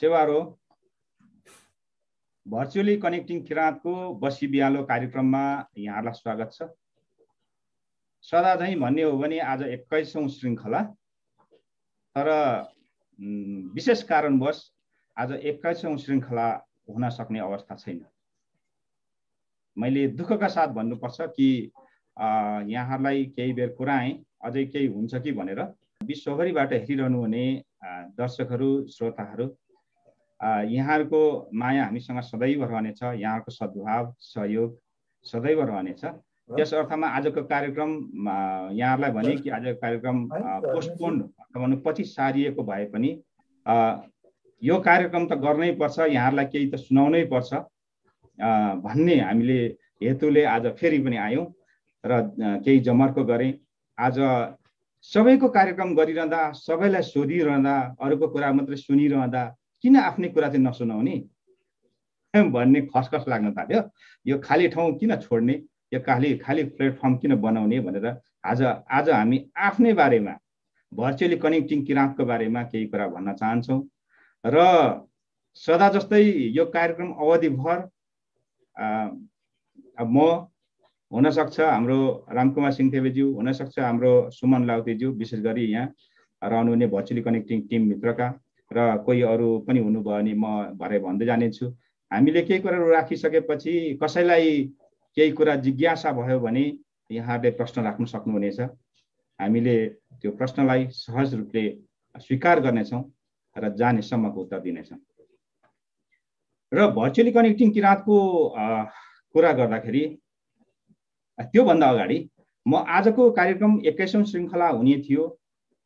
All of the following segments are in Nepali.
सेवारो भर्चुअली कनेक्टिङ किराँतको बसी बिहालो कार्यक्रममा यहाँहरूलाई स्वागत छ। सदा झैँ भन्ने हो भने आज एक्काइसौँ श्रृङ्खला तर विशेष कारणवश आज एक्काइसौँ श्रृङ्खला हुन सक्ने अवस्था छैन। मैले दुःखका साथ भन्नुपर्छ कि यहाँहरूलाई केही बेर कुराएँ अझै केही हुन्छ कि भनेर। विश्वभरिबाट हेरिरहनु हुने दर्शकहरू श्रोताहरू यहाँहरूको माया हामीसँग सदैव रहनेछ यहाँहरूको सद्भाव सहयोग सदैव रहनेछ। त्यस अर्थमा आजको कार्यक्रम यहाँहरूलाई भने कि आजको कार्यक्रम पोस्टपोन अथवा पछि सारिएको भए पनि यो कार्यक्रम त गर्नै पर्छ यहाँहरूलाई केही त सुनाउनै पर्छ। भन्ने हामीले हेतुले आज फेरि पनि आयौँ र केही जमर्को गरेँ। आज सबैको कार्यक्रम गरिरहँदा सबैलाई सोधिरहँदा अरूको कुरा मात्रै सुनिरहँदा किन आफ्नै कुरा चाहिँ नसुनाउने? भन्ने खसखस लाग्न थाल्यो। यो खाली ठाउँ किन छोड्ने? यो खाली खाली प्लेटफर्म किन बनाउने भनेर आज आज हामी आफ्नै बारेमा भर्चुअली कनेक्टिङ किराँतको बारेमा केही कुरा भन्न चाहन्छौँ। र सदा जस्तै यो कार्यक्रम अवधिभर म हुनसक्छ हाम्रो रामकुमार सिंहदेवीज्यू हुनसक्छ हाम्रो सुमन लाउतेज्यू विशेष गरी यहाँ रहनुहुने भर्चुअली कनेक्टिङ टिमभित्रका र कोही अरू पनि हुनुभयो भने म भरे भन्दै जानेछु। हामीले केही कुराहरू राखिसकेपछि कसैलाई केही कुरा जिज्ञासा भयो भने यहाँहरूले प्रश्न राख्न सक्नुहुनेछ। हामीले त्यो प्रश्नलाई सहज रूपले स्वीकार गर्नेछौँ र जानेसम्मको उत्तर दिनेछौँ। र भर्चुअली कनेक्टिङ किराँतको कुरा गर्दाखेरि त्योभन्दा अगाडि म आजको कार्यक्रम एक्काइसौँ श्रृङ्खला हुने थियो।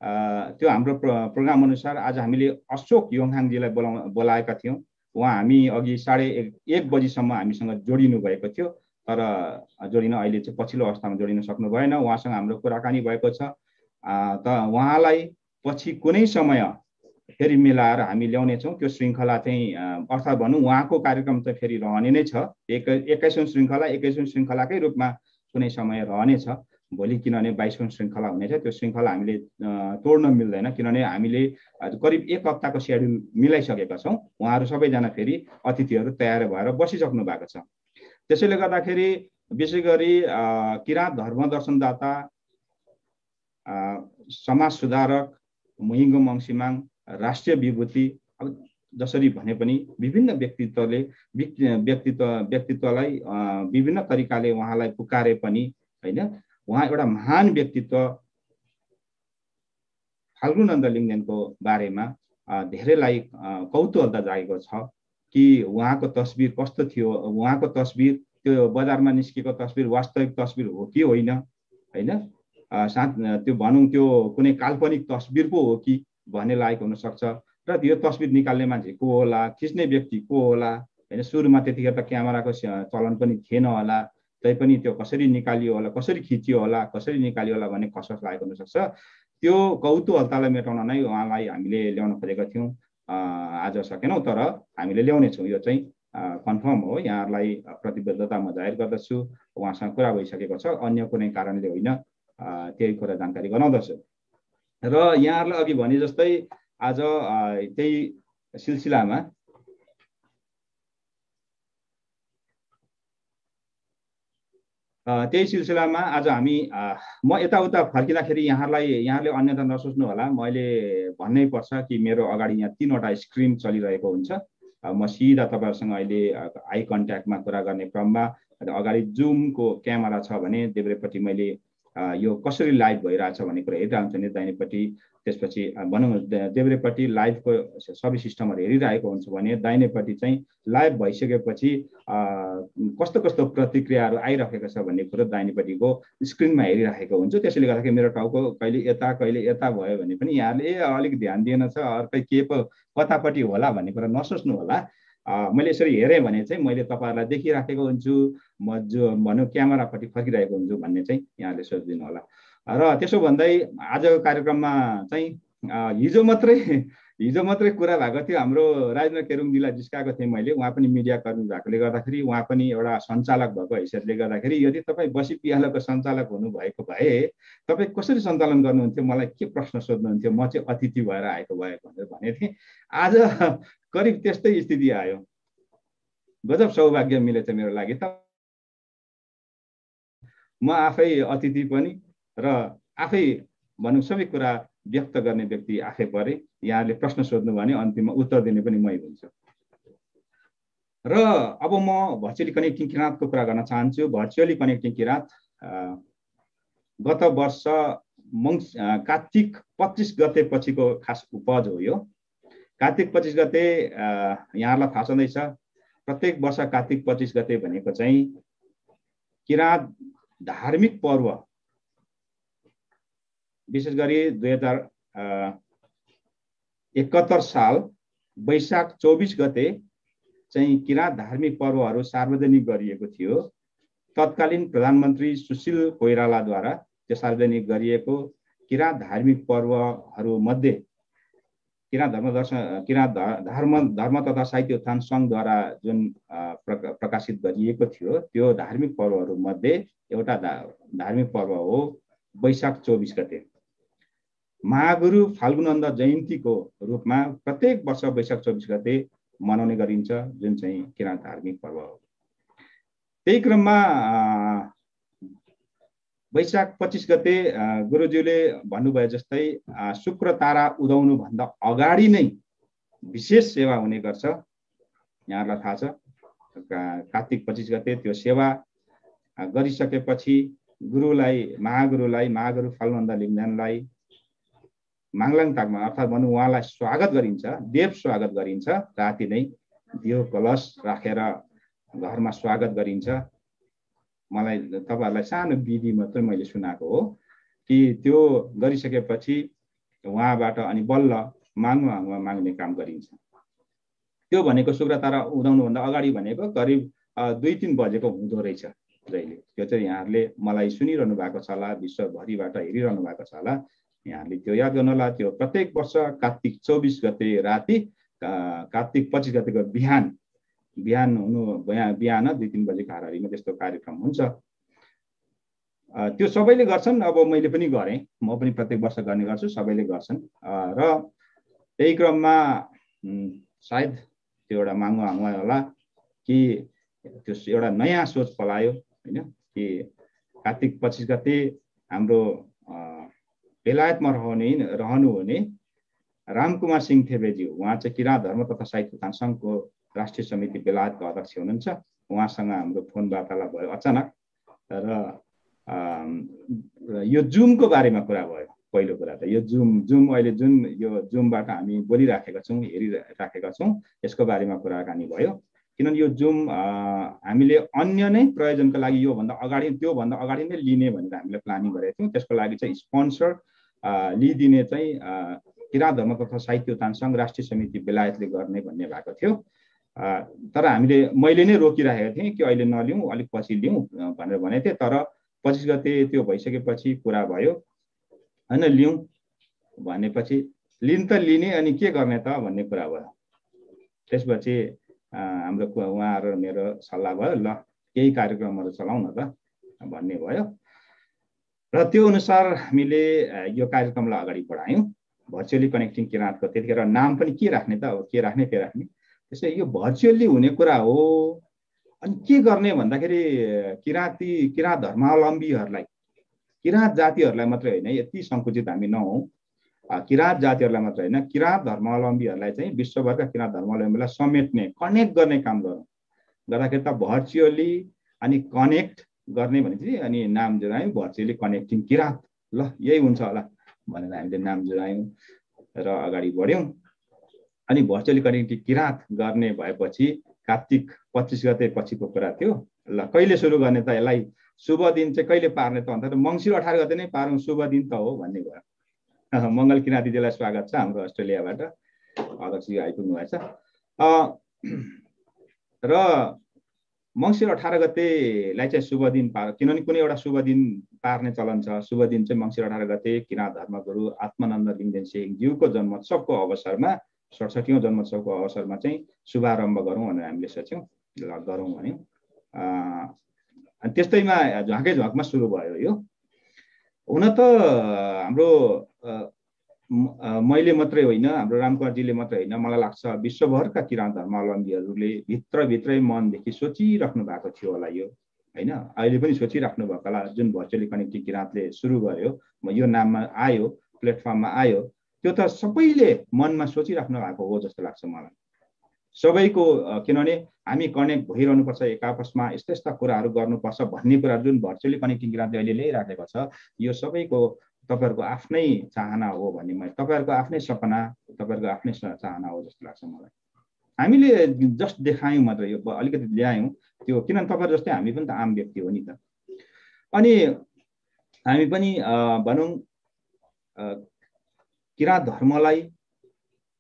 त्यो हाम्रो प्र प्रोग्राम अनुसार आज हामीले अशोक योङहाङजीलाई बोला बोलाएका थियौँ। उहाँ हामी अघि साढे एक एक बजीसम्म हामीसँग जोडिनु भएको थियो तर जोडिन अहिले चाहिँ पछिल्लो अवस्थामा जोडिन सक्नु भएन उहाँसँग हाम्रो कुराकानी भएको छ। त उहाँलाई पछि कुनै समय फेरि मिलाएर हामी ल्याउनेछौँ त्यो श्रृङ्खला चाहिँ अर्थात् भनौँ उहाँको कार्यक्रम चाहिँ फेरि रहने नै छ। एक एक्काइसौँ श्रृङ्खला एक्काइसौँ श्रृङ्खलाकै रूपमा कुनै समय रहनेछ भोलि किनभने बाइसौँ श्रृङ्खला हुनेछ त्यो श्रृङ्खला हामीले तोड्न मिल्दैन किनभने हामीले करिब एक हप्ताको सेड्युल मिलाइसकेका छौँ। उहाँहरू सबैजना फेरि अतिथिहरू तयार भएर बसिसक्नु भएको छ। त्यसैले गर्दाखेरि विशेष गरी किराँत धर्म दर्शनदाता समाज सुधारक मुहिङ्गो मङ्सिमाङ राष्ट्रिय विभूति अब जसरी भने पनि विभिन्न व्यक्तित्वले व्यक्तित्व व्यक्तित्वलाई विभिन्न तरिकाले उहाँलाई पुकारे पनि होइन? उहाँ एउटा महान व्यक्तित्व फाल्गुनन्द लिङ्गेनको बारेमा धेरैलाई कौतूहलता जागेको छ कि उहाँको तस्बिर कस्तो थियो उहाँको तस्बिर त्यो बजारमा निस्केको तस्बिर वास्तविक तस्बिर हो कि होइन? होइन? साथ त्यो भनौँ त्यो कुनै काल्पनिक तस्बिर पो हो कि भन्ने लागेको हुनसक्छ। र यो तस्बिर निकाल्ने मान्छे को होला खिच्ने व्यक्ति को होला? होइन सुरुमा त्यतिखेर त क्यामेराको चलन पनि थिएन होला। तैपनि त्यो कसरी निकालियो होला कसरी खिचियो होला कसरी निकालियो होला भन्ने कसस लागेको हुनसक्छ। त्यो कौतूहलतालाई मेटाउन नै उहाँलाई हामीले ल्याउन खोजेका थियौँ। आज सकेनौँ तर हामीले ल्याउनेछौँ। यो चाहिँ कन्फर्म हो। यहाँहरूलाई प्रतिबद्धता म जाहेर गर्दछु। उहाँसँग कुरा भइसकेको छ। अन्य कुनै कारणले होइन त्यही कुरा जानकारी गराउँदछु। र यहाँहरूलाई अघि भने जस्तै आज त्यही सिलसिलामा त्यही सिलसिलामा आज हामी म यताउता फर्किँदाखेरि यहाँहरूलाई यहाँले अन्यथा नसोच्नु होला। मैले भन्नै पर्छ कि मेरो अगाडि यहाँ तिनवटा स्क्रिन चलिरहेको हुन्छ। म सिधा तपाईँहरूसँग अहिले आई कन्ट्याक्टमा कुरा गर्ने क्रममा अगाडि जुमको क्यामेरा छ भने देब्रेपट्टि मैले यो कसरी लाइभ भइरहेछ भन्ने कुरा हेरिरहेको हुन्छ नि दाहिनेपट्टि। त्यसपछि भनौँ देब्रेपट्टि लाइभको सबै सिस्टमहरू हेरिरहेको हुन्छ भने दाहिनेपट्टि चाहिँ लाइभ भइसकेपछि कस्तो कस्तो प्रतिक्रियाहरू आइरहेको छ भन्ने कुरो दाहिनेपट्टिको स्क्रिनमा हेरिराखेको हुन्छु। त्यसैले गर्दाखेरि मेरो टाउको कहिले यता कहिले यता भयो भने पनि यहाँले अलिक ध्यान दिएन छ अर्कै के पो कतापट्टि होला भन्ने कुरा नसोच्नु होला मैले यसरी हेरेँ भने चाहिँ मैले तपाईँहरूलाई देखिराखेको हुन्छु म जो भनौँ क्यामेरापट्टि फर्किरहेको हुन्छु भन्ने चाहिँ यहाँले सोचिदिनु होला। र त्यसो भन्दै आजको कार्यक्रममा चाहिँ हिजो मात्रै हिजो मात्रै कुरा भएको थियो हाम्रो राजेन्द्र केरुङजीलाई जिस्काएको थिएँ मैले उहाँ पनि मिडिया कर्मी भएकोले गर्दाखेरि उहाँ पनि एउटा सञ्चालक भएको हैसियतले गर्दाखेरि यदि तपाईँ बसी पिहालको सञ्चालक हुनुभएको भए तपाईँ कसरी सञ्चालन गर्नुहुन्थ्यो? मलाई के प्रश्न सोध्नुहुन्थ्यो? म चाहिँ अतिथि भएर आएको भए भनेर भनेको थिएँ। आज करिब त्यस्तै स्थिति आयो। गजब सौभाग्य मिलेछ मेरो लागि। त म आफै अतिथि पनि र आफै भनौँ सबै कुरा व्यक्त गर्ने व्यक्ति आफै परे यहाँले प्रश्न सोध्नु भने अन्तिममा उत्तर दिने पनि मै हुन्छु। र अब म भर्चुअली कनेक्टिङ किराँतको कुरा गर्न चाहन्छु। भर्चुअली कनेक्टिङ किराँत गत वर्ष मङ कार्तिक पच्चिस गते पछिको खास उपज हो यो। कार्तिक पच्चिस गते यहाँहरूलाई थाहा छँदैछ प्रत्येक वर्ष कार्तिक पच्चिस गते भनेको चाहिँ किराँत धार्मिक पर्व विशेष गरी दुई हजार एकहत्तर साल वैशाख चौबिस गते चाहिँ किराँत धार्मिक पर्वहरू सार्वजनिक गरिएको थियो। तत्कालीन प्रधानमन्त्री सुशील कोइरालाद्वारा त्यो सार्वजनिक गरिएको किराँत धार्मिक पर्वहरूमध्ये किराँत धर्म दर्शन किराँत धर्म धर्म तथा साहित्य उत्थान सङ्घद्वारा जुन प्रकाशित गरिएको थियो त्यो धार्मिक पर्वहरूमध्ये एउटा धार्मिक पर्व हो वैशाख चौबिस गते। महागुरु फाल्गुनन्द जयन्तीको रूपमा प्रत्येक वर्ष वैशाख चौबिस गते मनाउने गरिन्छ जुन चाहिँ किराँत धार्मिक पर्व हो। त्यही क्रममा वैशाख पच्चिस गते गुरुज्यूले भन्नुभयो जस्तै शुक्र तारा उदाउनुभन्दा अगाडि नै विशेष सेवा हुने गर्छ। यहाँहरूलाई थाहा छ कार्तिक पच्चिस गते त्यो सेवा गरिसकेपछि गुरुलाई महागुरुलाई महागुरु फाल्गुनन्द लिङ्गनलाई माङलाङ ताकमा अर्थात् भनौँ उहाँलाई स्वागत गरिन्छ देव स्वागत गरिन्छ राति नै दियो कलश राखेर घरमा स्वागत गरिन्छ। मलाई तपाईँहरूलाई सानो विधि मात्रै मैले सुनाएको हो कि त्यो गरिसकेपछि उहाँबाट अनि बल्ल माग्नु माग्ने काम गरिन्छ। त्यो भनेको शुक्र तारा उदाउनुभन्दा अगाडि भनेको करिब दुई तिन बजेको हुँदो रहेछ जहिले। त्यो चाहिँ यहाँहरूले मलाई सुनिरहनु भएको छ होला विश्वभरिबाट हेरिरहनु भएको छ होला। यहाँहरूले त्यो याद गर्नुहोला त्यो प्रत्येक वर्ष कार्तिक चौबिस गते राति कार्तिक पच्चिस गतेको बिहान बिहान हुनु बिहान दुई तिन बजेको हारिमा त्यस्तो कार्यक्रम हुन्छ। त्यो सबैले गर्छन् अब मैले पनि गरेँ। म पनि प्रत्येक वर्ष गर्ने गर्छु सबैले गर्छन्। र त्यही क्रममा सायद त्यो एउटा माग्नु हाङ्वा होला कि त्यो एउटा नयाँ सोच पलायो होइन कि कार्तिक पच्चिस गते हाम्रो बेलायतमा रहने रहनुहुने रामकुमार सिंह थेबेज्यू उहाँ चाहिँ किराँत धर्म तथा साहित्य सङ्घको राष्ट्रिय समिति बेलायतको अध्यक्ष हुनुहुन्छ। उहाँसँग हाम्रो फोन वार्तालाप भयो अचानक र यो जुमको बारेमा कुरा भयो पहिलो कुरा त। यो जुम जुम अहिले जुन यो जुमबाट हामी बोलिराखेका छौँ हेरिराखेका छौँ यसको बारेमा कुराकानी भयो। किनभने यो जुम हामीले अन्य नै प्रयोजनको लागि योभन्दा अगाडि त्योभन्दा अगाडि नै लिने भनेर हामीले प्लानिङ गरेका थियौँ। त्यसको लागि चाहिँ स्पोन्सर लिइदिने चाहिँ किराँत धर्म तथा साहित्य उत्थान सङ्घ राष्ट्रिय समिति बेलायतले गर्ने भन्ने भएको थियो। तर हामीले मैले नै रोकिराखेको थिएँ कि अहिले नलिउँ अलिक पछि लिउँ भनेर भनेको थिएँ। तर पच्चिस गते त्यो भइसकेपछि कुरा भयो होइन लिउँ भनेपछि लिन त लिने अनि के गर्ने त भन्ने कुरा भयो। त्यसपछि हाम्रो उहाँहरू मेरो सल्लाह भयो ल केही कार्यक्रमहरू चलाउँ न त भन्ने भयो। र त्यो अनुसार हामीले यो कार्यक्रमलाई अगाडि बढायौँ। भर्चुअली कनेक्टिङ किराँतको त्यतिखेर नाम पनि के राख्ने त अब के राख्ने के राख्ने? त्यसै यो भर्चुअली हुने कुरा हो। अनि के गर्ने भन्दाखेरि किराँती किराँत धर्मावलम्बीहरूलाई किराँत जातिहरूलाई मात्रै होइन यति सङ्कुचित हामी नहौँ। किराँत जातिहरूलाई मात्रै होइन किराँत धर्मावलम्बीहरूलाई चाहिँ विश्वभरका किराँत धर्मावलम्बीलाई समेट्ने कनेक्ट गर्ने काम गरौँ। गर्दाखेरि त भर्चुअली अनि कनेक्ट गर्ने भने चाहिँ अनि नाम जुरायौँ भर्चुअली कनेक्टिङ किराँत ल यही हुन्छ होला भनेर हामीले नाम जुरायौँ र अगाडि बढ्यौँ। अनि भर्चुअली कनेक्टिङ किराँत गर्ने भएपछि कार्तिक पच्चिस गते पछिको कुरा थियो। ल कहिले सुरु गर्ने त यसलाई शुभ दिन चाहिँ कहिले पार्ने त भन्दा मङ्सिर अठार गते नै पारौँ शुभ दिन त हो भन्ने भयो। मङ्गल किराँतीजीलाई स्वागत छ हाम्रो अस्ट्रेलियाबाट। अध्यक्ष आइपुग्नु भएछ र मङ्सिर अठार गतेलाई चाहिँ शुभ दिन पार किनभने कुनै एउटा शुभ दिन पार्ने चलन छ। शुभ दिन चाहिँ मङ्सिर अठार गते किराँत धर्मगुरु आत्मानन्द सिंहज्यूको जन्मोत्सवको अवसरमा सडसठीौँ जन्मोत्सवको अवसरमा चाहिँ शुभारम्भ गरौँ भनेर हामीले सोच्यौँ ल गरौँ भन्यौँ। त्यस्तैमा झ्वाकै झ्वाकमा सुरु भयो यो। हुन त हाम्रो मैले मात्रै होइन हाम्रो रामकुमारजीले मात्रै होइन मलाई लाग्छ विश्वभरका किराँत धर्मावलम्बीहरूले भित्रभित्रै मनदेखि सोचिराख्नु भएको थियो होला यो होइन? अहिले पनि सोचिराख्नु भएको होला जुन भर्चुअली कनेक्टिभ किराँतले सुरु गर्यो यो नाममा आयो प्लेटफर्ममा आयो त्यो त सबैले मनमा सोचिराख्नु भएको हो जस्तो लाग्छ मलाई। सबैको किनभने हामी कनेक्ट भइरहनुपर्छ एक आपसमा यस्ता यस्ता कुराहरू गर्नुपर्छ भन्ने कुरा जुन भर्चुअली कनेक्टिङ किराँतले अहिले ल्याइराखेको छ यो सबैको तपाईँहरूको आफ्नै चाहना हो भन्ने मैले तपाईँहरूको आफ्नै सपना तपाईँहरूको आफ्नै चाहना हो जस्तो लाग्छ मलाई। हामीले जस्ट देखायौँ मात्र यो अलिकति ल्यायौँ त्यो किनभने तपाईँहरू जस्तै हामी पनि त आम व्यक्ति हो नि त। अनि हामी पनि भनौँ किराँत धर्मलाई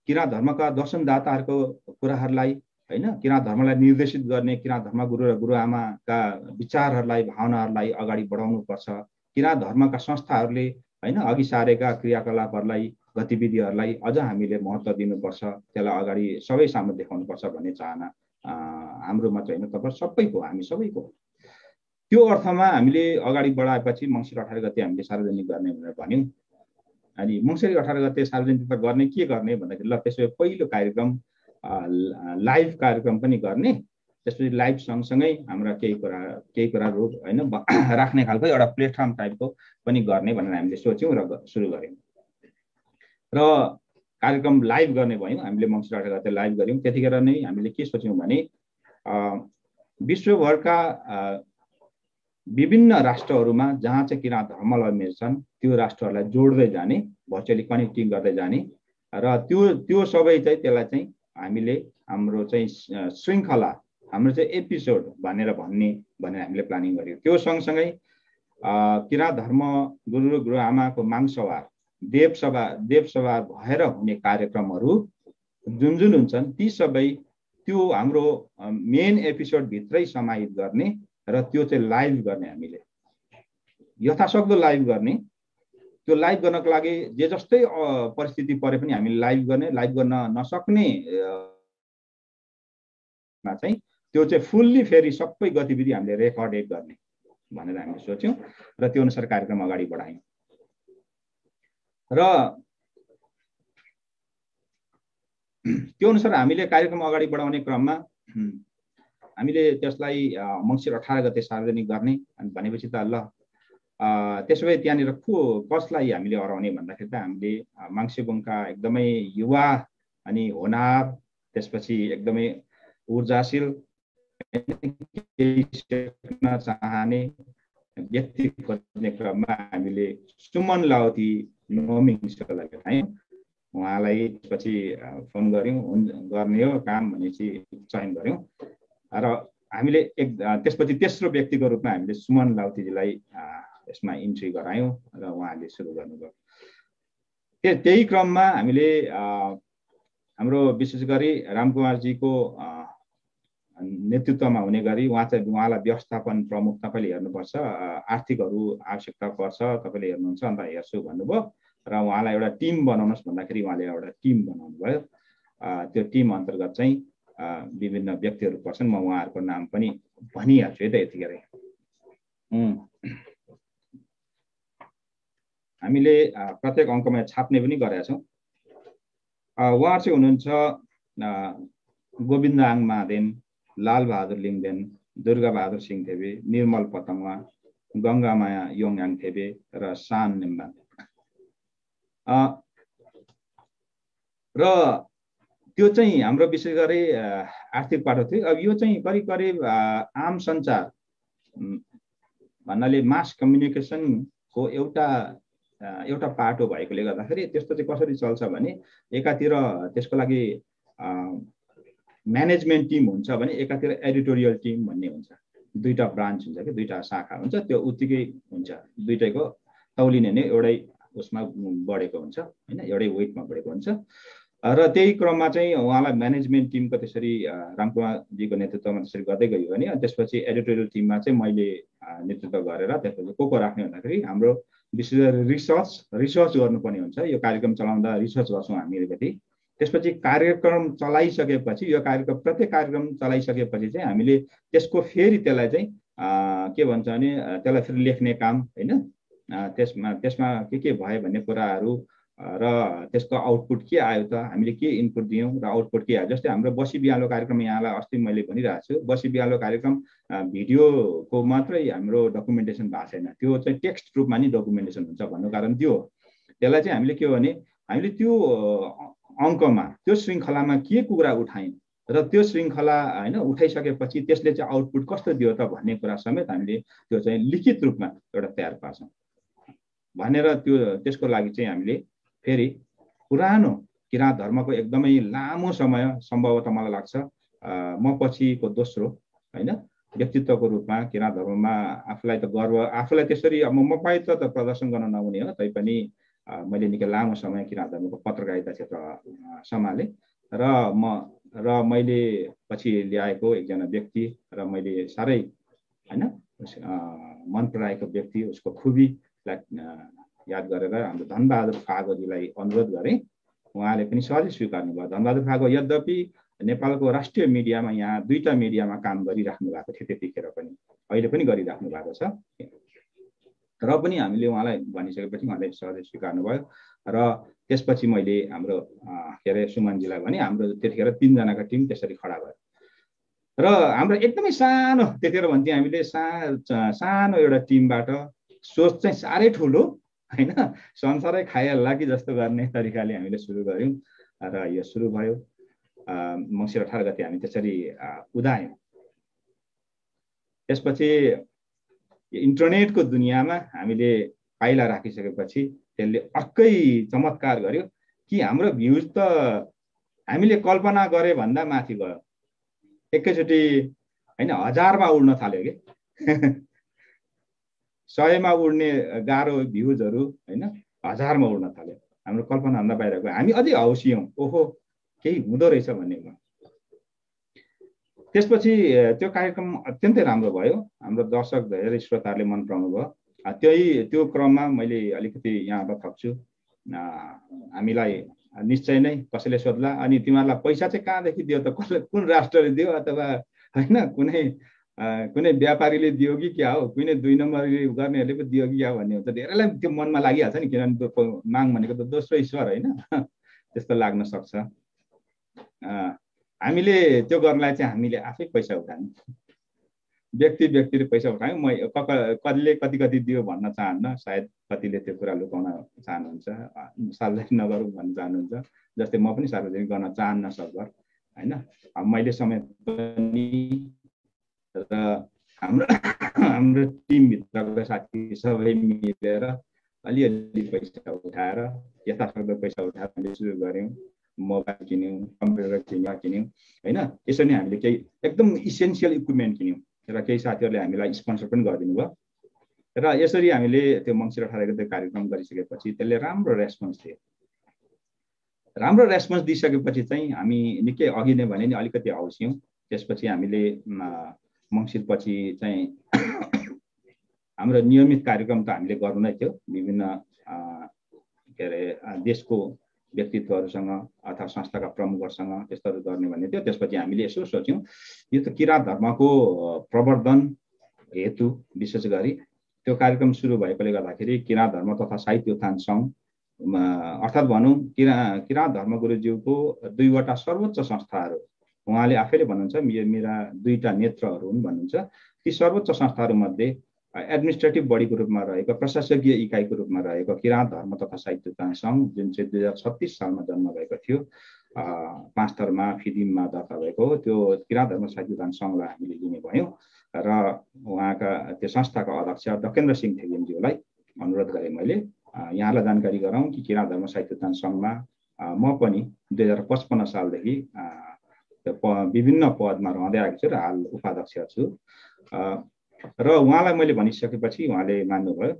किराँत धर्मका दर्शनदाताहरूको कुराहरूलाई होइन किराँत धर्मलाई निर्देशित गर्ने किराँत धर्म गुरु र गुरुआमाका विचारहरूलाई भावनाहरूलाई अगाडि बढाउनुपर्छ। किराँत धर्मका संस्थाहरूले होइन? अघि सारेका क्रियाकलापहरूलाई गतिविधिहरूलाई अझ हामीले महत्त्व दिनुपर्छ। त्यसलाई अगाडि सबै सामु देखाउनुपर्छ भन्ने चाहना हाम्रो मात्र होइन तपाईँ सबैको हामी सबैको त्यो अर्थमा हामीले अगाडि बढाएपछि मङ्सिर अठार गते हामीले सार्वजनिक गर्ने भनेर भन्यौँ। अनि मङ्सिर अठार गते सार्वजनिक गर्ने के गर्ने भन्दाखेरि ल त्यसो पहिलो कार्यक्रम लाइभ कार्यक्रम पनि गर्ने। त्यसपछि लाइभ सँगसँगै हाम्रा केही कुरा केही कुराहरू होइन राख्ने खालको एउटा प्लेटफर्म टाइपको पनि गर्ने भनेर हामीले सोच्यौँ र सुरु गऱ्यौँ। र कार्यक्रम लाइभ गर्ने भयौँ हामीले मङ्सिर अठार गते लाइभ गऱ्यौँ। त्यतिखेर नै हामीले के सोच्यौँ भने विश्वभरका विभिन्न राष्ट्रहरूमा जहाँ चाहिँ किराँत धर्मावलम्बी छन् त्यो राष्ट्रहरूलाई जोड्दै जाने भर्चुअली कनेक्टिङ गर्दै जाने र त्यो त्यो सबै चाहिँ त्यसलाई चाहिँ हामीले हाम्रो चाहिँ श्रृङ्खला हाम्रो चाहिँ एपिसोड भनेर भन्ने भनेर हामीले प्लानिङ गर्यौँ। त्यो सँगसँगै किराँत धर्म गुरु र गुरुआमाको माङसभा देवसभा देवसभा भएर हुने कार्यक्रमहरू जुन जुन हुन्छन् ती सबै त्यो हाम्रो मेन एपिसोडभित्रै समाहित गर्ने र त्यो चाहिँ लाइभ गर्ने हामीले। यथासक्दो लाइभ गर्ने। त्यो लाइभ गर्नको लागि जे जस्तै परिस्थिति परे पनि हामीले लाइभ गर्ने लाइभ गर्न नसक्ने चाहिँ त्यो चाहिँ फुल्ली फेरि सबै गतिविधि हामीले रेकर्डेड गर्ने भनेर हामीले सोच्यौँ र त्यो अनुसार कार्यक्रम अगाडि बढायौँ। र त्यो अनुसार हामीले कार्यक्रम अगाडि बढाउने क्रममा हामीले त्यसलाई मङ्सिर अठार गते सार्वजनिक गर्ने अनि भनेपछि त ल त्यसो भए त्यहाँनिर को कसलाई हामीले हराउने भन्दाखेरि त हामीले माङ्सेबुङका एकदमै युवा अनि होनार त्यसपछि एकदमै ऊर्जाशील चाहने व्यक्ति खोज्ने क्रममा हामीले सुमन लाउती नोमिङ्सलाई भेटायौँ उहाँलाई त्यसपछि फोन गऱ्यौँ गर्ने हो काम भनेपछि चयन गऱ्यौँ। र हामीले एक त्यसपछि तेस्रो व्यक्तिको रूपमा हामीले सुमन लाउतीजीलाई यसमा इन्ट्री गरायौँ र उहाँले सुरु गर्नुभयो। त्यो त्यही क्रममा हामीले हाम्रो विशेष गरी रामकुमारजीको नेतृत्वमा हुने गरी उहाँ चाहिँ उहाँलाई व्यवस्थापन प्रमुख तपाईँले हेर्नुपर्छ आर्थिकहरू आवश्यकता पर्छ तपाईँले हेर्नुहुन्छ अन्त हेर्छु भन्नुभयो र उहाँलाई एउटा टिम बनाउनुहोस् भन्दाखेरि उहाँले एउटा टिम बनाउनु भयो त्यो टिम अन्तर्गत चाहिँ विभिन्न व्यक्तिहरू पर्छन्। म उहाँहरूको नाम पनि भनिहाल्छु है त यतिखेरै। हामीले प्रत्येक अङ्कमा छाप्ने पनि गरेका छौँ। उहाँ चाहिँ हुनुहुन्छ गोविन्द आङ लालबहादुर लिङदेन दुर्गाबहादुर सिंहथेबे निर्मल पतङ्गा गङ्गामाया योङयाङ थेबे र सान निम्बाङ र त्यो चाहिँ हाम्रो विशेष गरी आर्थिक पाटो थियो। अब यो चाहिँ करिब करिब आम सञ्चार भन्नाले मास कम्युनिकेसनको एउटा एउटा पाटो भएकोले गर्दाखेरि त्यस्तो चाहिँ कसरी चल्छ भने एकातिर त्यसको लागि म्यानेजमेन्ट टिम हुन्छ भने एकातिर एडिटोरियल टिम भन्ने हुन्छ। दुईवटा ब्रान्च हुन्छ कि दुईवटा शाखा हुन्छ त्यो उत्तिकै हुन्छ। दुइटैको तौलिने नै एउटै उसमा बढेको हुन्छ होइन? एउटै वेटमा बढेको हुन्छ। र त्यही क्रममा चाहिँ उहाँलाई म्यानेजमेन्ट टिमको त्यसरी रामकुमारजीको नेतृत्वमा त्यसरी गर्दै गयो भने त्यसपछि एडिटोरियल टिममा चाहिँ मैले नेतृत्व गरेर त्यसपछि को को राख्ने भन्दाखेरि हाम्रो विशेष रिसर्च रिसर्च गर्नुपर्ने हुन्छ। यो कार्यक्रम चलाउँदा रिसर्च गर्छौँ हामी अलिकति। त्यसपछि कार्यक्रम चलाइसकेपछि यो कार्यक्रम प्रत्येक कार्यक्रम चलाइसकेपछि चाहिँ हामीले त्यसको फेरि त्यसलाई चाहिँ के भन्छ भने त्यसलाई फेरि लेख्ने काम होइन? त्यसमा त्यसमा के के भयो भन्ने कुराहरू र त्यसको आउटपुट के आयो त हामीले के इनपुट दियौँ र आउटपुट के आयो? जस्तै हाम्रो बसी बिहालो कार्यक्रम यहाँलाई अस्ति मैले भनिरहेको छु। बसी बिहालो कार्यक्रम भिडियोको मात्रै हाम्रो डकुमेन्टेसन भएको छैन। त्यो चाहिँ टेक्स्ट रूपमा नि डकुमेन्टेसन हुन्छ भन्नु कारण त्यो त्यसलाई चाहिँ हामीले के हो भने हामीले त्यो अङ्कमा। त्यो श्रृङ्खलामा के कुरा उठायौँ? र त्यो श्रृङ्खला होइन उठाइसकेपछि त्यसले चाहिँ आउटपुट कस्तो दियो त भन्ने कुरा समेत हामीले त्यो चाहिँ लिखित रूपमा एउटा तयार पार्छौँ। भनेर त्यो त्यसको लागि चाहिँ हामीले फेरि पुरानो किराँत धर्मको एकदमै लामो समय सम्भवतः मलाई लाग्छ म पछिको दोस्रो होइन व्यक्तित्वको रूपमा किराँत धर्ममा आफूलाई त गर्व आफूलाई त्यसरी अब म बाहिर त प्रदर्शन गर्न नहुने हो तैपनि मैले निकै लामो समय धर्मको पत्रकारिता क्षेत्र सम्हालेँ। र म र मैले पछि ल्याएको एकजना व्यक्ति र मैले साह्रै होइन मन पराएको व्यक्ति उसको खुबीलाई याद गरेर हाम्रो धनबहादुर फागोजीलाई अनुरोध गरेँ। उहाँले पनि सहजै स्वीकार्नु भयो धनबहादुर फागो यद्यपि नेपालको राष्ट्रिय मिडियामा यहाँ दुईवटा मिडियामा काम गरिराख्नु भएको थियो त्यतिखेर पनि। अहिले पनि गरिराख्नु भएको छ। र पनि हामीले उहाँलाई भनिसकेपछि उहाँले सहजै स्वीकार्नु भयो र त्यसपछि मैले हाम्रो के अरे सुमनजीलाई भने हाम्रो त्यतिखेर तिनजनाको टिम त्यसरी खडा भयो। र हाम्रो एकदमै सानो त्यतिखेर भन्थ्यौँ हामीले सानो एउटा टिमबाट सोच चाहिँ साह्रै ठुलो होइन? संसारै खाइहाल्ला कि जस्तो गर्ने तरिकाले हामीले सुरु गऱ्यौँ र यो सुरु भयो। मङ्सिर अठार गति हामी त्यसरी उदायौँ। त्यसपछि इन्टरनेटको दुनियाँमा हामीले पाइला राखिसकेपछि त्यसले अर्कै चमत्कार गर्यो कि हाम्रो भ्युज त हामीले कल्पना गरे भन्दा माथि गयो। एकैचोटि होइन हजारमा उड्न थाल्यो कि? सयमा उड्ने गाह्रो भ्युजहरू होइन हजारमा उड्न थाल्यो। हाम्रो कल्पनाभन्दा बाहिरको हामी अझै हौसियौँ। ओहो केही हुँदो रहेछ भन्नेमा त्यसपछि त्यो कार्यक्रम अत्यन्तै राम्रो भयो। हाम्रो दर्शक धेरै श्रोताहरूले मन पराउनु भयो। त्यही त्यो क्रममा मैले अलिकति यहाँबाट थप्छु। हामीलाई निश्चय नै कसैले सोध्ला अनि तिमीहरूलाई पैसा चाहिँ कहाँदेखि दियो त कसले कुन राष्ट्रले दियो अथवा होइन कुनै कुनै व्यापारीले दियो कि क्या हो कुनै दुई नम्बर गर्नेहरूले पो दियो कि क्या भन्ने हुन्छ। धेरैलाई त्यो मनमा लागिहाल्छ नि किनभने माग भनेको त दोस्रो ईश्वर होइन। त्यस्तो लाग्न सक्छ। हामीले त्यो गर्नलाई चाहिँ हामीले आफै पैसा उठायौँ। व्यक्ति व्यक्तिले पैसा उठायौँ। म कतिले कति कति दियो भन्न चाहन्न सायद कतिले त्यो कुरा लुकाउन चाहनुहुन्छ सार्वजनिक नगरौँ भन्न चाहनुहुन्छ जस्तै म पनि सार्वजनिक गर्न चाहन्न सकभर होइन? मैले समय पनि र हाम्रो हाम्रो टिमभित्रको साथी सबै मिलेर अलिअलि पैसा उठाएर यथासक्दो पैसा उठाएर सुरु गऱ्यौँ। मोबाइल किन्यौँ कम्प्युटर किन्यौँ किन्यौँ होइन यसरी नै हामीले केही एकदम इसेन्सियल इक्विपमेन्ट किन्यौँ र केही साथीहरूले हामीलाई स्पोन्सर पनि गरिदिनु भयो र यसरी हामीले त्यो मङ्सिर अठार गते कार्यक्रम गरिसकेपछि त्यसले राम्रो रेस्पोन्स थियो राम्रो रेस्पोन्स दिइसकेपछि चाहिँ हामी निकै अघि नै भने नि अलिकति हौस्यौँ त्यसपछि हामीले मङ्सिरपछि चाहिँ हाम्रो नियमित कार्यक्रम त हामीले गर्नु नै थियो विभिन्न के अरे देशको व्यक्तित्वहरूसँग अथवा संस्थाका प्रमुखहरूसँग त्यस्तोहरू गर्ने भन्ने थियो। त्यसपछि हामीले यसो सोच्यौँ यो त किराँत धर्मको प्रवर्धन हेतु विशेष गरी त्यो कार्यक्रम सुरु भएकोले गर्दाखेरि किराँत धर्म तथा साहित्य उत्थान सङ्घ अर्थात् भनौँ किरा किराँत धर्मगुरुज्यूको दुईवटा सर्वोच्च संस्थाहरू उहाँले आफैले भन्नुहुन्छ मेरा दुईवटा नेत्रहरू हुन् भन्नुहुन्छ। ती सर्वोच्च संस्थाहरूमध्ये एडमिनिस्ट्रेटिभ बडीको रूपमा रहेको प्रशासकीय इकाइको रूपमा रहेको किराँत धर्म तथा साहित्य सङ्घ जुन चाहिँ दुई हजार छत्तिस सालमा जन्म भएको थियो पाँच थरमा फिदिममा दर्ता भएको हो त्यो किराँत धर्म साहित्य सङ्घलाई हामीले लिने भयौँ र उहाँका त्यो संस्थाका अध्यक्ष डकेन्द्र सिंह थेगिमज्यूलाई अनुरोध गरेँ मैले यहाँलाई जानकारी गराउँ कि किराँत धर्म साहित्य सङ्घमा म पनि दुई हजार पचपन्न सालदेखि विभिन्न पदमा रहँदै आएको छु र हाल उपाध्यक्ष छु। र उहाँलाई मैले भनिसकेपछि उहाँले मान्नुभयो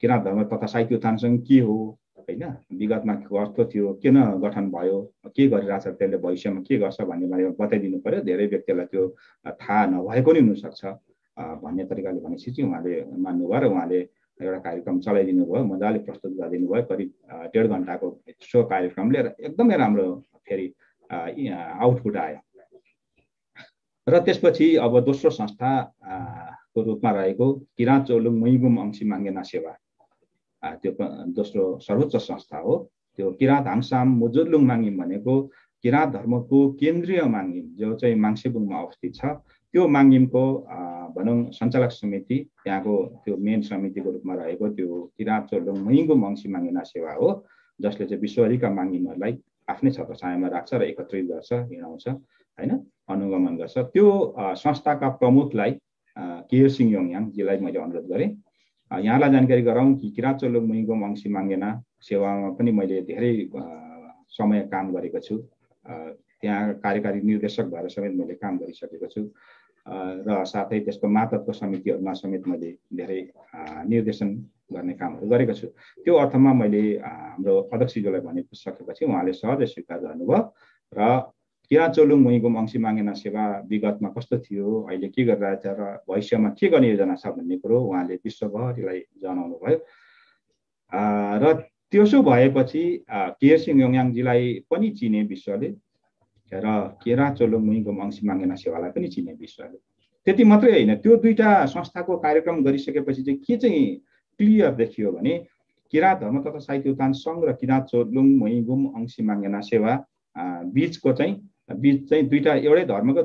किराँत धर्म तथा साहित्य उत्थानसँग के हो होइन? विगतमा कस्तो थियो किन गठन भयो के गरिरहेछ त्यसले भविष्यमा के गर्छ भन्ने बारेमा बताइदिनु पऱ्यो धेरै व्यक्तिलाई त्यो थाहा नभएको नि हुनसक्छ भन्ने तरिकाले भनेपछि चाहिँ उहाँले मान्नुभयो र उहाँले एउटा कार्यक्रम चलाइदिनु भयो मजाले प्रस्तुत गरिदिनु भयो करिब डेढ घन्टाको सो कार्यक्रमले एकदमै राम्रो फेरि आउटपुट आयो। र त्यसपछि अब दोस्रो संस्थाको रूपमा रहेको किराँत चोलुङ मैगुम अंशी माङ्गेना सेवा। त्यो दोस्रो सर्वोच्च संस्था हो। त्यो किराँत हाङसाम मुजुर्लुङ माङ्गिम भनेको किराँत धर्मको केन्द्रीय माङ्गिम जो चाहिँ माङ्सेबुङमा अवस्थित छ। त्यो माङ्गिमको भनौँ सञ्चालक समिति त्यहाँको त्यो मेन समितिको रूपमा रहेको त्यो किराँत चोलुङ मैगुम मङ्सी माङ्गिना सेवा हो जसले चाहिँ विश्वभरिका माङ्गिमहरूलाई आफ्नै छत्रछायामा राख्छ र एकत्रित गर्छ हिँडाउँछ होइन? अनुगमन गर्छ। त्यो संस्थाका प्रमुखलाई केयर सिंह योङयाङजीलाई मैले अनुरोध गरेँ। यहाँलाई जानकारी गराउँ कि किराँत चोलोङ मुइगो मङ्सी माङ्गेना सेवामा पनि मैले धेरै समय काम गरेको छु। त्यहाँ कार्यकारी निर्देशक भएर समेत मैले काम गरिसकेको छु। र साथै त्यसको मातत्व समितिहरूमा समेत मैले धेरै निर्देशन गर्ने कामहरू गरेको छु। त्यो अर्थमा मैले हाम्रो अध्यक्षज्यूलाई भनिसकेपछि उहाँले सहजै स्वीकार गर्नुभयो। र किरा चोलुङ मुइको मङ्सी मागेना सेवा विगतमा कस्तो थियो अहिले के गरिरहेछ र भविष्यमा के गर्ने योजना छ भन्ने कुरो उहाँले विश्वभरिलाई जनाउनु भयो र त्यसो भएपछि केयर सिंह योङयाङजीलाई पनि चिने विश्वले र केरा चोलुङ मुइको मङ्सी मागेना सेवालाई पनि चिने विश्वले त्यति मात्रै होइन त्यो दुईवटा संस्थाको कार्यक्रम गरिसकेपछि चाहिँ के चाहिँ क्लियर देखियो भने किराँत धर्म तथा साहित्य उत्थान सङ्घ र किराँत चोलुङ मुइगुम अंशी माङ्गेना सेवा बिचको चाहिँ बिच चाहिँ दुईवटा एउटै धर्मको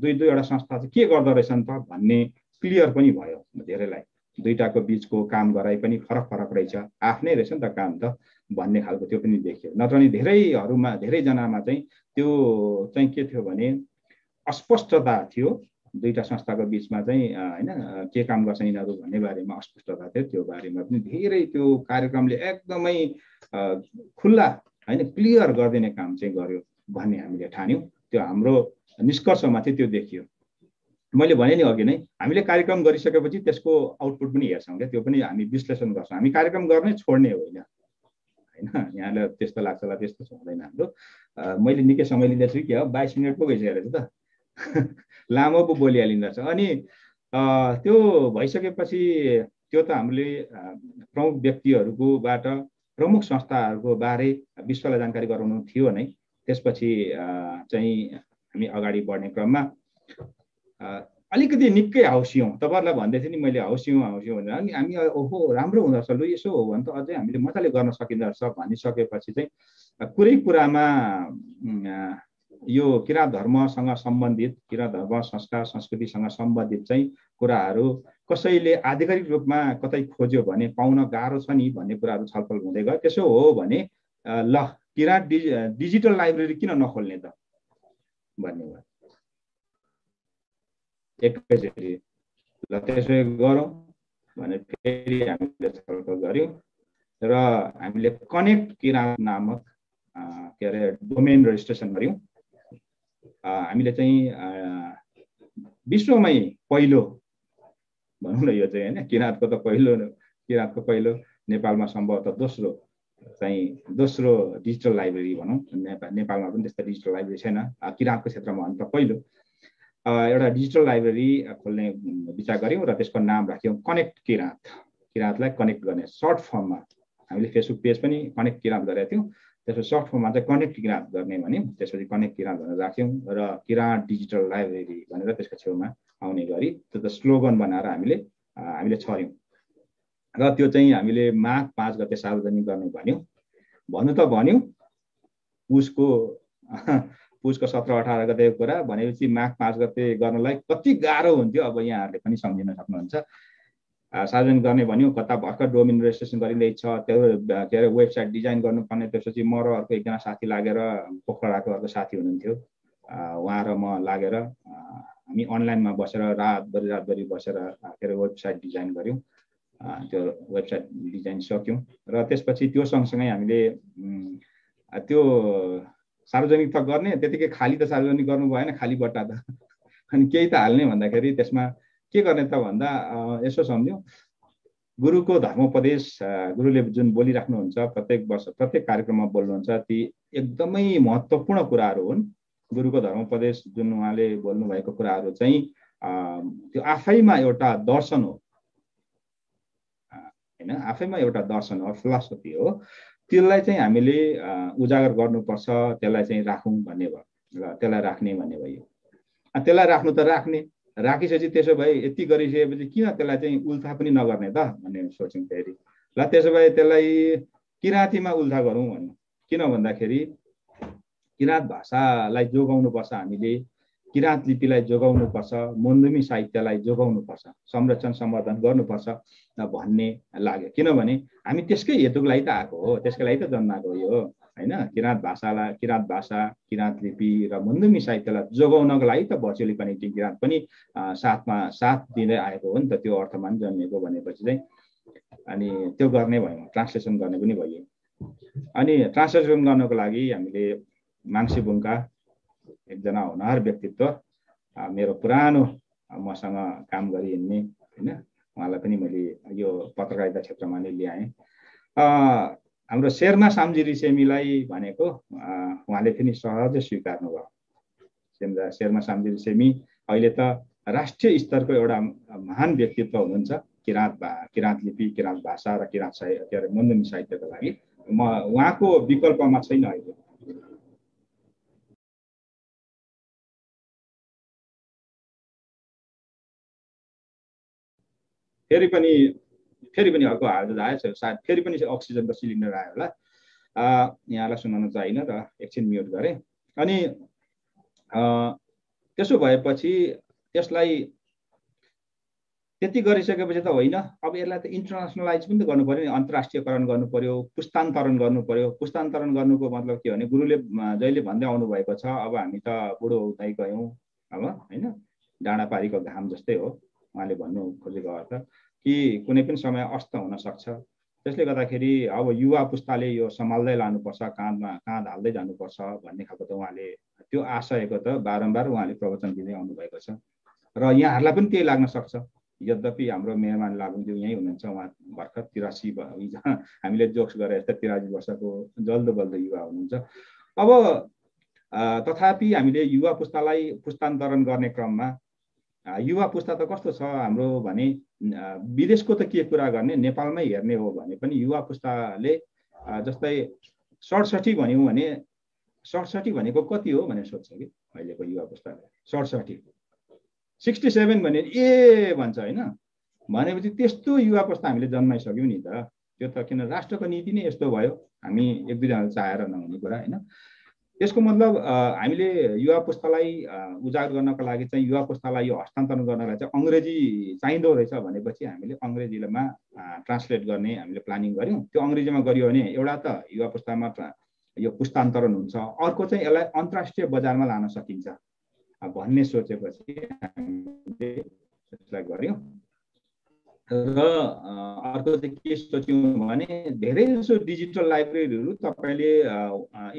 दुई दुईवटा संस्था चाहिँ के गर्दो रहेछन् त भन्ने क्लियर पनि भयो धेरैलाई। दुइटाको बिचको काम गराइ पनि फरक फरक रहेछ। आफ्नै रहेछ नि त काम त भन्ने खालको त्यो पनि देखियो। नत्र नि धेरैहरूमा धेरैजनामा चाहिँ त्यो चाहिँ के थियो भने अस्पष्टता थियो। दुईवटा संस्थाको बिचमा चाहिँ होइन के काम गर्छ यिनीहरू भन्ने बारेमा अस्पष्टता थियो। त्यो बारेमा पनि धेरै त्यो कार्यक्रमले एकदमै खुल्ला होइन क्लियर गरिदिने काम चाहिँ गर्यो। भन्ने हामीले ठान्यौँ। त्यो हाम्रो निष्कर्षमा चाहिँ त्यो देखियो। मैले भने नि अघि नै हामीले कार्यक्रम गरिसकेपछि त्यसको आउटपुट पनि हेर्छौँ क्या। त्यो पनि हामी विश्लेषण गर्छौँ। हामी कार्यक्रम गर्नै छोड्ने होइन। होइन? यहाँलाई त्यस्तो लाग्छ होला त्यस्तो हुँदैन हाम्रो। मैले निकै समय लिँदैछु कि अब बाइस मिनट पो गइसकेको रहेछ त। लामो पो बोलिहालिँदछ अनि त्यो भइसकेपछि त्यो त हामीले प्रमुख व्यक्तिहरूकोबाट प्रमुख संस्थाहरूको बारे विश्वलाई जानकारी गराउनु थियो नै। त्यसपछि चाहिँ हामी अगाडि बढ्ने क्रममा अलिकति निकै हौसियौँ तपाईँहरूलाई भन्दै थिएँ नि मैले हौसियौँ हौसियौँ भनेर। अनि हामी ओहो राम्रो हुँदो रहेछ लु यसो हो भने त अझै हामीले मजाले गर्न सकिँदो रहेछ भनिसकेपछि चाहिँ कुरै कुरामा यो किराँत धर्मसँग सम्बन्धित किराँत धर्म संस्कार संस्कृतिसँग सम्बन्धित चाहिँ कुराहरू कसैले आधिकारिक रूपमा कतै खोज्यो भने पाउन गाह्रो छ नि भन्ने कुराहरू छलफल हुँदै गयो। त्यसो हो भने ल किराँत डिजि डिजिटल लाइब्रेरी किन नखोल्ने त? भन्ने भयो एकैचोटि ल त्यसो गरौँ भनेर फेरि हामीले छलफल गऱ्यौँ र हामीले कनेक्ट किराँत नामक के अरे डोमेन रेजिस्ट्रेसन गऱ्यौँ। हामीले चाहिँ विश्वमै पहिलो भनौँ न यो चाहिँ होइन? किराँतको त पहिलो किराँतको पहिलो नेपालमा सम्भवतः दोस्रो चाहिँ दोस्रो डिजिटल लाइब्रेरी भनौँ नेपालमा पनि त्यस्तो डिजिटल लाइब्रेरी छैन। किराँतको क्षेत्रमा अन्त पहिलो। एउटा डिजिटल लाइब्रेरी खोल्ने विचार गऱ्यौँ र त्यसको नाम राख्यौँ कनेक्ट किराँत किराँतलाई कनेक्ट गर्ने सर्ट फर्ममा। हामीले फेसबुक पेज पनि कनेक्ट किराँत गरेका थियौँ। त्यसपछि सर्ट फर्ममा चाहिँ कनेक्ट किराँत गर्ने भन्यौँ। त्यसपछि कनेक्ट किराँत भनेर राख्यौँ र किराँत डिजिटल लाइब्रेरी भनेर त्यसको छेउमा आउने गरी त्यो त स्लोगन बनाएर हामीले हामीले छर्यौँ। र त्यो चाहिँ हामीले माघ पाँच गते सार्वजनिक गर्ने भन्यौँ। भन्नु त भन्यौँ उसको पुसको सत्र अठार गतेको कुरा भनेपछि माघ पाँच गते गर्नलाई कति गाह्रो हुन्थ्यो अब यहाँहरूले पनि सम्झिन सक्नुहुन्छ। सार्वजनिक गर्ने भन्यो कता भर्खर डोमिन रेजिस्ट्रेसन गरिँदैछ त्यो के अरे वेबसाइट डिजाइन गर्नुपर्ने त्यसपछि म र अर्को एकजना साथी लागेर पोखराको अर्को साथी हुनुहुन्थ्यो। उहाँ र म लागेर हामी अनलाइनमा बसेर रातभरि रातभरि बसेर के अरे वेबसाइट डिजाइन गऱ्यौँ। त्यो वेबसाइट डिजाइन सक्यौँ। र त्यसपछि त्यो सँगसँगै हामीले त्यो सार्वजनिक त गर्ने त्यतिकै खाली त सार्वजनिक गर्नु भएन खाली बट्टा त। अनि केही त हाल्ने भन्दाखेरि त्यसमा के गर्ने त भन्दा यसो सम्झ्यौँ। गुरुको धर्मोपदेश गुरुले जुन बोलिराख्नुहुन्छ प्रत्येक वर्ष प्रत्येक कार्यक्रममा बोल्नुहुन्छ ती एकदमै महत्त्वपूर्ण कुराहरू हुन्। गुरुको धर्मोपदेश जुन उहाँले बोल्नुभएको कुराहरू चाहिँ त्यो आफैमा एउटा दर्शन हो। होइन? आफैमा एउटा दर्शन हो फिलोसफी हो। त्यसलाई चाहिँ हामीले उजागर गर्नुपर्छ त्यसलाई चाहिँ राखौँ भन्ने भयो। र त्यसलाई राख्ने भन्ने भयो त्यसलाई राख्नु त राख्ने। राखिसकेपछि त्यसो भए यति गरिसकेपछि किन त्यसलाई चाहिँ उल्था पनि नगर्ने त भन्ने सोच्यौँ फेरि। ल त्यसो भए त्यसलाई किराँतीमा उल्था गरौँ भन्नु। किन भन्दाखेरि किराँत भाषालाई जोगाउनुपर्छ हामीले। किराँत लिपिलाई जोगाउनुपर्छ मुन्दुमी साहित्यलाई जोगाउनुपर्छ संरक्षण सम्वर्धन गर्नुपर्छ भन्ने लाग्यो। किनभने हामी त्यसकै हेतुको लागि त आएको हो त्यसकै लागि त जन्माएको हो यो होइन? किराँत भाषालाई किराँत भाषा किराँत लिपि र मुन्दुमी साहित्यलाई जोगाउनको लागि त भर्चुअली कनेक्टिङ किराँत पनि साथमा साथ दिँदै आएको हो नि त त्यो अर्थमा पनि जन्मेको भनेपछि चाहिँ। अनि त्यो गर्ने भयौँ ट्रान्सलेसन गर्ने पनि भयो अनि ट्रान्सलेसन गर्नको लागि हामीले माङ्सी बुङ्का एकजना हुनहार व्यक्तित्व मेरो पुरानो मसँग काम गरी हिँड्ने होइन? उहाँलाई पनि मैले यो पत्रकारिता क्षेत्रमा नै ल्याएँ। हाम्रो शेर्मा साम्जी सेमीलाई भनेको उहाँले पनि सहजै स्वीकार्नु भयो। सेम्जा शेर्मा साम्जी सेमी अहिले त राष्ट्रिय स्तरको एउटा महान व्यक्तित्व हुनुहुन्छ। किराँत भा किराँत लिपि किराँत भाषा र किराँत साहित्य के अरे मुन्दुमी साहित्यको लागि। म उहाँको विकल्पमा छैन अहिले। फेरि पनि फेरि पनि अर्को हालत आएछ सायद फेरि पनि अक्सिजनको सिलिन्डर आयो होला। यहाँलाई सुनाउनु चाहिन र एकछिन म्युट गरेँ। अनि त्यसो भएपछि त्यसलाई त्यति गरिसकेपछि त होइन अब यसलाई त इन्टरनेसनलाइज पनि त पऱ्यो नि अन्तर्राष्ट्रियकरण गर्नु पऱ्यो पुस्तान्तरण गर्नु पऱ्यो पुस्तान्तरण गर्नुको मतलब के भने गुरुले जहिले भन्दै आउनुभएको छ अब हामी त बुढो हुँदै गयौँ अब होइन डाँडापारीको घाम जस्तै हो। उहाँले भन्नु खोजेको अर्थ कि कुनै पनि समय अस्त हुनसक्छ त्यसले गर्दाखेरि अब युवा पुस्ताले यो सम्हाल्दै लानुपर्छ काँधमा काँध हाल्दै जानुपर्छ भन्ने खालको त उहाँले त्यो आशयको त बारम्बार उहाँले प्रवचन दिँदै आउनुभएको छ। र यहाँहरूलाई पनि त्यही लाग्न सक्छ। यद्यपि हाम्रो मेहमान लागुज्यू यहीँ हुनुहुन्छ उहाँ भर्खर तिरासी हामीले जोक्स गरे जस्तै तिरासी वर्षको जल्दो बल्दो युवा हुनुहुन्छ। अब तथापि हामीले युवा पुस्तालाई पुस्तान्तरण गर्ने क्रममा युवा पुस्ता त कस्तो छ हाम्रो भने विदेशको त के कुरा गर्ने नेपालमै हेर्ने हो भने पनि युवा पुस्ताले जस्तै सडसठी भन्यौँ भने सडसठी भनेको कति हो भनेर सोध्छ कि अहिलेको युवा पुस्ताले? सडसठी। सिक्सटी सेभेन भने ए भन्छ होइन। भनेपछि त्यस्तो युवा पुस्ता हामीले जन्माइसक्यौँ नि त। त्यो त किन राष्ट्रको नीति नै यस्तो भयो। हामी एक दुईजना चाहेर नहुने कुरा होइन। त्यसको मतलब हामीले युवा पुस्तालाई उजागर गर्नको लागि चाहिँ युवा पुस्तालाई यो हस्तान्तरण गर्नलाई चाहिँ अङ्ग्रेजी चाहिँदो रहेछ भनेपछि हामीले अङ्ग्रेजीमा ट्रान्सलेट गर्ने हामीले प्लानिङ गऱ्यौँ। त्यो अङ्ग्रेजीमा गरियो भने एउटा त युवा पुस्तामा यो पुस्तान्तरण हुन्छ। अर्को चाहिँ यसलाई अन्तर्राष्ट्रिय बजारमा लान सकिन्छ। भन्ने सोचेपछि हामीले यसलाई गऱ्यौँ। र अर्को चाहिँ के सोच्यौँ भने धेरै जसो डिजिटल लाइब्रेरीहरू तपाईँले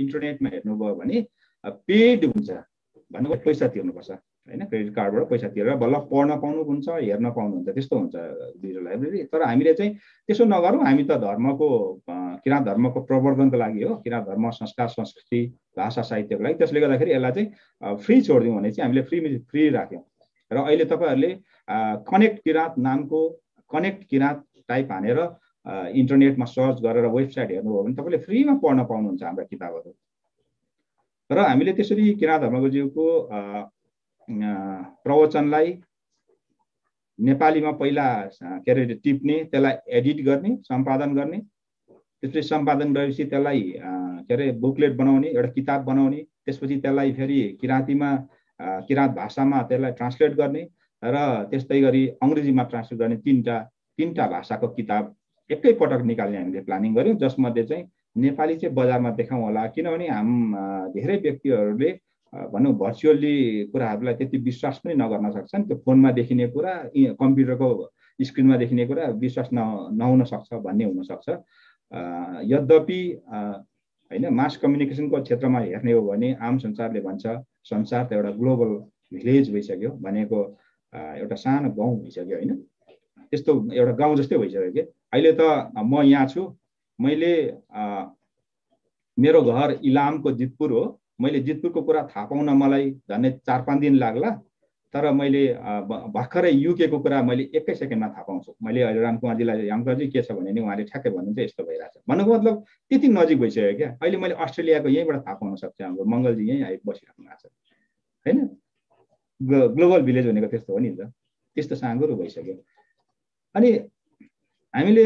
इन्टरनेटमा हेर्नुभयो भने पेड हुन्छ भन्नुको पैसा तिर्नुपर्छ होइन? क्रेडिट कार्डबाट पैसा तिरेर बल्ल पढ्न पाउनुहुन्छ हेर्न पाउनुहुन्छ त्यस्तो हुन्छ डिजिटल लाइब्रेरी। तर हामीले चाहिँ त्यसो नगरौँ हामी त धर्मको किराँत धर्मको प्रवर्धनको लागि हो किराँत धर्म संस्कार संस्कृति भाषा साहित्यको लागि। त्यसले गर्दाखेरि यसलाई चाहिँ फ्री छोडिदिउँ भने चाहिँ हामीले फ्री फ्री राख्यौँ। र अहिले तपाईँहरूले कनेक्ट किराँत नामको कनेक्ट किराँत टाइप हानेर इन्टरनेटमा सर्च गरेर वेबसाइट हेर्नुभयो भने तपाईँले फ्रीमा पढ्न पाउनुहुन्छ हाम्रा किताबहरू। र हामीले त्यसरी किराँत धर्मगुरुज्यूको प्रवचनलाई नेपालीमा पहिला के अरे टिप्ने त्यसलाई एडिट गर्ने सम्पादन गर्ने त्यसपछि सम्पादन गरेपछि त्यसलाई के अरे बुकलेट बनाउने एउटा किताब बनाउने त्यसपछि त्यसलाई फेरि किराँतीमा किराँत भाषामा त्यसलाई ट्रान्सलेट गर्ने र त्यस्तै गरी अङ्ग्रेजीमा ट्रान्सलेट गर्ने तिनवटा तिनवटा भाषाको किताब एकैपटक निकाल्ने हामीले प्लानिङ गऱ्यौँ जसमध्ये चाहिँ नेपाली चाहिँ बजारमा देखाउँ होला। किनभने हाम धेरै व्यक्तिहरूले भनौँ भर्चुअली कुराहरूलाई त्यति विश्वास पनि नगर्न सक्छन्। त्यो फोनमा देखिने कुरा कम्प्युटरको स्क्रिनमा देखिने कुरा विश्वास न नहुन सक्छ भन्ने हुनसक्छ। यद्यपि होइन मास कम्युनिकेसनको क्षेत्रमा हेर्ने हो भने आम संसारले भन्छ संसार त एउटा ग्लोबल भिलेज भइसक्यो भनेको एउटा सानो गाउँ भइसक्यो होइन? त्यस्तो एउटा गाउँ जस्तै भइसक्यो कि? अहिले त म यहाँ छु। मैले मेरो घर इलामको जितपुर हो। मैले जितपुरको कुरा थाहा पाउन मलाई झन्डै चार पाँच दिन लाग्ला। तर मैले भर्खरै युकेको कुरा मैले एकै सेकेन्डमा थाहा पाउँछु। मैले अहिले रामकुमारजीलाई रामकुमारजी के छ भने नि उहाँले ठ्याक्कै भन्नुहुन्छ यस्तो भइरहेछ। भन्नुको मतलब त्यति नजिक भइसक्यो क्या। अहिले मैले अस्ट्रेलियाको यहीँबाट थाहा पाउन सक्छु हाम्रो मङ्गलजी यहीँ आइ बसिराख्नु भएको छ। होइन? ग्लोबल भिलेज भनेको त्यस्तो हो नि त। त्यस्तो साँगुरो भइसक्यो। अनि हामीले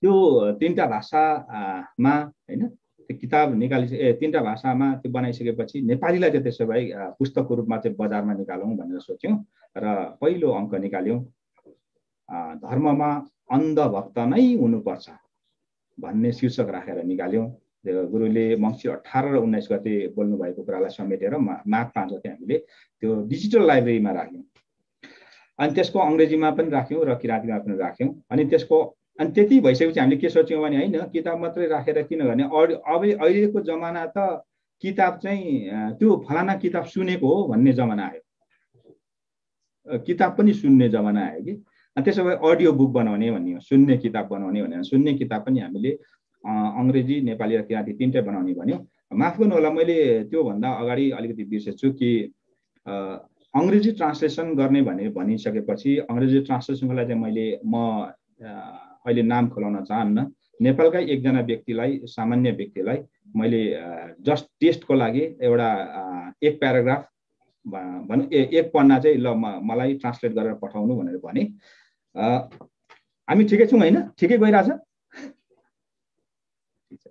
त्यो तिनवटा भाषामा होइन त्यो किताब निकालि ए तिनवटा भाषामा त्यो बनाइसकेपछि नेपालीलाई चाहिँ त्यसो भए पुस्तकको रूपमा चाहिँ बजारमा निकालौँ भनेर सोच्यौँ र पहिलो अङ्क निकाल्यौँ धर्ममा अन्धभक्त नै हुनुपर्छ भन्ने शीर्षक राखेर निकाल्यौँ। गुरुले मङ्सिर अठार र उन्नाइस गते बोल्नुभएको कुरालाई समेटेर माघ पाँच गते हामीले त्यो डिजिटल लाइब्रेरीमा राख्यौँ। अनि त्यसको अङ्ग्रेजीमा पनि राख्यौँ र किराँतीमा पनि राख्यौँ। अनि त्यसको अनि त्यति भइसकेपछि हामीले के सोच्यौँ भने होइन किताब मात्रै राखेर किनभने अब अहिलेको जमाना त किताब चाहिँ त्यो फलाना किताब सुनेको हो भन्ने जमाना आयो। किताब पनि सुन्ने जमाना आयो कि। त्यसो भए अडियो बुक बनाउने भन्ने हो सुन्ने किताब बनाउने भनेर। सुन्ने किताब पनि हामीले अङ्ग्रेजी नेपाली र किराँती तिनटै बनाउने भन्यो। माफ गर्नु होला मैले त्योभन्दा अगाडि अलिकति बिर्सेछु कि अङ्ग्रेजी ट्रान्सलेसन गर्ने भने भनिसकेपछि अङ्ग्रेजी ट्रान्सलेसनको लागि चाहिँ मैले म अहिले नाम खुलाउन चाहन्न। नेपालकै एकजना व्यक्तिलाई सामान्य व्यक्तिलाई मैले जस्ट टेस्टको लागि एउटा एक प्याराग्राफ भनौँ एक पन्ना चाहिँ ल मलाई ट्रान्सलेट गरेर पठाउनु भनेर भने हामी ठिकै छौँ होइन? ठिकै गइरहेछ?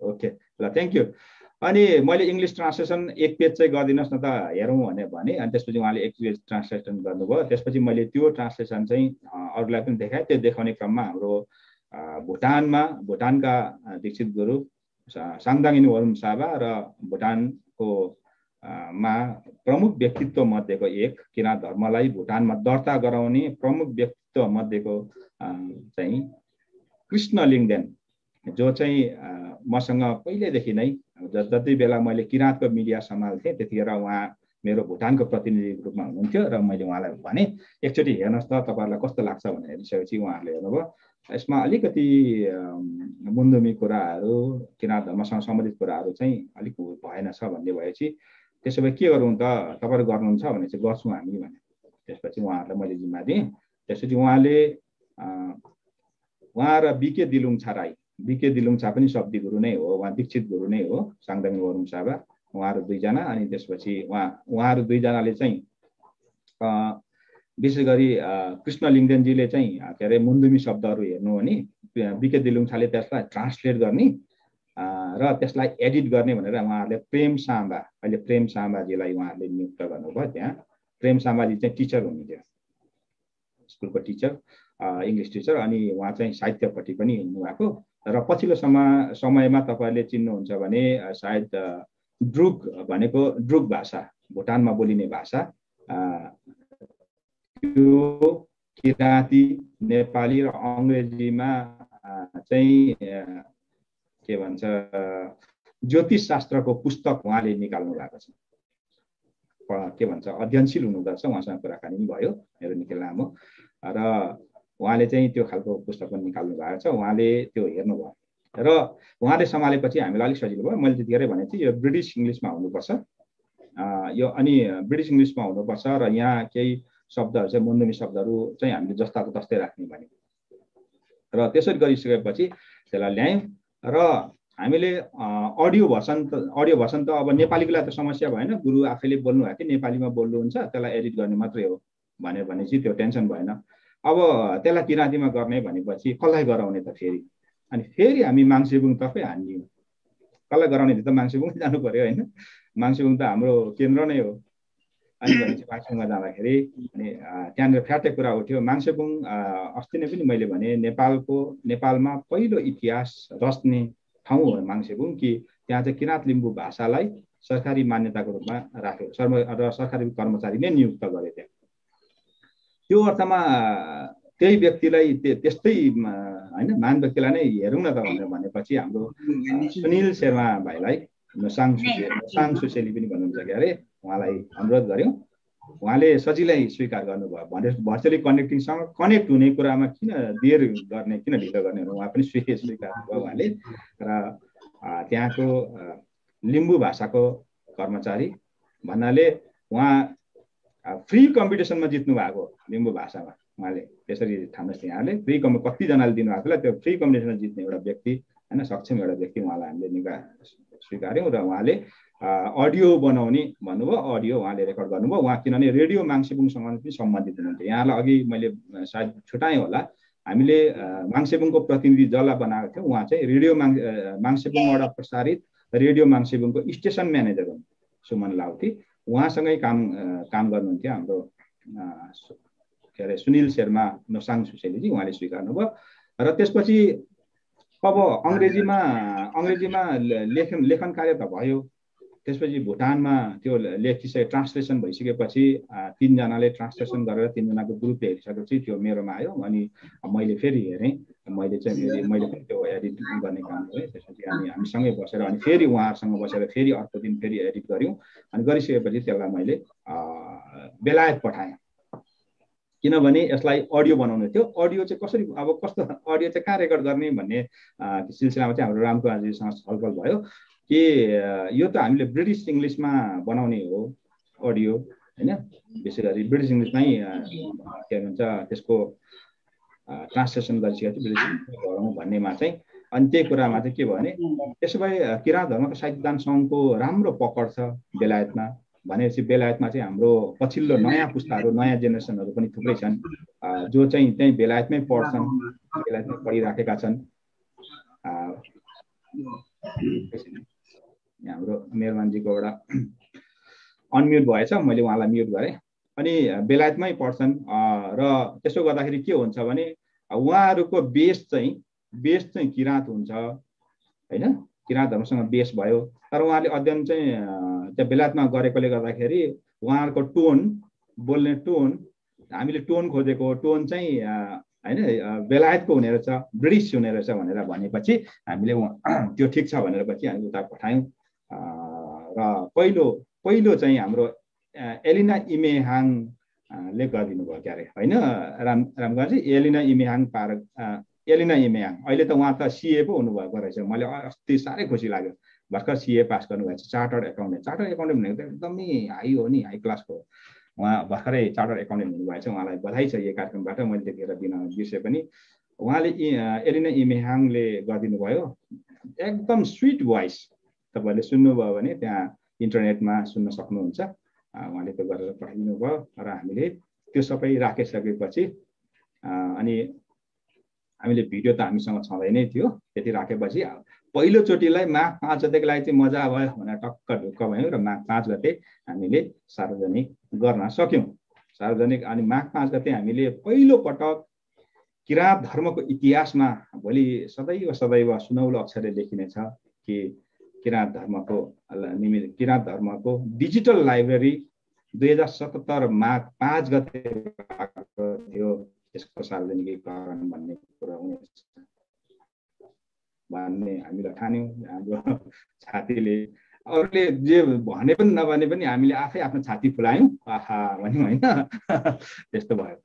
ओके। ल थ्याङ्क यू अनि मैले इङ्ग्लिस ट्रान्सलेसन एक पेज चाहिँ गरिदिनुहोस् न त हेरौँ भनेर भने। अनि त्यसपछि उहाँले एक पेज ट्रान्सलेसन गर्नुभयो। त्यसपछि मैले त्यो ट्रान्सलेसन चाहिँ अरूलाई पनि देखाएँ। त्यो देखाउने क्रममा हाम्रो भुटानमा भुटानका दीक्षित गुरु साङदाङ वरुण साबा र भुटानको मा प्रमुख व्यक्तित्व मध्येको एक किराँत धर्मलाई भुटानमा दर्ता गराउने प्रमुख व्यक्तित्व मध्येको चाहिँ कृष्ण लिङ्गदेन जो चाहिँ मसँग पहिल्यैदेखि नै जति बेला मैले किराँतको मिडिया सम्हाल्थेँ त्यतिखेर उहाँ मेरो भुटानको प्रतिनिधिको रूपमा हुनुहुन्थ्यो र मैले उहाँलाई भने एकचोटि हेर्नुहोस् त तपाईँहरूलाई कस्तो लाग्छ? भनेर हेरिसकेपछि उहाँहरूले हेर्नुभयो यसमा अलिकति मुन्दुमी कुराहरू किराँत धर्मसँग सम्बन्धित कुराहरू चाहिँ अलिक भएन छ भन्ने भएपछि त्यसो भए के गरौँ त? तपाईँहरू गर्नुहुन्छ? भने चाहिँ गर्छौँ हामी भने। त्यसपछि उहाँहरूलाई मैले जिम्मा दिएँ। त्यसपछि उहाँले उहाँ र बिके दिलुङछा राई बिके दिलुङछा पनि शब्दी गुरु नै हो उहाँ दीक्षित गुरु नै हो साङदाङ वरुङ साबा उहाँहरू दुईजना अनि त्यसपछि उहाँ उहाँहरू दुईजनाले चाहिँ विशेष गरी कृष्ण लिङ्गदेनजीले चाहिँ के अरे मुन्दुमी शब्दहरू हेर्नु भने बिके दिलुङछाले त्यसलाई ट्रान्सलेट गर्ने र त्यसलाई एडिट गर्ने भनेर उहाँहरूले प्रेम साम्बा अहिले प्रेम साम्बाजीलाई उहाँहरूले नियुक्त गर्नुभयो त्यहाँ। प्रेम साम्बाजी चाहिँ टिचर हुनुहुन्थ्यो। स्कुलको टिचर। इङ्ग्लिस टिचर अनि उहाँ चाहिँ साहित्यपट्टि पनि हुनुभएको। र पछिल्लो समय समयमा तपाईँहरूले चिन्नुहुन्छ भने सायद ड्रुक भनेको ड्रुक भाषा भुटानमा बोलिने भाषा। त्यो किराँती नेपाली र अङ्ग्रेजीमा चाहिँ के भन्छ ज्योतिष शास्त्रको पुस्तक उहाँले निकाल्नु भएको छ। के भन्छ अध्ययनशील हुनुहुँदो उहाँसँग कुराकानी पनि भयो मेरो निकै लामो। र उहाँले चाहिँ त्यो खालको पुस्तक पनि निकाल्नु भएको छ उहाँले त्यो हेर्नुभयो। र उहाँले सम्हालेपछि हामीलाई अलिक सजिलो भयो। मैले त्यतिखेरै भनेको थिएँ यो ब्रिटिस इङ्ग्लिसमा हुनुपर्छ। यो अनि ब्रिटिस इङ्ग्लिसमा हुनुपर्छ र यहाँ केही शब्दहरू चाहिँ मुन्दुमी शब्दहरू चाहिँ हामीले जस्ताको तस्तै राख्ने भने र त्यसरी गरिसकेपछि त्यसलाई ल्यायौँ र हामीले अडियो भर्सन त अडियो भर्सन त अब नेपालीको लागि त समस्या भएन। गुरु आफैले बोल्नु भएको थियो नेपालीमा बोल्नुहुन्छ त्यसलाई एडिट गर्ने मात्रै हो भन्यो भने चाहिँ त्यो टेन्सन भएन। अब त्यसलाई किराँतीमा गर्ने भनेपछि कसलाई गराउने त फेरि? अनि फेरि हामी माङ्सेबुङतर्फै हानिदियौँ कसलाई गराउने त माङ्सेबुङ जानु पऱ्यो होइन? माङ्सेबुङ त हाम्रो केन्द्र नै हो। अनि भनेपछि माङ्सेबुङमा जाँदाखेरि अनि त्यहाँनिर फ्याटे कुरा उठ्यो। माङ्सेबुङ अस्ति नै पनि मैले भने नेपालको नेपालमा पहिलो इतिहास रच्ने ठाउँ हो माङ्सेबुङ कि त्यहाँ चाहिँ किराँत लिम्बू भाषालाई सरकारी मान्यताको रूपमा राख्यो। र सरकारी कर्मचारी नै नियुक्त गरे त्यहाँ। त्यो अर्थमा त्यही व्यक्तिलाई त्यस्तै होइन महान व्यक्तिलाई नै हेरौँ न त भनेर भनेपछि हाम्रो सुनिल शर्मा भाइलाई साङ साङ सुसेली पनि भन्नुहुन्छ कि अरे उहाँलाई अनुरोध गऱ्यौँ उहाँले सजिलै स्वीकार गर्नुभयो। भने भर्चुअली कनेक्टिङसँग कनेक्ट हुने कुरामा किन देर गर्ने किन ढिलो गर्ने उहाँ पनि स्वीकार स्वीकार भयो उहाँले। र त्यहाँको लिम्बू भाषाको कर्मचारी भन्नाले उहाँ फ्री कम्पिटिसनमा जित्नु भएको लिम्बू भाषामा उहाँले त्यसरी थाम्नुहोस् यहाँले। फ्री कम्पि कतिजनाले दिनुभएको थियो त्यो फ्री कम्पिटिसनमा जित्ने एउटा व्यक्ति होइन सक्षम एउटा व्यक्ति उहाँलाई हामीले निका स्वीकार्यौँ र उहाँले अडियो बनाउने भन्नुभयो अडियो उहाँले रेकर्ड गर्नुभयो। उहाँ किनभने रेडियो माङसेबुङसँग पनि सम्बन्धित हुनुहुन्थ्यो। यहाँलाई अघि मैले सायद छुट्याएँ होला। हामीले माङसेबुङको प्रतिनिधि जसलाई बनाएको थियौँ। उहाँ चाहिँ रेडियो माङ माङसेबुङबाट प्रसारित रेडियो माङसेबुङको स्टेसन म्यानेजर हुन्। सुमन लाउती उहाँसँगै काम काम गर्नुहुन्थ्यो हाम्रो के अरे सुनिल शर्मा नोसाङ सुसेलीजी उहाँले स्वीकार्नुभयो। र त्यसपछि अब अङ्ग्रेजीमा अङ्ग्रेजीमा लेखन लेखन कार्य त भयो। त्यसपछि भुटानमा त्यो लेखिसके ट्रान्सलेसन भइसकेपछि तिनजनाले ट्रान्सलेसन गरेर तिनजनाको ग्रुपले हेरिसकेपछि त्यो मेरोमा आयो अनि मैले फेरि हेरेँ। मैले चाहिँ मैले पनि त्यो एडिट गर्ने काम गरेँ। त्यसपछि अनि हामीसँगै बसेर अनि फेरि उहाँहरूसँग बसेर फेरि अर्को दिन फेरि एडिट गऱ्यौँ अनि गरिसकेपछि त्यसलाई मैले बेलायत पठाएँ। किनभने यसलाई अडियो बनाउनु थियो। अडियो चाहिँ कसरी अब कस्तो अडियो चाहिँ कहाँ रेकर्ड गर्ने भन्ने सिलसिलामा चाहिँ हाम्रो रामको आजीसँग छलफल भयो। कि यो त हामीले ब्रिटिस इङ्ग्लिसमा बनाउने हो अडियो होइन? विशेष गरी ब्रिटिस इङ्ग्लिसमै के भन्छ त्यसको ट्रान्सलेसन गरिसकेको थियो ब्रिटिस गरौँ भन्नेमा चाहिँ अनि त्यही कुरामा चाहिँ के भने त्यसो भए किराँत धर्मको साहित्यदान सङ्घको राम्रो पकड छ बेलायतमा भनेपछि बेलायतमा चाहिँ हाम्रो पछिल्लो नयाँ पुस्ताहरू नयाँ जेनेरेसनहरू पनि थुप्रै छन्। जो चाहिँ त्यहीँ बेलायतमै पढ्छन् बेलायतमै पढिराखेका छन्। हाम्रो मेहरबानजीको एउटा अनम्युट भएछ मैले उहाँलाई म्युट गरेँ। अनि बेलायतमै पढ्छन् र त्यसो गर्दाखेरि के हुन्छ भने उहाँहरूको बेस चाहिँ बेस चाहिँ किराँत हुन्छ होइन? किराँत धर्मसँग बेस भयो। तर उहाँले अध्ययन चाहिँ त्यहाँ बेलायतमा गरेकोले गर्दाखेरि उहाँहरूको टोन बोल्ने टोन हामीले टोन खोजेको टोन चाहिँ होइन बेलायतको हुने रहेछ ब्रिटिस हुने रहेछ भनेर भनेपछि हामीले त्यो ठिक छ भनेर पछि हामी उता पठायौँ। र पहिलो पहिलो चाहिँ हाम्रो एलिना इमेहाङले गरिदिनु भयो क्यारे होइन? राम रामगञ्जी एलिना इमेहाङ पार एलिना इमेहाङ। अहिले त उहाँ त सिए पो हुनुभएको रहेछ। मैले अस्ति साह्रै खुसी लाग्यो। भर्खर सिए पास गर्नुभएको चार्टर्ड एकाउन्टेन्ट। चार्टर्ड एकाउन्टेन्ट भनेको त एकदमै हाई हो नि हाई क्लासको। उहाँ भर्खरै चार्टर्ड एकाउन्टेन्ट हुनुभएको छ। उहाँलाई बधाई छ यो कार्यक्रमबाट। मैले त्यतिखेर दिन बिर्सेँ पनि। उहाँले एलिना इमेहाङले गरिदिनु भयो एकदम स्विट भोइस। तपाईँहरूले सुन्नुभयो भने त्यहाँ इन्टरनेटमा सुन्न सक्नुहुन्छ। उहाँले त्यो गरेर पठाइदिनु भयो र हामीले त्यो सबै राखिसकेपछि अनि हामीले भिडियो त हामीसँग छँदै नै थियो त्यति राखेपछि पहिलोचोटिलाई माघ पाँच गतेको लागि चाहिँ मजा भयो भनेर टक्क ढुक्क भयौँ र माघ पाँच गते हामीले सार्वजनिक गर्न सक्यौँ। सार्वजनिक अनि माघ पाँच गते हामीले पहिलो पटक किराँत धर्मको इतिहासमा भोलि सदैव सदैव सुनौलो अक्षरले लेखिनेछ कि किराँत धर्मको निमित्त किराँत धर्मको डिजिटल लाइब्रेरी दुई हजार सतहत्तर माघ पाँच गते थियो। त्यसको सार्वजनिकीकरण भन्ने कुरा हुनेछ भन्ने हामीलाई ठान्यौँ हाम्रो छातीले। अरूले जे भने पनि नभने पनि हामीले आफै आफ्नो छाती फुलायौँ। आहा भन्यौँ होइन। त्यस्तो भयो।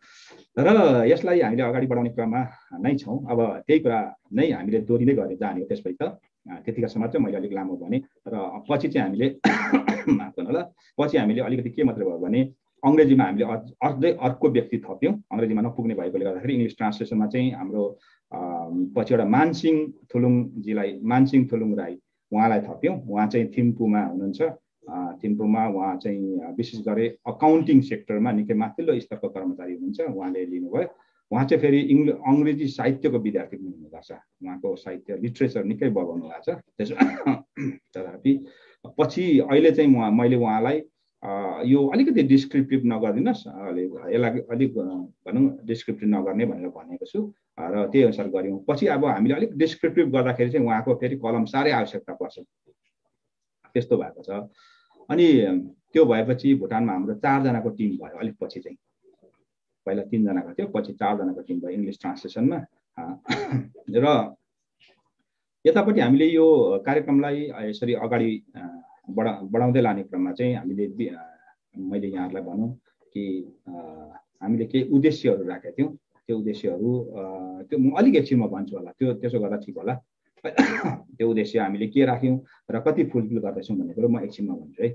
र यसलाई हामीले अगाडि बढाउने क्रममा नै छौँ। अब त्यही कुरा नै हामीले दोहोरिँदै गरेर जाने हो त्यसपछि त। त्यतिखेरसम्म चाहिँ मैले अलिक लामो भने र पछि चाहिँ हामीले माफ गर्नु होला पछि हामीले अलिकति के मात्रै भयो भने अङ्ग्रेजीमा हामीले अझै अर्को व्यक्ति थप्यौँ। अङ्ग्रेजीमा नपुग्ने भएकोले गर्दाखेरि इङ्ग्लिस ट्रान्सलेसनमा चाहिँ हाम्रो पछि एउटा मानसिंह थुलुङजीलाई मानसिंह थुलुङ राई उहाँलाई थप्यौँ। उहाँ चाहिँ थिम्पूमा हुनुहुन्छ। थिम्पूमा उहाँ चाहिँ विशेष गरी अकाउन्टिङ सेक्टरमा निकै माथिल्लो स्तरको कर्मचारी हुनुहुन्छ। उहाँले लिनुभयो। उहाँ चाहिँ फेरि इङ्ग्ल अङ्ग्रेजी साहित्यको विद्यार्थी पनि हुनुभएको छ। उहाँको साहित्य लिट्रेचर निकै बगाउनु भएको छ। त्यसो तथापि पछि अहिले चाहिँ उहाँ मैले उहाँलाई यो अलिकति डिस्क्रिप्टिभ नगरिदिनुहोस्। यसलाई अलिक भनौँ डिस्क्रिप्टिभ नगर्ने भनेर भनेको छु। र त्यही अनुसार गऱ्यौँ। पछि अब हामीले अलिक डिस्क्रिप्टिभ गर्दाखेरि चाहिँ उहाँको फेरि कलम साह्रै आवश्यकता पर्छ। त्यस्तो भएको छ। अनि त्यो भएपछि भुटानमा हाम्रो चारजनाको टिम भयो अलिक पछि चाहिँ। पहिला तिनजनाको थियो पछि चारजनाको टिम भयो इङ्ग्लिस ट्रान्सलेसनमा र यतापट्टि हामीले यो कार्यक्रमलाई यसरी अगाडि बढा बढाउँदै लाने क्रममा चाहिँ हामीले मैले यहाँहरूलाई भनौँ कि हामीले केही उद्देश्यहरू राखेका थियौँ। त्यो उद्देश्यहरू त्यो म अलिक एकछिनमा भन्छु होला। त्यो त्यसो गर्दा ठिक होला। त्यो उद्देश्य हामीले के राख्यौँ र कति फुलफिल गर्दैछौँ भन्ने कुरो म एकछिनमा भन्छु है।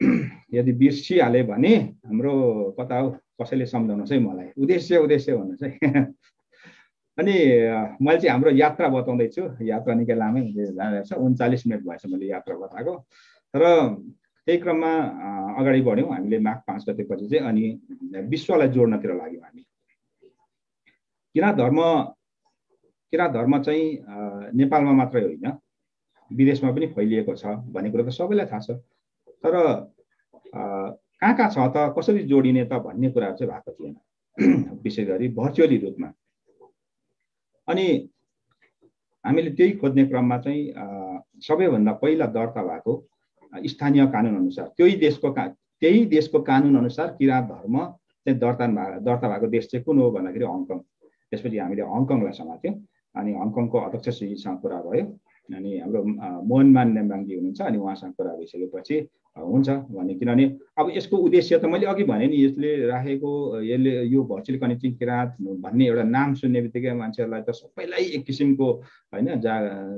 यदि बिर्सिहाल्यो भने हाम्रो कता हो? कसैले सम्झाउनुहोस् है मलाई। उद्देश्य उद्देश्य भन्नुहोस् है। अनि मैले चाहिँ हाम्रो यात्रा बताउँदैछु। यात्रा निकै लामै हुँदै जाँदैछ उन्चालिस मिनट भएछ मैले यात्रा बताएको। तर त्यही क्रममा अगाडि बढ्यौँ। हामीले माघ पाँच गतेपछि चाहिँ अनि विश्वलाई जोड्नतिर लाग्यौँ हामी। किराँत धर्म किराँत धर्म चाहिँ नेपालमा मात्रै होइन। विदेशमा पनि फैलिएको छ भन्ने कुरो त सबैलाई थाहा छ। तर कहाँ कहाँ छ त? कसरी जोडिने त भन्ने कुराहरू चाहिँ भएको थिएन। विशेष गरी भर्चुअली रूपमा। अनि हामीले त्यही खोज्ने क्रममा चाहिँ सबैभन्दा पहिला दर्ता भएको स्थानीय कानुन अनुसार त्यही देशको का त्यही देशको कानुन अनुसार किराँत धर्म चाहिँ दर्ता दर्ता भएको देश चाहिँ कुन हो भन्दाखेरि हङकङ। त्यसपछि हामीले हङकङलाई समात्यौँ। अनि हङकङको अध्यक्षसँग कुरा भयो। अनि हाम्रो मोहनमान नेम्बाङजी हुनुहुन्छ अनि उहाँसँग कुरा भइसकेपछि हुन्छ भने किनभने अब यसको उद्देश्य त मैले अघि भने नि यसले राखेको यसले यो भर्चुअल कनेक्टिङ किराँत भन्ने एउटा नाम सुन्ने बित्तिकै मान्छेहरूलाई त सबैलाई एक किसिमको होइन जा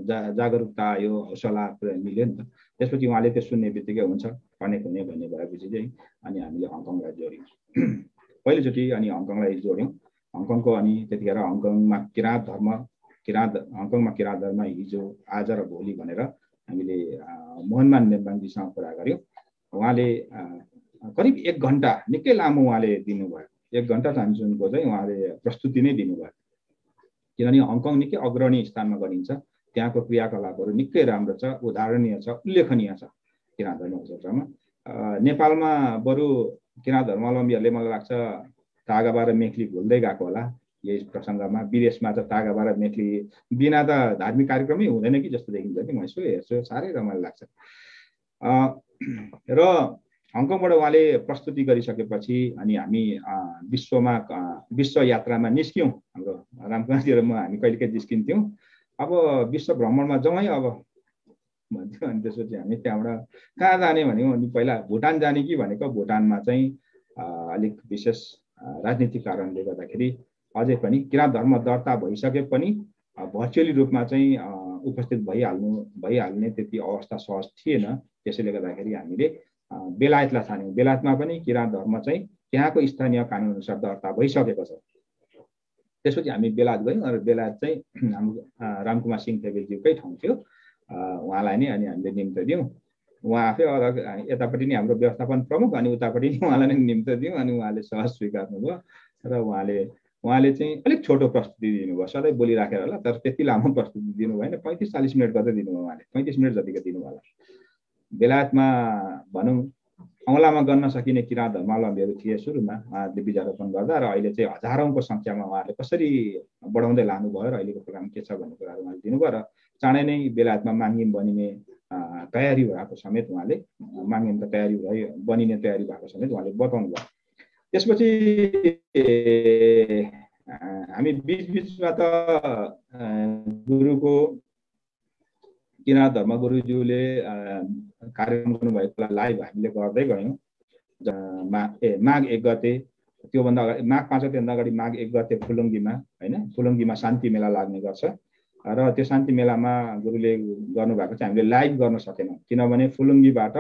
जा जागरुकता आयो हौसला मिल्यो नि त। त्यसपछि उहाँले त्यो सुन्ने बित्तिकै हुन्छ कनेक्ट हुने भन्ने भएपछि चाहिँ अनि हामीले हङकङलाई जोड्यौँ। पहिलोचोटि अनि हङकङलाई जोड्यौँ। हङकङको अनि त्यतिखेर हङकङमा किराँत धर्म किराँत हङकङमा किराँत धर्म हिजो आज र भोलि भनेर हामीले मोहनमान नेम्बाङजीसँग कुरा गऱ्यौँ उहाँले करिब एक घन्टा निकै लामो उहाँले दिनुभयो। एक घन्टा सुनको चाहिँ उहाँले प्रस्तुति नै दिनुभयो। किनभने हङकङ निकै अग्रणी स्थानमा गरिन्छ। त्यहाँको क्रियाकलापहरू निकै राम्रो छ उदाहरणीय छ उल्लेखनीय छ किराँत धर्म क्षेत्रमा नेपालमा बरु किराँत धर्मावलम्बीहरूले मलाई लाग्छ तागाबा र मेखली भुल्दै गएको होला। यही प्रसङ्गमा विदेशमा त तागाबा र मेखली बिना त धार्मिक कार्यक्रमै हुँदैन कि जस्तो देखिन्छ कि म यसो हेर्छु साह्रै रमाइलो लाग्छ। र हङकङबाट उहाँले प्रस्तुति गरिसकेपछि अनि हामी विश्वमा विश्व यात्रामा निस्क्यौँ। हाम्रो रामकुमारतिर म हामी कहिलेकाहीँ निस्किन्थ्यौँ। अब विश्व भ्रमणमा जाउँ है अब। भन्थ्यौँ अनि त्यसपछि हामी त्यहाँबाट कहाँ जाने भन्यौँ अनि पहिला भुटान जाने कि भनेको भुटानमा चाहिँ अलिक विशेष राजनीतिक कारणले गर्दाखेरि अझै पनि किराँत धर्म दर्ता भइसके पनि भर्चुअली रूपमा चाहिँ उपस्थित भइहाल्नु भइहाल्ने त्यति अवस्था सहज थिएन। त्यसैले गर्दाखेरि हामीले बेलायतलाई छान्यौँ। बेलायतमा पनि किराँत धर्म चाहिँ त्यहाँको स्थानीय कानुन अनुसार दर्ता भइसकेको छ। त्यसपछि हामी बेलायत गयौँ र बेलायत चाहिँ हाम्रो रामकुमार सिंह थेबेलज्यूकै ठाउँ थियो। उहाँलाई नै अनि हामीले निम्तो दियौँ। उहाँ आफै यतापट्टि नै हाम्रो व्यवस्थापन प्रमुख अनि उतापट्टि नै उहाँलाई नै निम्तो दियौँ अनि उहाँले सहज स्वीकार्नुभयो। र उहाँले उहाँले चाहिँ अलिक छोटो प्रस्तुति दिनुभयो। सधैँ बोलिराखेर होला तर त्यति लामो प्रस्तुति दिनु भएन पैँतिस चालिस मिनट गर्दै दिनुभयो उहाँले। पैँतिस मिनट जतिको दिनुभयो होला। बेलायतमा भनौँ औँलामा गर्न सकिने किराँत धर्मावलम्बीहरू थिए सुरुमा। उहाँहरूले बिजारोपण गर्दा र अहिले चाहिँ हजारौँको सङ्ख्यामा उहाँहरूले कसरी बढाउँदै लानुभयो र अहिलेको प्रोग्राम के छ भन्ने कुराहरू उहाँले दिनुभयो र चाँडै नै बेलायतमा माङ्गिम बनिने तयारी भएको समेत उहाँले माङ्गिम त तयारी भयो बनिने तयारी भएको समेत उहाँले बताउनु भयो त्यसपछि हामी बिचबिचमा त गुरुको किराँत धर्मगुरुज्यूले कार्यक्रम गर्नुभएको लाइभ हामीले गर्दै गयौँ। मा ए माघ एक गते त्योभन्दा अगाडि माघ पाँच गतेभन्दा अगाडि माघ एक गते फुलुङ्गीमा होइन? फुलुङ्गीमा शान्ति मेला लाग्ने गर्छ। र त्यो शान्ति मेलामा गुरुले गर्नुभएको चाहिँ हामीले लाइभ गर्न सकेनौँ। किनभने फुलुङ्गीबाट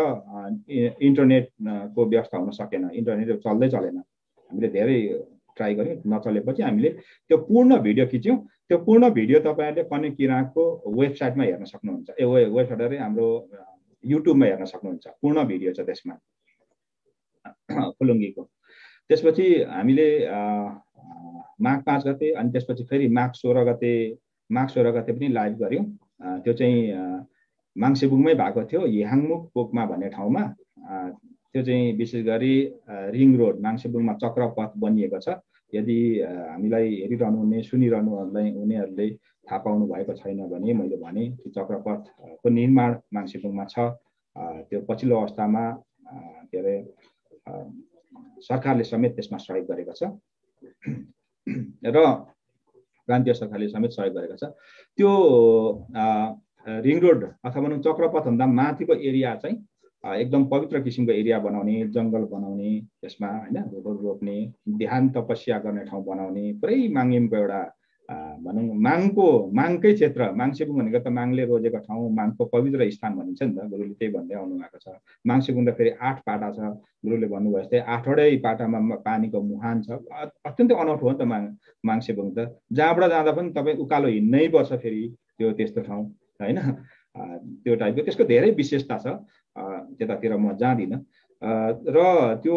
इन्टरनेटको व्यवस्था हुन सकेन। इन्टरनेट चल्दै चलेन। हामीले धेरै ट्राई गऱ्यौँ नचलेपछि हामीले त्यो पूर्ण भिडियो खिच्यौँ। त्यो पूर्ण भिडियो तपाईँहरूले कनेक्ट किराको वेबसाइटमा हेर्न सक्नुहुन्छ। ए वेबसाइट अरे हाम्रो युट्युबमा हेर्न सक्नुहुन्छ। पूर्ण भिडियो छ त्यसमा। फुलुङ्गीको त्यसपछि हामीले माघ पाँच गते अनि त्यसपछि फेरि माघ सोह्र गते माघ सोह्र गते पनि लाइभ गऱ्यौँ। त्यो चाहिँ माङसेबुङमै भएको थियो याङमुख पोकमा भन्ने ठाउँमा। त्यो चाहिँ विशेष गरी रिङ रोड माङसेबुङमा चक्रपथ बनिएको छ। यदि हामीलाई हेरिरहनु हुने सुनिरहनुहरूलाई उनीहरूले थाहा पाउनु भएको छैन भने मैले भने कि चक्रपथको निर्माण माङसेबुङमा छ। त्यो पछिल्लो अवस्थामा के अरे सरकारले समेत त्यसमा सहयोग गरेको छ। र प्रान्तीय सरकारले समेत सहयोग गरेको छ। त्यो रिङ रोड अथवा भनौँ चक्रपथभन्दा माथिको एरिया चाहिँ एकदम पवित्र किसिमको एरिया बनाउने जङ्गल बनाउने त्यसमा होइन रोपहरू रोप्ने ध्यान तपस्या गर्ने ठाउँ बनाउने पुरै माङ्गिमको एउटा भनौँ माङको माङकै क्षेत्र माङसेबुङ भनेको त माङले रोजेको ठाउँ माङको पवित्र स्थान भनिन्छ नि त गुरुले त्यही भन्दै आउनु भएको छ। माङसेबुङ त फेरि आठ पाटा छ गुरुले भन्नुभयो जस्तै आठवटै पाटामा पानीको मुहान छ। अत्यन्तै अनौठो हो नि त माङ माङसेबुङ त। जहाँबाट जाँदा पनि तपाईँ उकालो हिँड्नै पर्छ फेरि त्यो त्यस्तो ठाउँ होइन? त्यो टाइपको त्यसको धेरै विशेषता छ। त्यतातिर म जाँदिनँ। र त्यो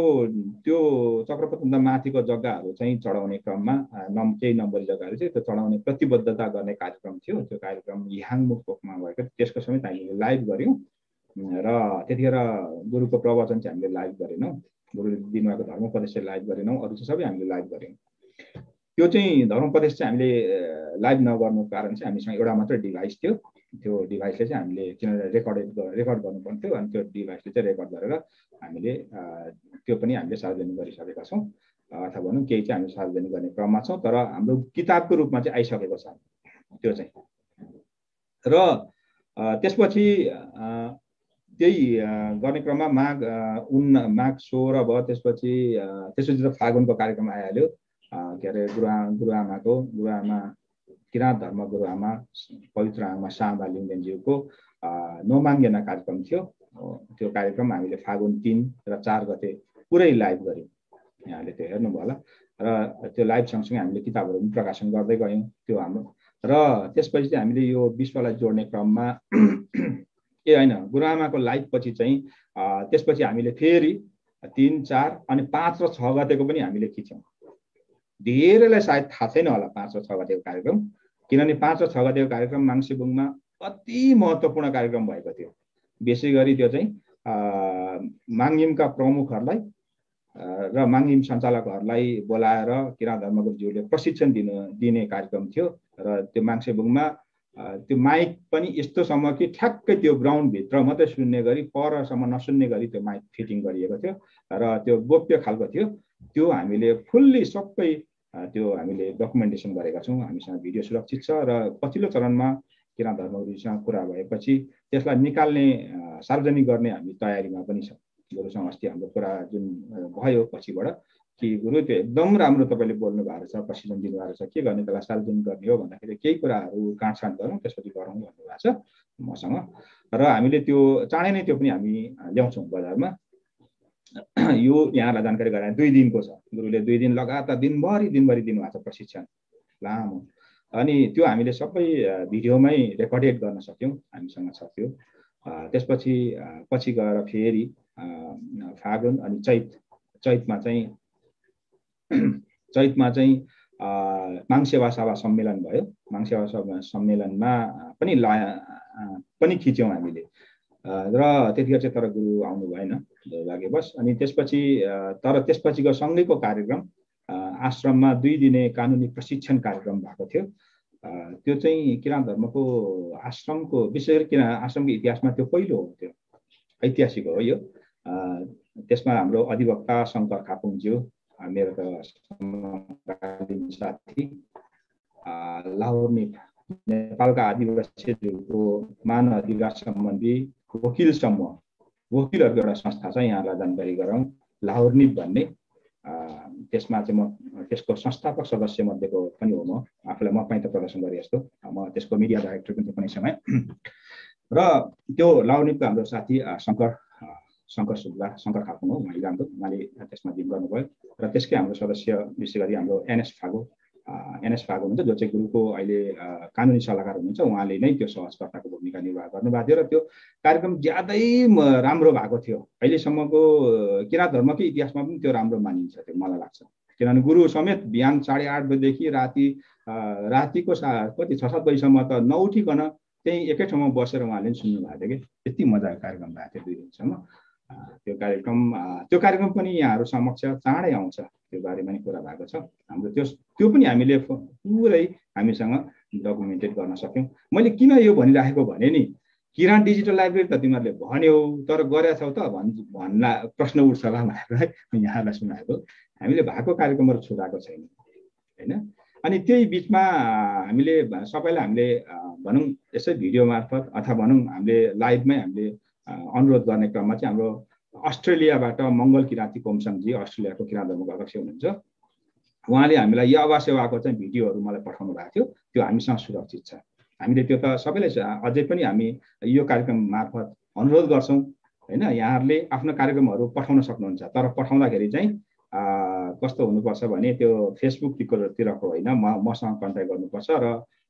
त्यो चक्रपथभन्दा माथिको जग्गाहरू चाहिँ चढाउने क्रममा नम केही नम्बरी जग्गाहरू चाहिँ त्यो चढाउने प्रतिबद्धता गर्ने कार्यक्रम थियो। त्यो कार्यक्रम हिहाङमुख पोखमा भएको त्यसको समेत हामीले लाइभ गऱ्यौँ। र त्यतिखेर गुरुको प्रवचन चाहिँ हामीले लाइभ गरेनौँ। गुरुले दिनुभएको धर्मोपदेश चाहिँ लाइभ गरेनौँ। अरू चाहिँ सबै हामीले लाइभ गऱ्यौँ। त्यो चाहिँ धर्मोपदेश चाहिँ हामीले लाइभ नगर्नुको कारण चाहिँ हामीसँग एउटा मात्रै डिभाइस थियो। त्यो डिभाइसले चाहिँ हामीले किनभने रेकर्डेड रेकर्ड गर्नु पर्थ्यो अनि त्यो डिभाइसले चाहिँ रेकर्ड गरेर हामीले त्यो पनि हामीले सार्वजनिक गरिसकेका छौँ। अथवा भनौँ केही चाहिँ हामी सार्वजनिक गर्ने क्रममा छौँ तर हाम्रो किताबको रूपमा चाहिँ आइसकेको छ। त्यो चाहिँ। र त्यसपछि त्यही गर्ने क्रममा माघ उन् माघ सोह्र भयो त्यसपछि त्यसपछि त फागुनको कार्यक्रम आइहाल्यो। के अरे गुरुआ गुरुआमाको गुरुआमा किराँत धर्म गुरुआमा पवित्र आमा सामा लिङ्गेनज्यूको नोमाङ्गेना कार्यक्रम थियो। त्यो कार्यक्रम हामीले फागुन तिन र चार गते पुरै लाइभ गऱ्यौँ। यहाँले त्यो हेर्नुभयो होला। र त्यो लाइभ सँगसँगै हामीले किताबहरू पनि प्रकाशन गर्दै गयौँ। त्यो हाम्रो र त्यसपछि चाहिँ हामीले यो विश्वलाई जोड्ने क्रममा ए होइन गुरुआमाको लाइभ पछि चाहिँ त्यसपछि हामीले फेरि तिन चार अनि पाँच र छ गतेको पनि हामीले खिच्यौँ। धेरैलाई सायद थाहा छैन होला पाँच र छ गतेको कार्यक्रम। किनभने पाँच र छ गतेको कार्यक्रम माङसेबुङमा अति महत्त्वपूर्ण कार्यक्रम भएको थियो। विशेष गरी त्यो चाहिँ माङिमका प्रमुखहरूलाई र माङिम सञ्चालकहरूलाई बोलाएर किरा धर्मगुरुज्यूले प्रशिक्षण दिन दिने कार्यक्रम थियो र त्यो माङसेबुङमा त्यो माइक पनि यस्तोसम्म कि ठ्याक्कै त्यो ग्राउन्डभित्र मात्रै सुन्ने गरी परसम्म नसुन्ने गरी त्यो माइक फिटिङ गरिएको थियो र त्यो गोप्य खालको थियो। त्यो हामीले फुल्ली सबै त्यो हामीले डकुमेन्टेसन गरेका छौँ। हामीसँग भिडियो सुरक्षित छ र पछिल्लो चरणमा किराँत धर्मगुरुसँग कुरा भएपछि त्यसलाई निकाल्ने सार्वजनिक गर्ने हामी तयारीमा पनि छ। गुरुसँग अस्ति हाम्रो कुरा जुन भयो पछिबाट कि गुरु त्यो एकदम राम्रो तपाईँले बोल्नु भएको छ प्रशिक्षण दिनुभएको छ के गर्ने त्यसलाई सार्वजनिक गर्ने हो भन्दाखेरि केही कुराहरू काँडसाँड गरौँ त्यसपछि गरौँ भन्नुभएको छ मसँग। र हामीले त्यो चाँडै नै त्यो पनि हामी ल्याउँछौँ बजारमा। यो यहाँलाई जानकारी गराए दुई दिनको छ। गुरुले दुई दिन लगातार दिनभरि दिनभरि दिनुभएको छ प्रशिक्षण। लामो। अनि त्यो हामीले सबै भिडियोमै रेकर्डेड गर्न सक्यौँ हामीसँग छ त्यो। त्यसपछि पछि गएर फेरि फागुन अनि चैत चैतमा चाहिँ चैतमा चाहिँ माङसेवा सभा सम्मेलन भयो। माङसेवा सभा सम्मेलनमा पनि ला पनि खिच्यौँ हामीले। र त्यतिखेर चाहिँ तर गुरु आउनु भएन दुर्भाग्यवश अनि त्यसपछि तर त्यसपछिको सँगैको कार्यक्रम आश्रममा दुई दिने कानुनी प्रशिक्षण कार्यक्रम भएको थियो। त्यो चाहिँ किराँत धर्मको आश्रमको विशेष गरी किरा आश्रमको इतिहासमा त्यो पहिलो हो त्यो ऐतिहासिक हो यो। त्यसमा हाम्रो अधिवक्ता शङ्कर खापुङज्यू मेरो त साथी। लाहोर नेपालका आदिवासीहरूको मान अधिकार सम्बन्धी वकिल समूह वकिलहरूको एउटा संस्था छ यहाँलाई जानकारी गरौँ। लाहोर निप भन्ने त्यसमा चाहिँ म त्यसको संस्थापक सदस्य मध्येको पनि हो म। आफूलाई म पाइँत प्रदर्शन गरे जस्तो। म त्यसको मिडिया डाइरेक्टर पनि कुनै समय। र त्यो लाउनिपको हाम्रो साथी शङ्कर शङ्कर सुब्बा शङ्कर खापुङ हो। उहाँले राम्रो उहाँले त्यसमा दिन गर्नुभयो। र त्यसकै हाम्रो सदस्य विशेष गरी हाम्रो एनएस फागो एनएस फागो हुन्छ जो चाहिँ गुरुको अहिले कानुनी सल्लाहकार हुनुहुन्छ उहाँले नै त्यो सहजकर्ताको भूमिका निर्वाह गर्नुभएको थियो र त्यो कार्यक्रम ज्यादै राम्रो भएको थियो। अहिलेसम्मको किराँत धर्मकै इतिहासमा पनि त्यो राम्रो मानिन्छ त्यो मलाई लाग्छ। किनभने गुरु समेत बिहान साढे आठ बजीदेखि राति रातिको सा कति छ सात बजीसम्म त नउठिकन त्यहीँ एकै ठाउँमा बसेर उहाँले सुन्नु भएको थियो कि। त्यति मजाको कार्यक्रम भएको थियो दुई दिनसम्म। त्यो कार्यक्रम त्यो कार्यक्रम पनि यहाँहरू समक्ष चाँडै आउँछ। त्यो बारेमा नि कुरा भएको छ। हाम्रो त्यो त्यो पनि हामीले पुरै हामीसँग डकुमेन्टेड गर्न सक्यौँ। मैले किन यो भनिराखेको भने नि किरान डिजिटल लाइब्रेरी त तिमीहरूले भन्यौ तर गरेका छौ त भन् भन्ला प्रश्न उठ्छ होला भनेर है यहाँलाई सुनाएको। हामीले भएको कार्यक्रमहरू छुटाएको छैन होइन? अनि त्यही बिचमा हामीले सबैलाई हामीले भनौँ यसै भिडियो मार्फत अथवा भनौँ हामीले लाइभमै हामीले अनुरोध गर्ने क्रममा चाहिँ हाम्रो अस्ट्रेलियाबाट मङ्गल किराँती कोमसङजी अस्ट्रेलियाको किराँत धर्मको अध्यक्ष हुनुहुन्छ। उहाँले हामीलाई यो आवास सेवाको चाहिँ भिडियोहरू मलाई पठाउनु भएको थियो। त्यो हामीसँग सुरक्षित छ। हामीले त्यो त सबैलाई अझै पनि हामी यो कार्यक्रम मार्फत अनुरोध गर्छौँ। होइन यहाँहरूले आफ्नो कार्यक्रमहरू पठाउन सक्नुहुन्छ। तर पठाउँदाखेरि चाहिँ कस्तो हुनुपर्छ भने त्यो फेसबुकतिरको होइन म मसँग कन्ट्याक्ट गर्नुपर्छ र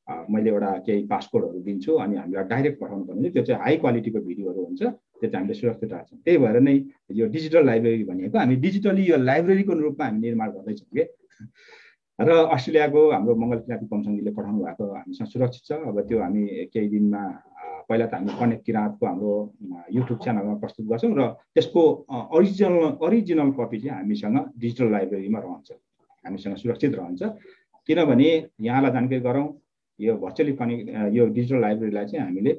मैले एउटा केही पासपोर्टहरू दिन्छु अनि हामीलाई डाइरेक्ट पठाउनु पर्ने त्यो चाहिँ हाई क्वालिटीको भिडियोहरू हुन्छ त्यो चाहिँ हामीले सुरक्षित राख्छौँ। त्यही भएर नै यो डिजिटल लाइब्रेरी भनेको हामी डिजिटली यो लाइब्रेरीको रूपमा हामी निर्माण गर्दैछौँ कि? र अस्ट्रेलियाको हाम्रो मङ्गल किराँती कमसङ्गीले पठाउनु भएको हामीसँग सुरक्षित छ। अब त्यो हामी केही दिनमा पहिला त हामी कनेक्ट किराँतको हाम्रो युट्युब च्यानलमा प्रस्तुत गर्छौँ र त्यसको अरिजिनल अरिजिनल कपी चाहिँ हामीसँग डिजिटल लाइब्रेरीमा रहन्छ। हामीसँग सुरक्षित रहन्छ। किनभने यहाँलाई जानकारी गरौँ यो भर्चुअली कनेक्ट यो डिजिटल लाइब्रेरीलाई चाहिँ हामीले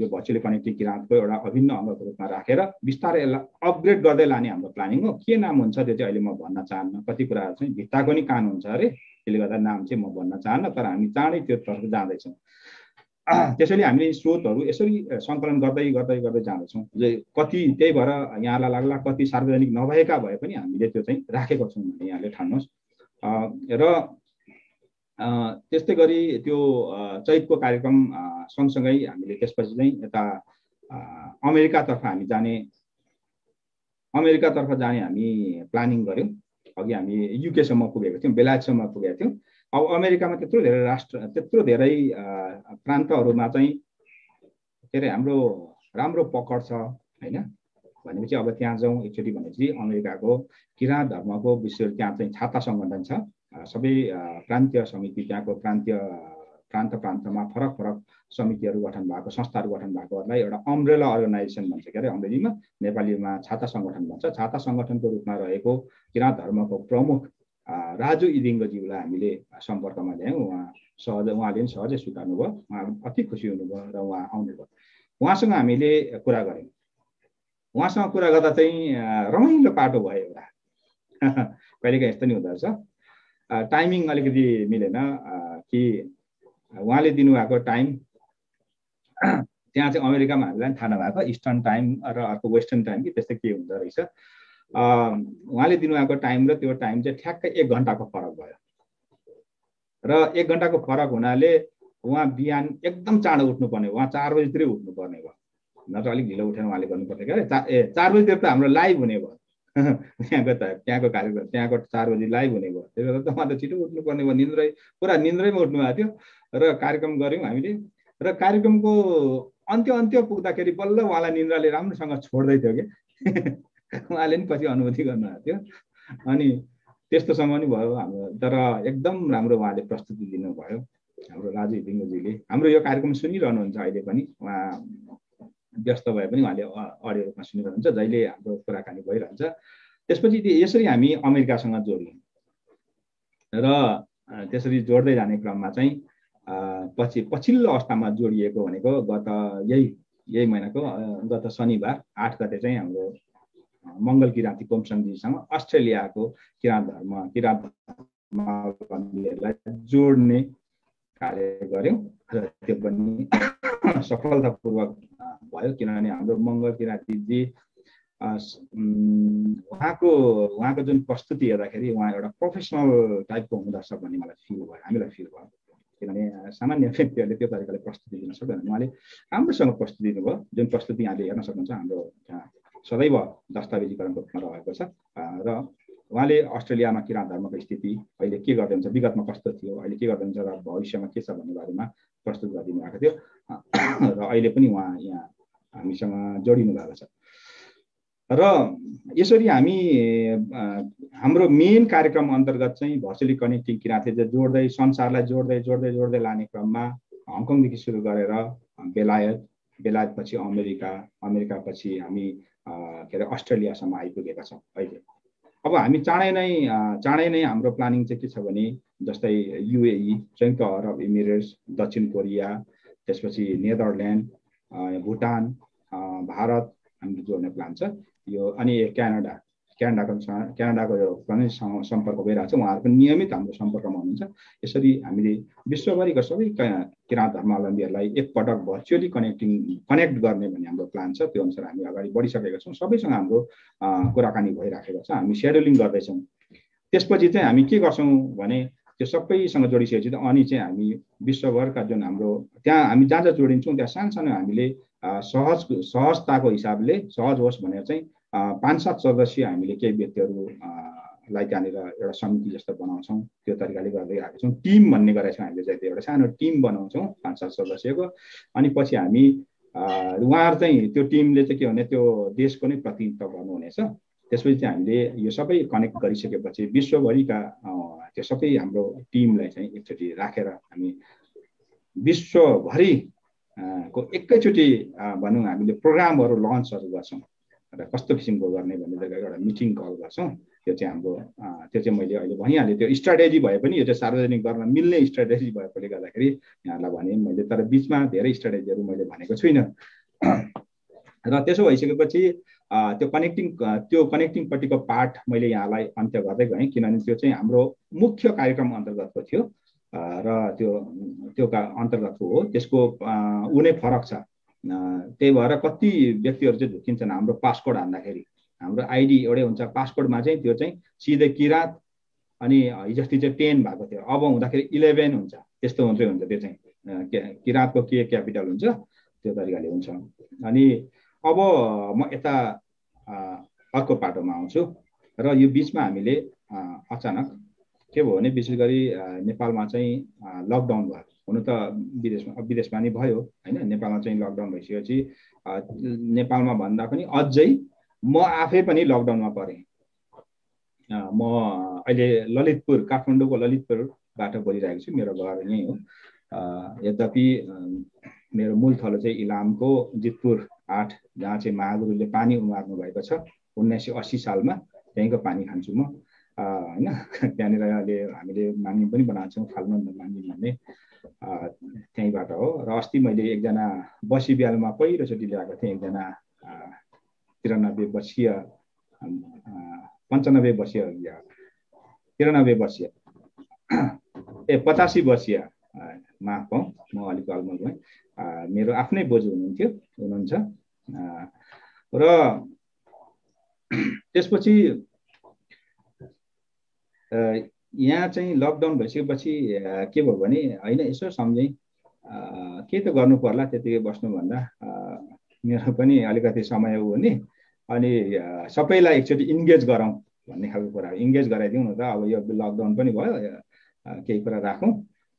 यो भर्चुअली कनेक्टिङ किराँतको एउटा अभिन्न अङ्गको रूपमा राखेर बिस्तारै यसलाई अपग्रेड गर्दै लाने हाम्रो प्लानिङ हो। के नाम हुन्छ त्यो चाहिँ अहिले म भन्न चाहन्न कति कुराहरू चाहिँ भित्ताको नि कान हुन्छ अरे त्यसले गर्दा नाम चाहिँ म भन्न चाहन्न तर हामी चाँडै त्यो तर्फ जाँदैछौँ। त्यसैले हामीले स्रोतहरू यसरी सङ्कलन गर्दै गर्दै गर्दै जाँदैछौँ। कति त्यही भएर यहाँलाई लाग्ला कति सार्वजनिक नभएका भए पनि हामीले त्यो चाहिँ राखेको छौँ भने यहाँले ठान्नुहोस्। र त्यस्तै गरी त्यो चैतको कार्यक्रम सँगसँगै हामीले त्यसपछि चाहिँ यता अमेरिकातर्फ हामी जाने अमेरिकातर्फ जाने हामी प्लानिङ गऱ्यौँ। अघि हामी युकेसम्म पुगेको थियौँ बेलायतसम्म पुगेका थियौँ। अब अमेरिकामा त्यत्रो धेरै राष्ट्र त्यत्रो धेरै प्रान्तहरूमा चाहिँ के अरे हाम्रो राम्रो पकड छ होइन? भनेपछि अब त्यहाँ जाउँ एकचोटि भनेपछि अमेरिकाको किराँत धर्मको विषय त्यहाँ चाहिँ छाता सङ्गठन छ। सबै प्रान्तीय समिति त्यहाँको प्रान्तीय प्रान्त प्रान्तमा फरक फरक समितिहरू गठन भएको संस्थाहरू गठन भएकोहरूलाई एउटा अम्ब्रेला अर्गनाइजेसन भन्छ के अरे अङ्ग्रेजीमा नेपालीमा छाता सङ्गठन भन्छ। छाता सङ्गठनको रूपमा रहेको किराँत धर्मको प्रमुख राजु इदिङ्गज्यूलाई हामीले सम्पर्कमा ल्यायौँ। उहाँ सहज उहाँले पनि सहजै स्वीकार्नु भयो उहाँ अति खुसी हुनुभयो र उहाँ आउनुभयो। उहाँसँग हामीले कुरा गऱ्यौँ। उहाँसँग कुरा गर्दा चाहिँ रमाइलो पाटो भयो एउटा। कहिलेकाहीँ यस्तो नि हुँदो रहेछ। टाइमिङ अलिकति मिलेन कि उहाँले दिनुभएको टाइम त्यहाँ चाहिँ अमेरिकामा हामीलाई थाहा नभएको इस्टर्न टाइम र अर्को वेस्टर्न टाइम कि त्यस्तै के हुँदो रहेछ उहाँले दिनुभएको टाइम र त्यो टाइम चाहिँ ठ्याक्कै एक घन्टाको फरक भयो र एक घन्टाको फरक हुनाले उहाँ बिहान एकदम चाँडो उठ्नुपर्ने उहाँ चार बजीतिरै उठ्नुपर्ने भयो नत्र अलिक ढिलो उठेर उहाँले गर्नुपर्ने क्या चा ए चार बजीतिर त हाम्रो लाइभ हुने भयो त्यहाँको त त्यहाँको कार्यक्रम त्यहाँको चार बजी लाइभ हुने भयो। त्यसले गर्दा उहाँ त छिटो उठ्नुपर्ने भयो। निन्द्रै पुरा निन्द्रैमा उठ्नु भएको थियो र कार्यक्रम गऱ्यौँ हामीले। र कार्यक्रमको अन्त्य अन्त्य पुग्दाखेरि बल्ल उहाँलाई निन्द्राले राम्रोसँग छोड्दै थियो कि? उहाँले पनि पछि अनुभूति गर्नुभएको थियो। अनि त्यस्तोसँग पनि भयो हाम्रो तर एकदम राम्रो उहाँले प्रस्तुति दिनुभयो। हाम्रो राजु हिदिङ्गजीले हाम्रो यो कार्यक्रम सुनिरहनुहुन्छ अहिले पनि। उहाँ व्यस्त भए पनि उहाँले अडियो रूपमा सुनिरहनुहुन्छ जहिले हाम्रो कुराकानी भइरहन्छ। त्यसपछि यसरी हामी अमेरिकासँग जोड्यौँ। र त्यसरी जोड्दै जाने क्रममा चाहिँ पछि पछिल्लो अवस्थामा जोडिएको भनेको गत यही यही महिनाको गत शनिबार आठ गते चाहिँ हाम्रो मङ्गल किराँती कोमसङजीसँग अस्ट्रेलियाको किराँत धर्म किराँत जोड्ने कार्य गऱ्यौँ र त्यो पनि सफलतापूर्वक भयो किनभने हाम्रो मङ्गल किराँतीजी उहाँको उहाँको जुन प्रस्तुति हेर्दाखेरि उहाँ एउटा प्रोफेसनल टाइपको हुँदो रहेछ भन्ने मलाई फिल भयो हामीलाई फिल भयो। किनभने सामान्य व्यक्तिहरूले त्यो तरिकाले प्रस्तुति दिन सक्दैन। उहाँले राम्रोसँग प्रस्तुति दिनुभयो। जुन प्रस्तुति यहाँले हेर्न सक्नुहुन्छ हाम्रो त्यहाँ सदैव दस्तावेजीकरणको रूपमा रहेको छ। र उहाँले अस्ट्रेलियामा किराँत धर्मको स्थिति अहिले के गर्दै हुन्छ विगतमा कस्तो थियो अहिले के गर्दै हुन्छ र भविष्यमा के छ भन्ने बारेमा प्रस्तुत गरिदिनु भएको थियो। र अहिले पनि उहाँ यहाँ हामीसँग जोडिनु भएको छ। र यसरी हामी हाम्रो मेन कार्यक्रम अन्तर्गत चाहिँ भर्चुअली कनेक्टिङ किराँतले जोड्दै संसारलाई जोड्दै जोड्दै जोड्दै लाने क्रममा हङकङदेखि सुरु गरेर बेलायत बेलायतपछि अमेरिका अमेरिकापछि हामी के अरे अस्ट्रेलियासम्म आइपुगेका छौँ अहिले। अब हामी चाँडै नै चाँडै नै हाम्रो प्लानिङ चाहिँ के छ भने जस्तै युएई संयुक्त अरब इमिरेट्स दक्षिण कोरिया त्यसपछि नेदरल्यान्ड भुटान भारत हामीले जोड्ने प्लान छ यो अनि क्यानाडा क्यानाडाको क्यानाडाको यो सम्पर्क भइरहेको छ। उहाँहरू पनि नियमित हाम्रो सम्पर्कमा हुनुहुन्छ। यसरी हामीले विश्वभरिको सबै किराँत धर्मावलम्बीहरूलाई एकपटक भर्चुअली कनेक्टिङ कनेक्ट गर्ने भन्ने हाम्रो प्लान छ। त्यो अनुसार हामी अगाडि बढिसकेका छौँ। सबैसँग हाम्रो कुराकानी भइराखेको छ। हामी सेड्युलिङ गर्दैछौँ। त्यसपछि चाहिँ हामी के गर्छौँ भने त्यो सबैसँग जोडिसकेपछि अनि चाहिँ हामी विश्वभरका जुन हाम्रो त्यहाँ हामी जहाँ जहाँ जोडिन्छौँ त्यहाँ सानो सानो हामीले सहज सहजताको हिसाबले सहज होस् भनेर चाहिँ पाँच सात सदस्य हामीले केही व्यक्तिहरू लाई त्यहाँनिर एउटा समिति जस्तो बनाउँछौँ त्यो तरिकाले गर्दै आएको छौँ। टिम भन्ने गरेका छौँ हामीले चाहिँ एउटा सानो टिम बनाउँछौँ पाँच सात सदस्यको। अनि पछि हामी उहाँहरू चाहिँ त्यो टिमले चाहिँ के भने त्यो देशको नै प्रतिनिधित्व गर्नुहुनेछ। त्यसपछि चाहिँ हामीले यो सबै कनेक्ट गरिसकेपछि विश्वभरिका त्यो सबै हाम्रो टिमलाई चाहिँ एकचोटि राखेर हामी विश्वभरि को एकैचोटि भनौँ हामीले प्रोग्रामहरू लन्चहरू गर्छौँ। र कस्तो किसिमको गर्ने भन्ने एउटा मिटिङ कल गर्छौँ। त्यो चाहिँ हाम्रो त्यो चाहिँ मैले अहिले भनिहालेँ। त्यो स्ट्राटेजी भए पनि यो चाहिँ सार्वजनिक गर्न मिल्ने स्ट्राटेजी भएकोले गर्दाखेरि यहाँलाई भने मैले तर बिचमा धेरै स्ट्राटेजीहरू मैले भनेको छुइनँ। र त्यसो भइसकेपछि त्यो कनेक्टिङ त्यो कनेक्टिङपट्टिको पार्ट मैले यहाँलाई अन्त्य गर्दै गएँ। किनभने त्यो चाहिँ हाम्रो मुख्य कार्यक्रम अन्तर्गतको थियो। र त्यो त्यो अन्तर्गतको हो। त्यसको ऊ नै फरक छ। त्यही भएर कति व्यक्तिहरू चाहिँ झुकिन्छन् हाम्रो पासपोर्ट हान्दाखेरि। हाम्रो आइडी एउटै हुन्छ पासपोर्टमा चाहिँ त्यो चाहिँ सिधै किराँत अनि हिजोस्ति चाहिँ टेन भएको थियो। अब हुँदाखेरि इलेभेन हुन्छ त्यस्तो मात्रै हुन्छ त्यो चाहिँ। किराँतको के क्यापिटल हुन्छ त्यो तरिकाले हुन्छ। अनि अब म यता अर्को पाटोमा आउँछु र यो बिचमा हामीले अचानक के भयो भने विशेष गरी नेपालमा चाहिँ लकडाउन भयो। हुनु त विदेशमा विदेशमा नि भयो होइन? नेपालमा चाहिँ लकडाउन भइसकेपछि नेपालमा भन्दा पनि अझै म आफै पनि लकडाउनमा परेँ। म अहिले ललितपुर काठमाडौँको ललितपुरबाट बोलिरहेको छु मेरो घर यहीँ हो। यद्यपि मेरो मूल थलो चाहिँ इलामको जितपुर आठ जहाँ चाहिँ महागुरुले पानी उमार्नु भएको छ उन्नाइस सय अस्सी सालमा त्यहीँको पानी खान्छु म। होइन? त्यहाँनिर अहिले हामीले माग्ने पनि बनाएको छौँ फाल्नु माग्ने भन्ने त्यहीँबाट हो। र अस्ति मैले एकजना बसी बिहालमा पहिलोचोटि ल्याएको थिएँ एकजना त्रियानब्बे वर्षीय पन्चानब्बे वर्षीय त्रियानब्बे वर्षीय ए पचासी वर्षीय माफ पाउँ म अलिक अलमल भएँ। मेरो आफ्नै बोजू हुनुहुन्थ्यो हुनुहुन्छ। र त्यसपछि यहाँ चाहिँ लकडाउन भइसकेपछि के भयो भने होइन यसो सम्झेँ। के त गर्नु पर्ला त्यतिकै बस्नुभन्दा मेरो पनि अलिकति समय हो भने अनि सबैलाई एकचोटि इन्गेज गरौँ भन्ने खालको कुरा इन्गेज गराइदिउँ न त अब यो लकडाउन पनि भयो केही कुरा राखौँ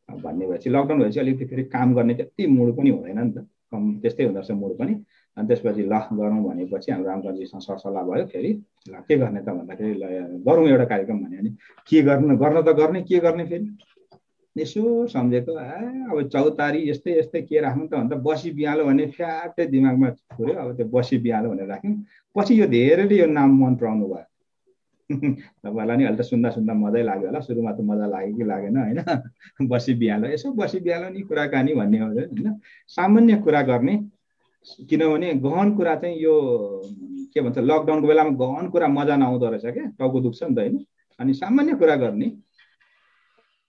भन्ने भएपछि लकडाउन भएपछि अलिकति फेरि काम गर्ने त्यति मुड पनि हुँदैन नि त। कम त्यस्तै हुँदो रहेछ मुड पनि। अनि त्यसपछि ल गरौँ भनेपछि हाम्रो रामगञ्जीसँग सरसल्लाह भयो फेरि ल के गर्ने त भन्दाखेरि ल गरौँ एउटा कार्यक्रम भन्यो भने के गर्नु गर्न त गर्ने के गर्ने फेरि? यसो सम्झेको ए अब चौतारी यस्तै यस्तै के राख्नु त भन्दा बसी बिहालो भने फ्याटै दिमागमा छोड्यो अब त्यो बसी बिहालो भनेर राख्यौँ। पछि यो धेरैले यो नाम मन पराउनु भयो। तपाईँहरूलाई नि अहिले त सुन्दा सुन्दा मजै लाग्यो होला सुरुमा त मजा लाग्यो कि लागेन होइन? बसी बिहालो यसो बसी बिहालो नि कुराकानी भन्ने हो होइन? सामान्य कुरा गर्ने किनभने गहन कुरा चाहिँ यो के भन्छ लकडाउनको बेलामा गहन कुरा मजा नआउँदो रहेछ क्या। टाउको दुख्छ नि त होइन। अनि सामान्य कुरा गर्ने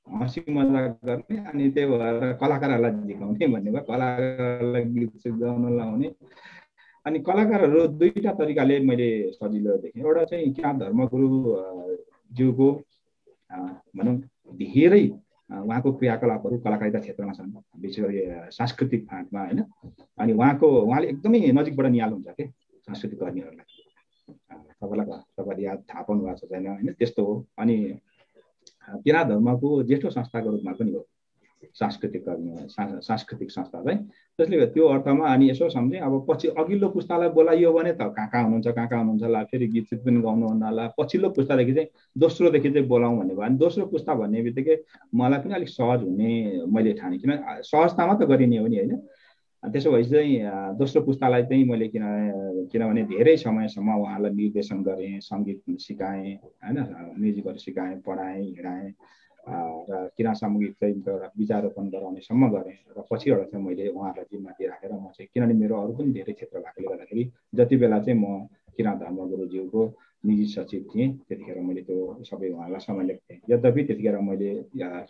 हँसी मजाक गर्ने अनि त्यही भएर कलाकारहरूलाई झिकाउने भन्ने भयो। कलाकारहरूलाई गीत गाउन लाउने। अनि कलाकारहरू दुईवटा तरिकाले मैले सजिलो देखेँ। एउटा चाहिँ क्या धर्मगुरु ज्यूको भनौँ धेरै उहाँको क्रियाकलापहरू कलाकारिता क्षेत्रमा छन् विशेष गरी सांस्कृतिक फाँटमा होइन अनि उहाँको उहाँले एकदमै नजिकबाट निहाल्नुहुन्छ कि सांस्कृतिक कर्मीहरूलाई तपाईँलाई तपाईँले याद थाहा पाउनु भएको छैन होइन त्यस्तो हो अनि किरा धर्मको जेठो संस्थाको रूपमा पनि हो सांस्कृतिक सांस्कृतिक संस्था चाहिँ त्यसले त्यो अर्थमा अनि यसो सम्झेँ अब पछि अघिल्लो पुस्तालाई बोलाइयो भने त कहाँ कहाँ हुनुहुन्छ कहाँ कहाँ हुनुहुन्छ होला फेरि गीत सित पनि गाउनुहुन्न होला। पछिल्लो पुस्तादेखि चाहिँ दोस्रोदेखि चाहिँ बोलाउँ भन्ने भयो। अनि दोस्रो पुस्ता भन्ने बित्तिकै मलाई पनि अलिक सहज हुने मैले ठाने। किन सहजतामा त गरिने हो नि होइन। त्यसो भए चाहिँ दोस्रो पुस्तालाई चाहिँ मैले किन किनभने धेरै समयसम्म उहाँलाई निर्देशन गरेँ सङ्गीत सिकाएँ होइन म्युजिकहरू सिकाएँ पढाएँ हिँडाएँ। र किरा चाहिँ एउटा विचारोपण गराउनेसम्म गरेँ। र पछिबाट चाहिँ मैले उहाँहरूलाई जिम्माथि राखेर म चाहिँ किनभने मेरो अरू पनि धेरै क्षेत्र भएकोले गर्दाखेरि जति बेला चाहिँ म किरा धर्मगुरुज्यूको निजी सचिव थिएँ त्यतिखेर मैले त्यो सबै उहाँलाई समय लिएको थिएँ। यद्यपि त्यतिखेर मैले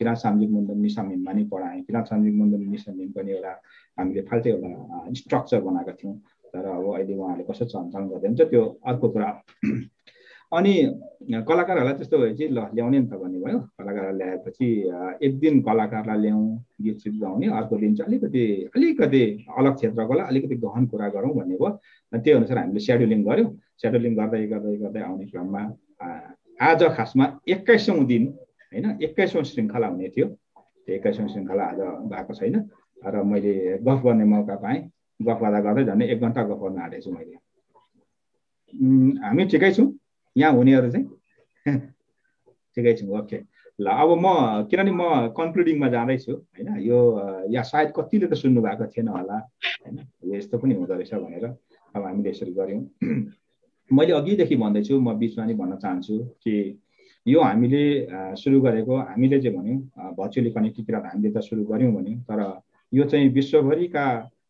किराँत सामाजिक मुन्दन निसामिनमा नि पढाएँ। किराँत सामाजिक मुन्दन निसामिन पनि एउटा हामीले फाल्टै एउटा स्ट्रक्चर बनाएको थियौँ। तर अब अहिले उहाँहरूले कसो सञ्चालन गर्दै हुन्छ त्यो अर्को कुरा अनि कलाकारहरूलाई त्यस्तो भएपछि ल ल्याउने नि त भन्ने भयो। कलाकारलाई ल्याएपछि एक दिन कलाकारलाई ल्याउँ गीत सित गाउने अर्को दिन चाहिँ अलिकति अलिकति अलग क्षेत्रकोलाई अलिकति गहन कुरा गरौँ भन्ने भयो। त्यही अनुसार हामीले सेड्युलिङ गऱ्यौँ। सेड्युलिङ गर्दै गर्दै गर्दै आउने क्रममा आज खासमा एक्काइसौँ दिन होइन एक्काइसौँ श्रृङ्खला हुने थियो। त्यो एक्काइसौँ श्रृङ्खला आज भएको छैन। र मैले गफ गर्ने मौका पाएँ। गफ गर्दा गर्दै झन् एक घन्टा गफ गर्न छु मैले। हामी ठिकै छौँ। यहाँ हुनेहरू चाहिँ ठिकै छौँ ओके ल अब म किनभने म कन्क्लुडिङमा जाँदैछु होइन यो या सायद कतिले त सुन्नु भएको थिएन होला होइन यो यस्तो पनि हुँदो रहेछ भनेर अब हामीले यसरी गऱ्यौँ मैले अघिदेखि भन्दैछु म बिचमा नि भन्न चाहन्छु कि यो हामीले सुरु गरेको हामीले चाहिँ भन्यौँ भर्चुअली कनेक्टिभ किराँत हामीले त सुरु गऱ्यौँ भन्यौँ तर यो चाहिँ विश्वभरिका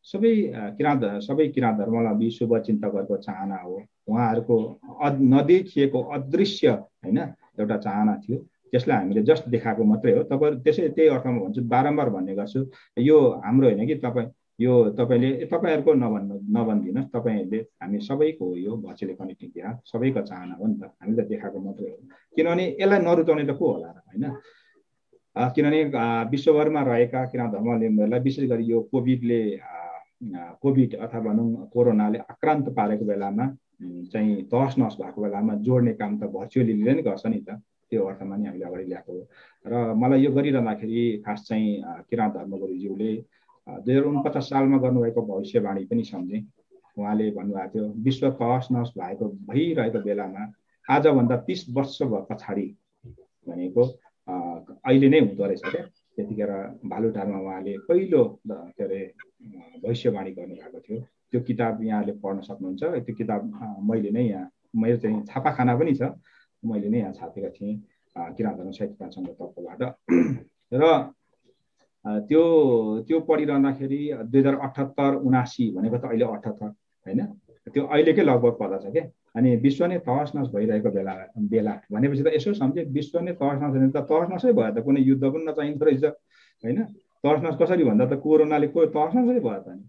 सबै किराँत सबै किराँत धर्मावलम्बी शुभचिन्तकहरूको चाहना हो उहाँहरूको नदेखिएको अदृश्य होइन एउटा चाहना थियो। त्यसलाई हामीले जस्ट देखाएको मात्रै हो। तपाईँ त्यसै त्यही अर्थमा भन्छु बारम्बार भन्ने गर्छु। यो हाम्रो होइन कि तपाईँ यो तपाईँले तपाईँहरूको नभन्नु नभनिदिनुहोस् तपाईँहरूले हामी सबैको हो यो भर्चुअली कनेक्टिङ किराँत सबैको चाहना हो नि त। हामीले देखाएको मात्रै हो। किनभने यसलाई नरुचाउने त को होला र होइन? किनभने विश्वभरमा रहेका किराँत धर्मावलम्बीहरूलाई विशेष गरी यो कोभिडले कोभिड अथवा भनौँ कोरोनाले आक्रान्त पारेको बेलामा चाहिँ तहस नहस भएको बेलामा जोड्ने काम त भर्चुअलीले नै गर्छ नि त। त्यो अर्थमा नि हामीले अगाडि ल्याएको हो। र मलाई यो गरिरहँदाखेरि खास चाहिँ किराँत धर्मगुरुज्यूले दुई हजार उनपचास सालमा गर्नुभएको भविष्यवाणी पनि सम्झेँ। उहाँले भन्नुभएको थियो विश्व तहस नहस भएको भइरहेको बेलामा आजभन्दा तिस वर्ष पछाडि भनेको अहिले नै हुँदो रहेछ क्या। त्यतिखेर भालुटारमा उहाँले पहिलो के अरे भविष्यवाणी गर्नुभएको थियो। त्यो किताब यहाँले पढ्न सक्नुहुन्छ। त्यो किताब मैले नै यहाँ मेरो चाहिँ छापाखाना पनि छ। मैले नै यहाँ छापेका थिएँ किराँत धर्म साहित्य सङ्घको तर्फबाट। र त्यो त्यो पढिरहँदाखेरि दुई हजार अठहत्तर उनासी भनेको त अहिले अठहत्तर होइन? त्यो अहिलेकै लगभग पर्दछ क्या अनि विश्व नै तहस नस भइरहेको बेला बेला। भनेपछि त यसो सम्झे विश्व नै तहस नस त तहस नसै भयो त। कुनै युद्ध पनि नचाहिँदो रहेछ होइन? तहस नस कसरी भन्दा त कोरोनाले को तहस नसै भयो त नि।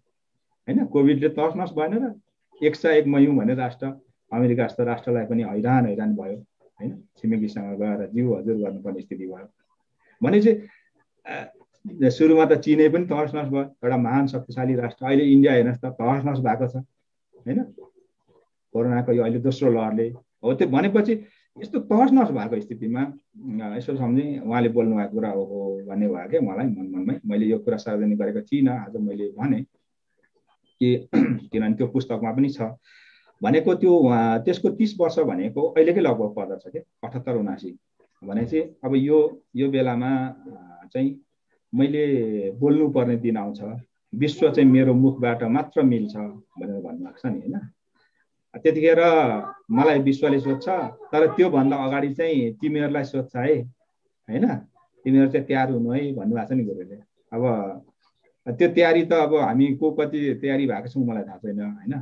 होइन? कोभिडले तहस नस भएन र एक सय एक मयौँ भने राष्ट्र अमेरिका जस्तो राष्ट्रलाई पनि हैरान हैरान भयो होइन? छिमेकीसँग गएर जिउ हजुर गर्नुपर्ने स्थिति भयो। भनेपछि सुरुमा त चिने पनि तहस नस भयो। एउटा महान शक्तिशाली राष्ट्र। अहिले इन्डिया हेर्नुहोस् त तहस नस भएको छ होइन? कोरोनाको यो अहिले दोस्रो लहरले। हो त्यो भनेपछि यस्तो तहस नहस भएको स्थितिमा यसो सम्झेँ उहाँले बोल्नुभएको कुरा हो भन्ने भयो क्या मलाई मन मनमै मैले यो कुरा सार्वजनिक गरेको थिइनँ आज मैले भने कि किनभने त्यो पुस्तकमा पनि छ। भनेको त्यो त्यसको तिस वर्ष भनेको अहिलेकै लगभग पर्दछ क्या अठहत्तर उनासी। भनेपछि अब यो यो बेलामा चाहिँ मैले बोल्नुपर्ने दिन आउँछ। विश्व चाहिँ मेरो मुखबाट मात्र मिल्छ भनेर भन्नुभएको छ नि होइन? त्यतिखेर मलाई विश्वले सोध्छ तर त्योभन्दा अगाडि चाहिँ तिमीहरूलाई सोध्छ है होइन? तिमीहरू चाहिँ तयार हुनु है भन्नुभएको छ नि गुरुले। अब त्यो तयारी त अब हामी को कति तयारी भएको छौँ मलाई थाहा छैन होइन?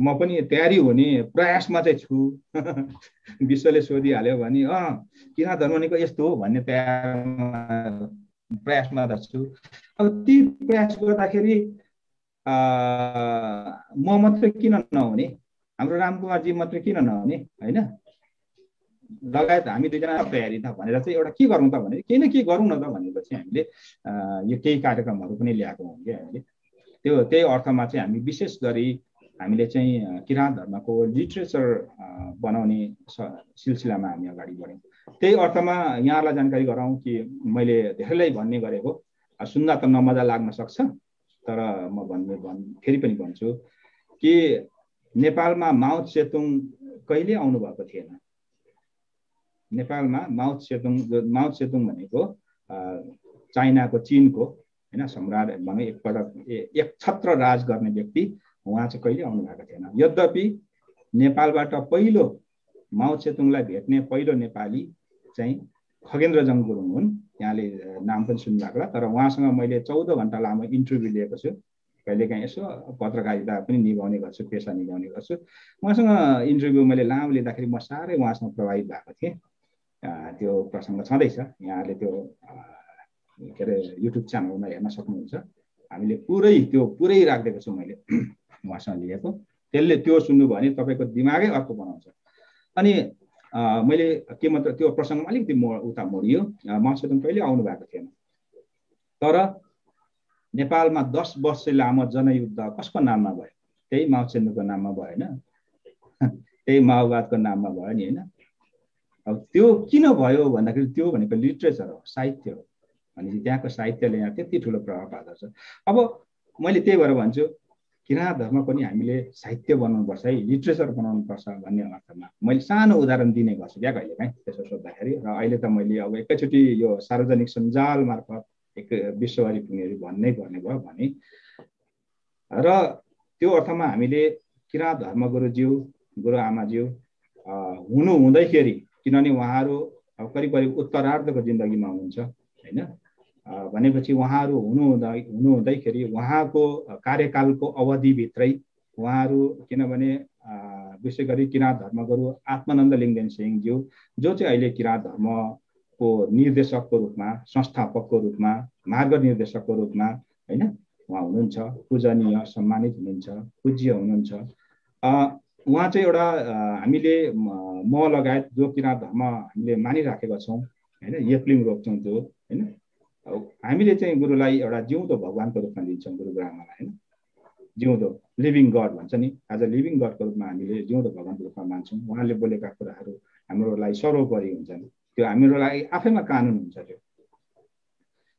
म पनि तयारी हुने प्रयासमा चाहिँ छु। विश्वले सोधिहाल्यो भने अँ किन धर्मनिको यस्तो हो भन्ने तयार प्रयासमा त छु। अब ती प्रयास गर्दाखेरि म मात्रै किन नहुने? हाम्रो रामकुमारजी मात्रै किन नहुने होइन? लगायत हामी दुईजना तयारी त भनेर चाहिँ एउटा के गरौँ त भने केही न केही गरौँ न त भनेपछि हामीले यो केही कार्यक्रमहरू पनि ल्याएको हौँ कि हामीले। त्यो त्यही अर्थमा चाहिँ हामी विशेष गरी हामीले चाहिँ किराँत धर्मको लिट्रेचर बनाउने सिलसिलामा हामी अगाडि बढ्यौँ। त्यही अर्थमा यहाँलाई जानकारी गराउँ कि मैले धेरैलाई भन्ने गरेको सुन्दा त नमजा लाग्न सक्छ तर म भन्ने भन् फेरि पनि भन्छु कि नेपालमा माउथ सेतुङ कहिले आउनुभएको थिएन? नेपालमा माउथ सेतुङ माउथ सेतुङ भनेको चाइनाको चिनको होइन सम्राट भनौँ एकपल्ट एक छत्र राज गर्ने व्यक्ति उहाँ चाहिँ कहिले आउनु भएको थिएन। यद्यपि नेपालबाट पहिलो माउ सेतुङलाई भेट्ने पहिलो नेपाली चाहिँ खगेन्द्र जङ गुरुङ हुन्। यहाँले नाम पनि सुन्नुभएको होला। तर उहाँसँग मैले चौध घन्टा लामो इन्टरभ्यू लिएको छु। कहिलेकाहीँ यसो पत्रकारिता पनि निभाउने गर्छु पेसा निभाउने गर्छु। उहाँसँग इन्टरभ्यू मैले लामो लिँदाखेरि म साह्रै उहाँसँग प्रभावित भएको थिएँ। त्यो प्रसङ्ग छँदैछ। यहाँले त्यो के अरे युट्युब च्यानलमा हेर्न सक्नुहुन्छ। हामीले पुरै त्यो पुरै राखिदिएको छु मैले उहाँसँग लिएको त्यसले त्यो सुन्नुभयो भने तपाईँको दिमागै अर्को बनाउँछ। अनि मैले के मात्र त्यो प्रसङ्गमा अलिकति मो उता मोडियो। माओसेतुङ कहिले आउनु भएको थिएन। तर नेपालमा दस वर्ष लामो जनयुद्ध कसको नाममा भयो? त्यही माओसेतुङको नाममा भयो होइन त्यही माओवादको नाममा भयो नि होइन? अब त्यो किन भयो भन्दाखेरि त्यो भनेको लिट्रेचर हो साहित्य हो। भनेपछि त्यहाँको साहित्यले यहाँ त्यति ठुलो प्रभाव पार्दछ। अब मैले त्यही भएर भन्छु किराँत धर्म पनि हामीले साहित्य बनाउनुपर्छ है लिट्रेचर बनाउनुपर्छ भन्ने अर्थमा मैले सानो उदाहरण दिने गर्छु क्या कहिले काहीँ त्यसो सोद्धाखेरि। र अहिले त मैले अब एकैचोटि यो सार्वजनिक सञ्जाल मार्फत एक विश्वभरि पुगेर भन्नै पर्ने भयो भने र त्यो अर्थमा हामीले किराँत धर्मगुरुज्यू गुरु आमाज्यू हुनु हुँदैखेरि किनभने उहाँहरू करिब करिब उत्तरार्धको जिन्दगीमा हुनुहुन्छ होइन? भनेपछि उहाँहरू हुनुहुँदा हुनुहुँदैखेरि उहाँको कार्यकालको अवधिभित्रै उहाँहरू किनभने विशेष गरी किराँत धर्मगुरु आत्मानन्द लिङ्गदेन सिंहज्यू जो चाहिँ अहिले किराँत धर्मको निर्देशकको रूपमा संस्थापकको रूपमा मार्ग निर्देशकको रूपमा होइन? उहाँ हुनुहुन्छ पूजनीय सम्मानित हुनुहुन्छ पूज्य हुनुहुन्छ। उहाँ चाहिँ एउटा हामीले म लगायत जो किराँत धर्म हामीले मानिराखेका छौँ होइन येप्लिङ रोप्छौँ त्यो होइन। हामीले चाहिँ गुरुलाई एउटा जिउँदो भगवान्को रूपमा लिन्छौँ गुरु ब्राह्मणलाई होइन। जिउँदो लिभिङ गड भन्छ नि आज लिभिङ गडको रूपमा हामीले जिउँदो भगवान्को रूपमा मान्छौँ। उहाँले बोलेका कुराहरू हाम्रो लागि सर्वोपरि हुन्छन् त्यो हाम्रो लागि आफैमा कानुन हुन्छ त्यो।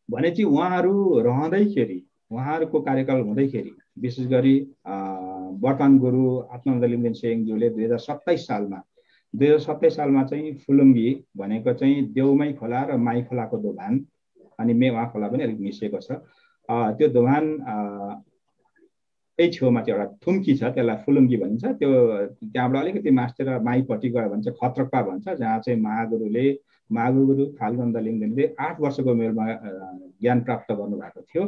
भने चाहिँ उहाँहरू रहँदैखेरि उहाँहरूको कार्यकाल हुँदैखेरि विशेष गरी वर्तमान गुरु आत्मानन्द लिम्देन सेङज्यूले दुई हजार सत्ताइस सालमा दुई हजार सत्ताइस सालमा चाहिँ फुलुङ्गी भनेको चाहिँ देउमै खोला र माई खोलाको दोभान अनि मेवा खोला पनि अलिक मिसिएको छ। त्यो दोभान त्यही छेउमा चाहिँ एउटा थुम्की छ त्यसलाई फुलुङ्गी भनिन्छ। त्यो त्यहाँबाट अलिकति मास्टर माइपट्टि गयो भने चाहिँ खत्रक्पा भन्छ जहाँ चाहिँ महागुरुले महागुरु फाल्गन्द लिङ्गदेनले आठ वर्षको उमेरमा ज्ञान प्राप्त गर्नुभएको थियो।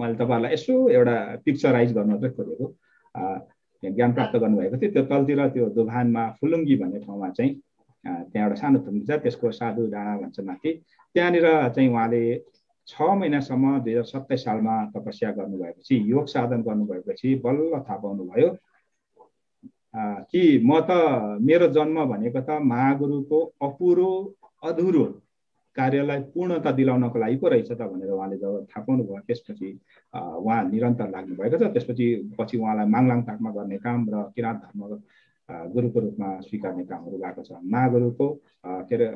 मैले तपाईँहरूलाई यसो एउटा पिक्चराइज गर्नु मात्रै खोजेको। ज्ञान प्राप्त गर्नुभएको थियो त्यो तलतिर त्यो दोभानमा फुलुङ्गी भन्ने ठाउँमा चाहिँ त्यहाँ एउटा सानो थुम्की छ त्यसको साधु डाँडा भन्छ माथि। त्यहाँनिर चाहिँ उहाँले छ महिनासम्म दुई हजार सत्ताइस सालमा तपस्या गर्नुभएपछि योग साधन गर्नुभएपछि बल्ल थाहा पाउनुभयो कि म त मेरो जन्म भनेको त महागुरुको अपुरो अधुरो कार्यलाई पूर्णता दिलाउनको लागि पो रहेछ त भनेर उहाँले जब थाहा पाउनुभयो त्यसपछि उहाँ निरन्तर लाग्नु भएको छ। त्यसपछि पछि उहाँलाई माङलाङ ताकमा गर्ने काम र किराँत धर्म गुरुको रूपमा स्वीकार्ने कामहरू भएको छ। महागुरुको के अरे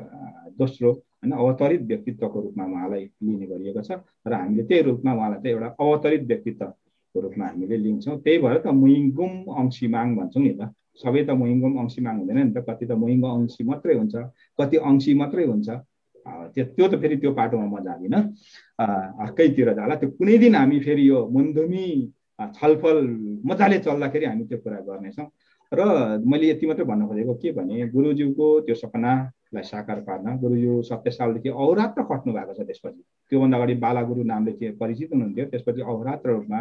दोस्रो होइन अवतरित व्यक्तित्वको रूपमा उहाँलाई लिने गरिएको छ र हामीले त्यही रूपमा उहाँलाई चाहिँ एउटा अवतरित व्यक्तित्वको रूपमा हामीले लिन्छौँ। त्यही भएर त मुइङ्गुम अङ्सीमाङ भन्छौँ नि त। सबै त मुइङ्गुम अङ्सीमाङ हुँदैन नि त। कति त मुइङ्गो अंशी मात्रै हुन्छ कति अंशी मात्रै हुन्छ। त्यो त्यो त फेरि त्यो पाटोमा म जाँदिनँ अर्कैतिर जाला त्यो कुनै दिन हामी फेरि यो मुन्धुमी छलफल मजाले चल्दाखेरि हामी त्यो कुरा गर्नेछौँ र मैले यति मात्रै भन्न खोजेको के भने गुरुज्यूको त्यो सपनालाई साकार पार्न गुरुज्यू सत्ताइस सालदेखि अहोरात्र खट्नु भएको छ त्यसपछि त्योभन्दा अगाडि बालागुरु नामले के परिचित हुनुहुन्थ्यो त्यसपछि अहोरात्र रूपमा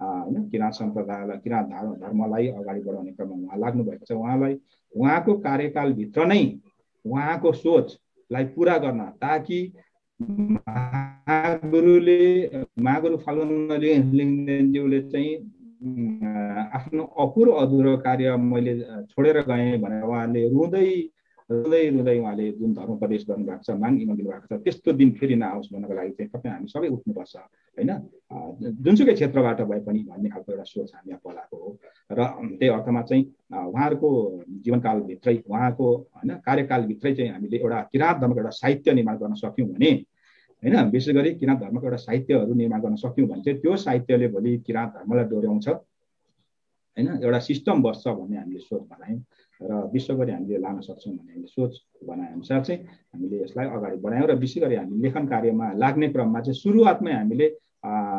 होइन किराँत सम्प्रदायलाई किराँत धर्मलाई अगाडि बढाउने क्रममा उहाँ लाग्नु भएको छ उहाँलाई उहाँको कार्यकालभित्र नै उहाँको सोचलाई पुरा गर्न। ताकि महागुरुले महागुरु फाल्गुन चाहिँ आफ्नो अपुरो अधुरो कार्य मैले छोडेर गएँ भनेर उहाँले रुँदै रुँदै रुँदै उहाँले जुन धर्म प्रदेश गर्नुभएको छ माग इमा दिनुभएको छ त्यस्तो दिन फेरि नआओस् भन्नको लागि चाहिँ तपाईँ हामी सबै उठ्नुपर्छ होइन जुनसुकै क्षेत्रबाट भए पनि भन्ने खालको एउटा सोच हामी पलाएको हो र त्यही अर्थमा चाहिँ उहाँहरूको जीवनकालभित्रै उहाँको होइन कार्यकालभित्रै चाहिँ हामीले एउटा किराँत धर्मको एउटा साहित्य निर्माण गर्न सक्यौँ भने होइन विशेष गरी किराँत धर्मको एउटा साहित्यहरू निर्माण गर्न सक्यौँ भने चाहिँ त्यो साहित्यले भोलि किराँत धर्मलाई डोर्याउँछ होइन एउटा सिस्टम बस्छ भन्ने हामीले सोच बनायौँ र विश्वभरि हामीले लान सक्छौँ भन्ने हामीले सोच बनाए अनुसार चाहिँ हामीले यसलाई अगाडि बढायौँ र विशेष गरी हामी लेखन कार्यमा लाग्ने क्रममा चाहिँ सुरुवातमै हामीले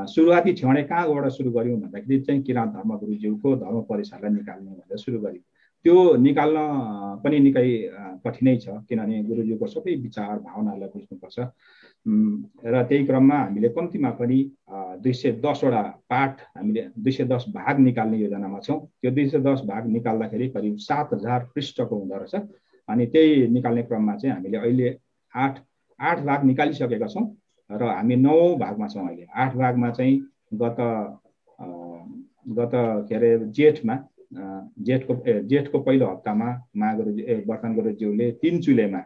सुरुवाती छेउडे कहाँबाट सुरु गऱ्यौँ भन्दाखेरि चाहिँ किराँत धर्मगुरुज्यूको धर्म परिसरलाई निकाल्ने भनेर सुरु गऱ्यौँ। त्यो निकाल्न पनि निकै कठिनै छ किनभने गुरुज्यूको सबै विचार भावनाहरूलाई बुझ्नुपर्छ। र त्यही क्रममा हामीले कम्तीमा पनि दुई सय दसवटा पाठ हामीले दुई सय दस भाग निकाल्ने योजनामा छौँ। त्यो दुई सय दस भाग निकाल्दाखेरि करिब सात हजार पृष्ठको हुँदो रहेछ। अनि त्यही निकाल्ने क्रममा चाहिँ हामीले अहिले आठ आठ भाग निकालिसकेका छौँ र हामी नौ भागमा छौँ अहिले। आठ भागमा चाहिँ गत गत के अरे जेठमा जेठको जेठको पहिलो हप्तामा मा गुरुजी ए गुरुज्यूले तिन चुलेमा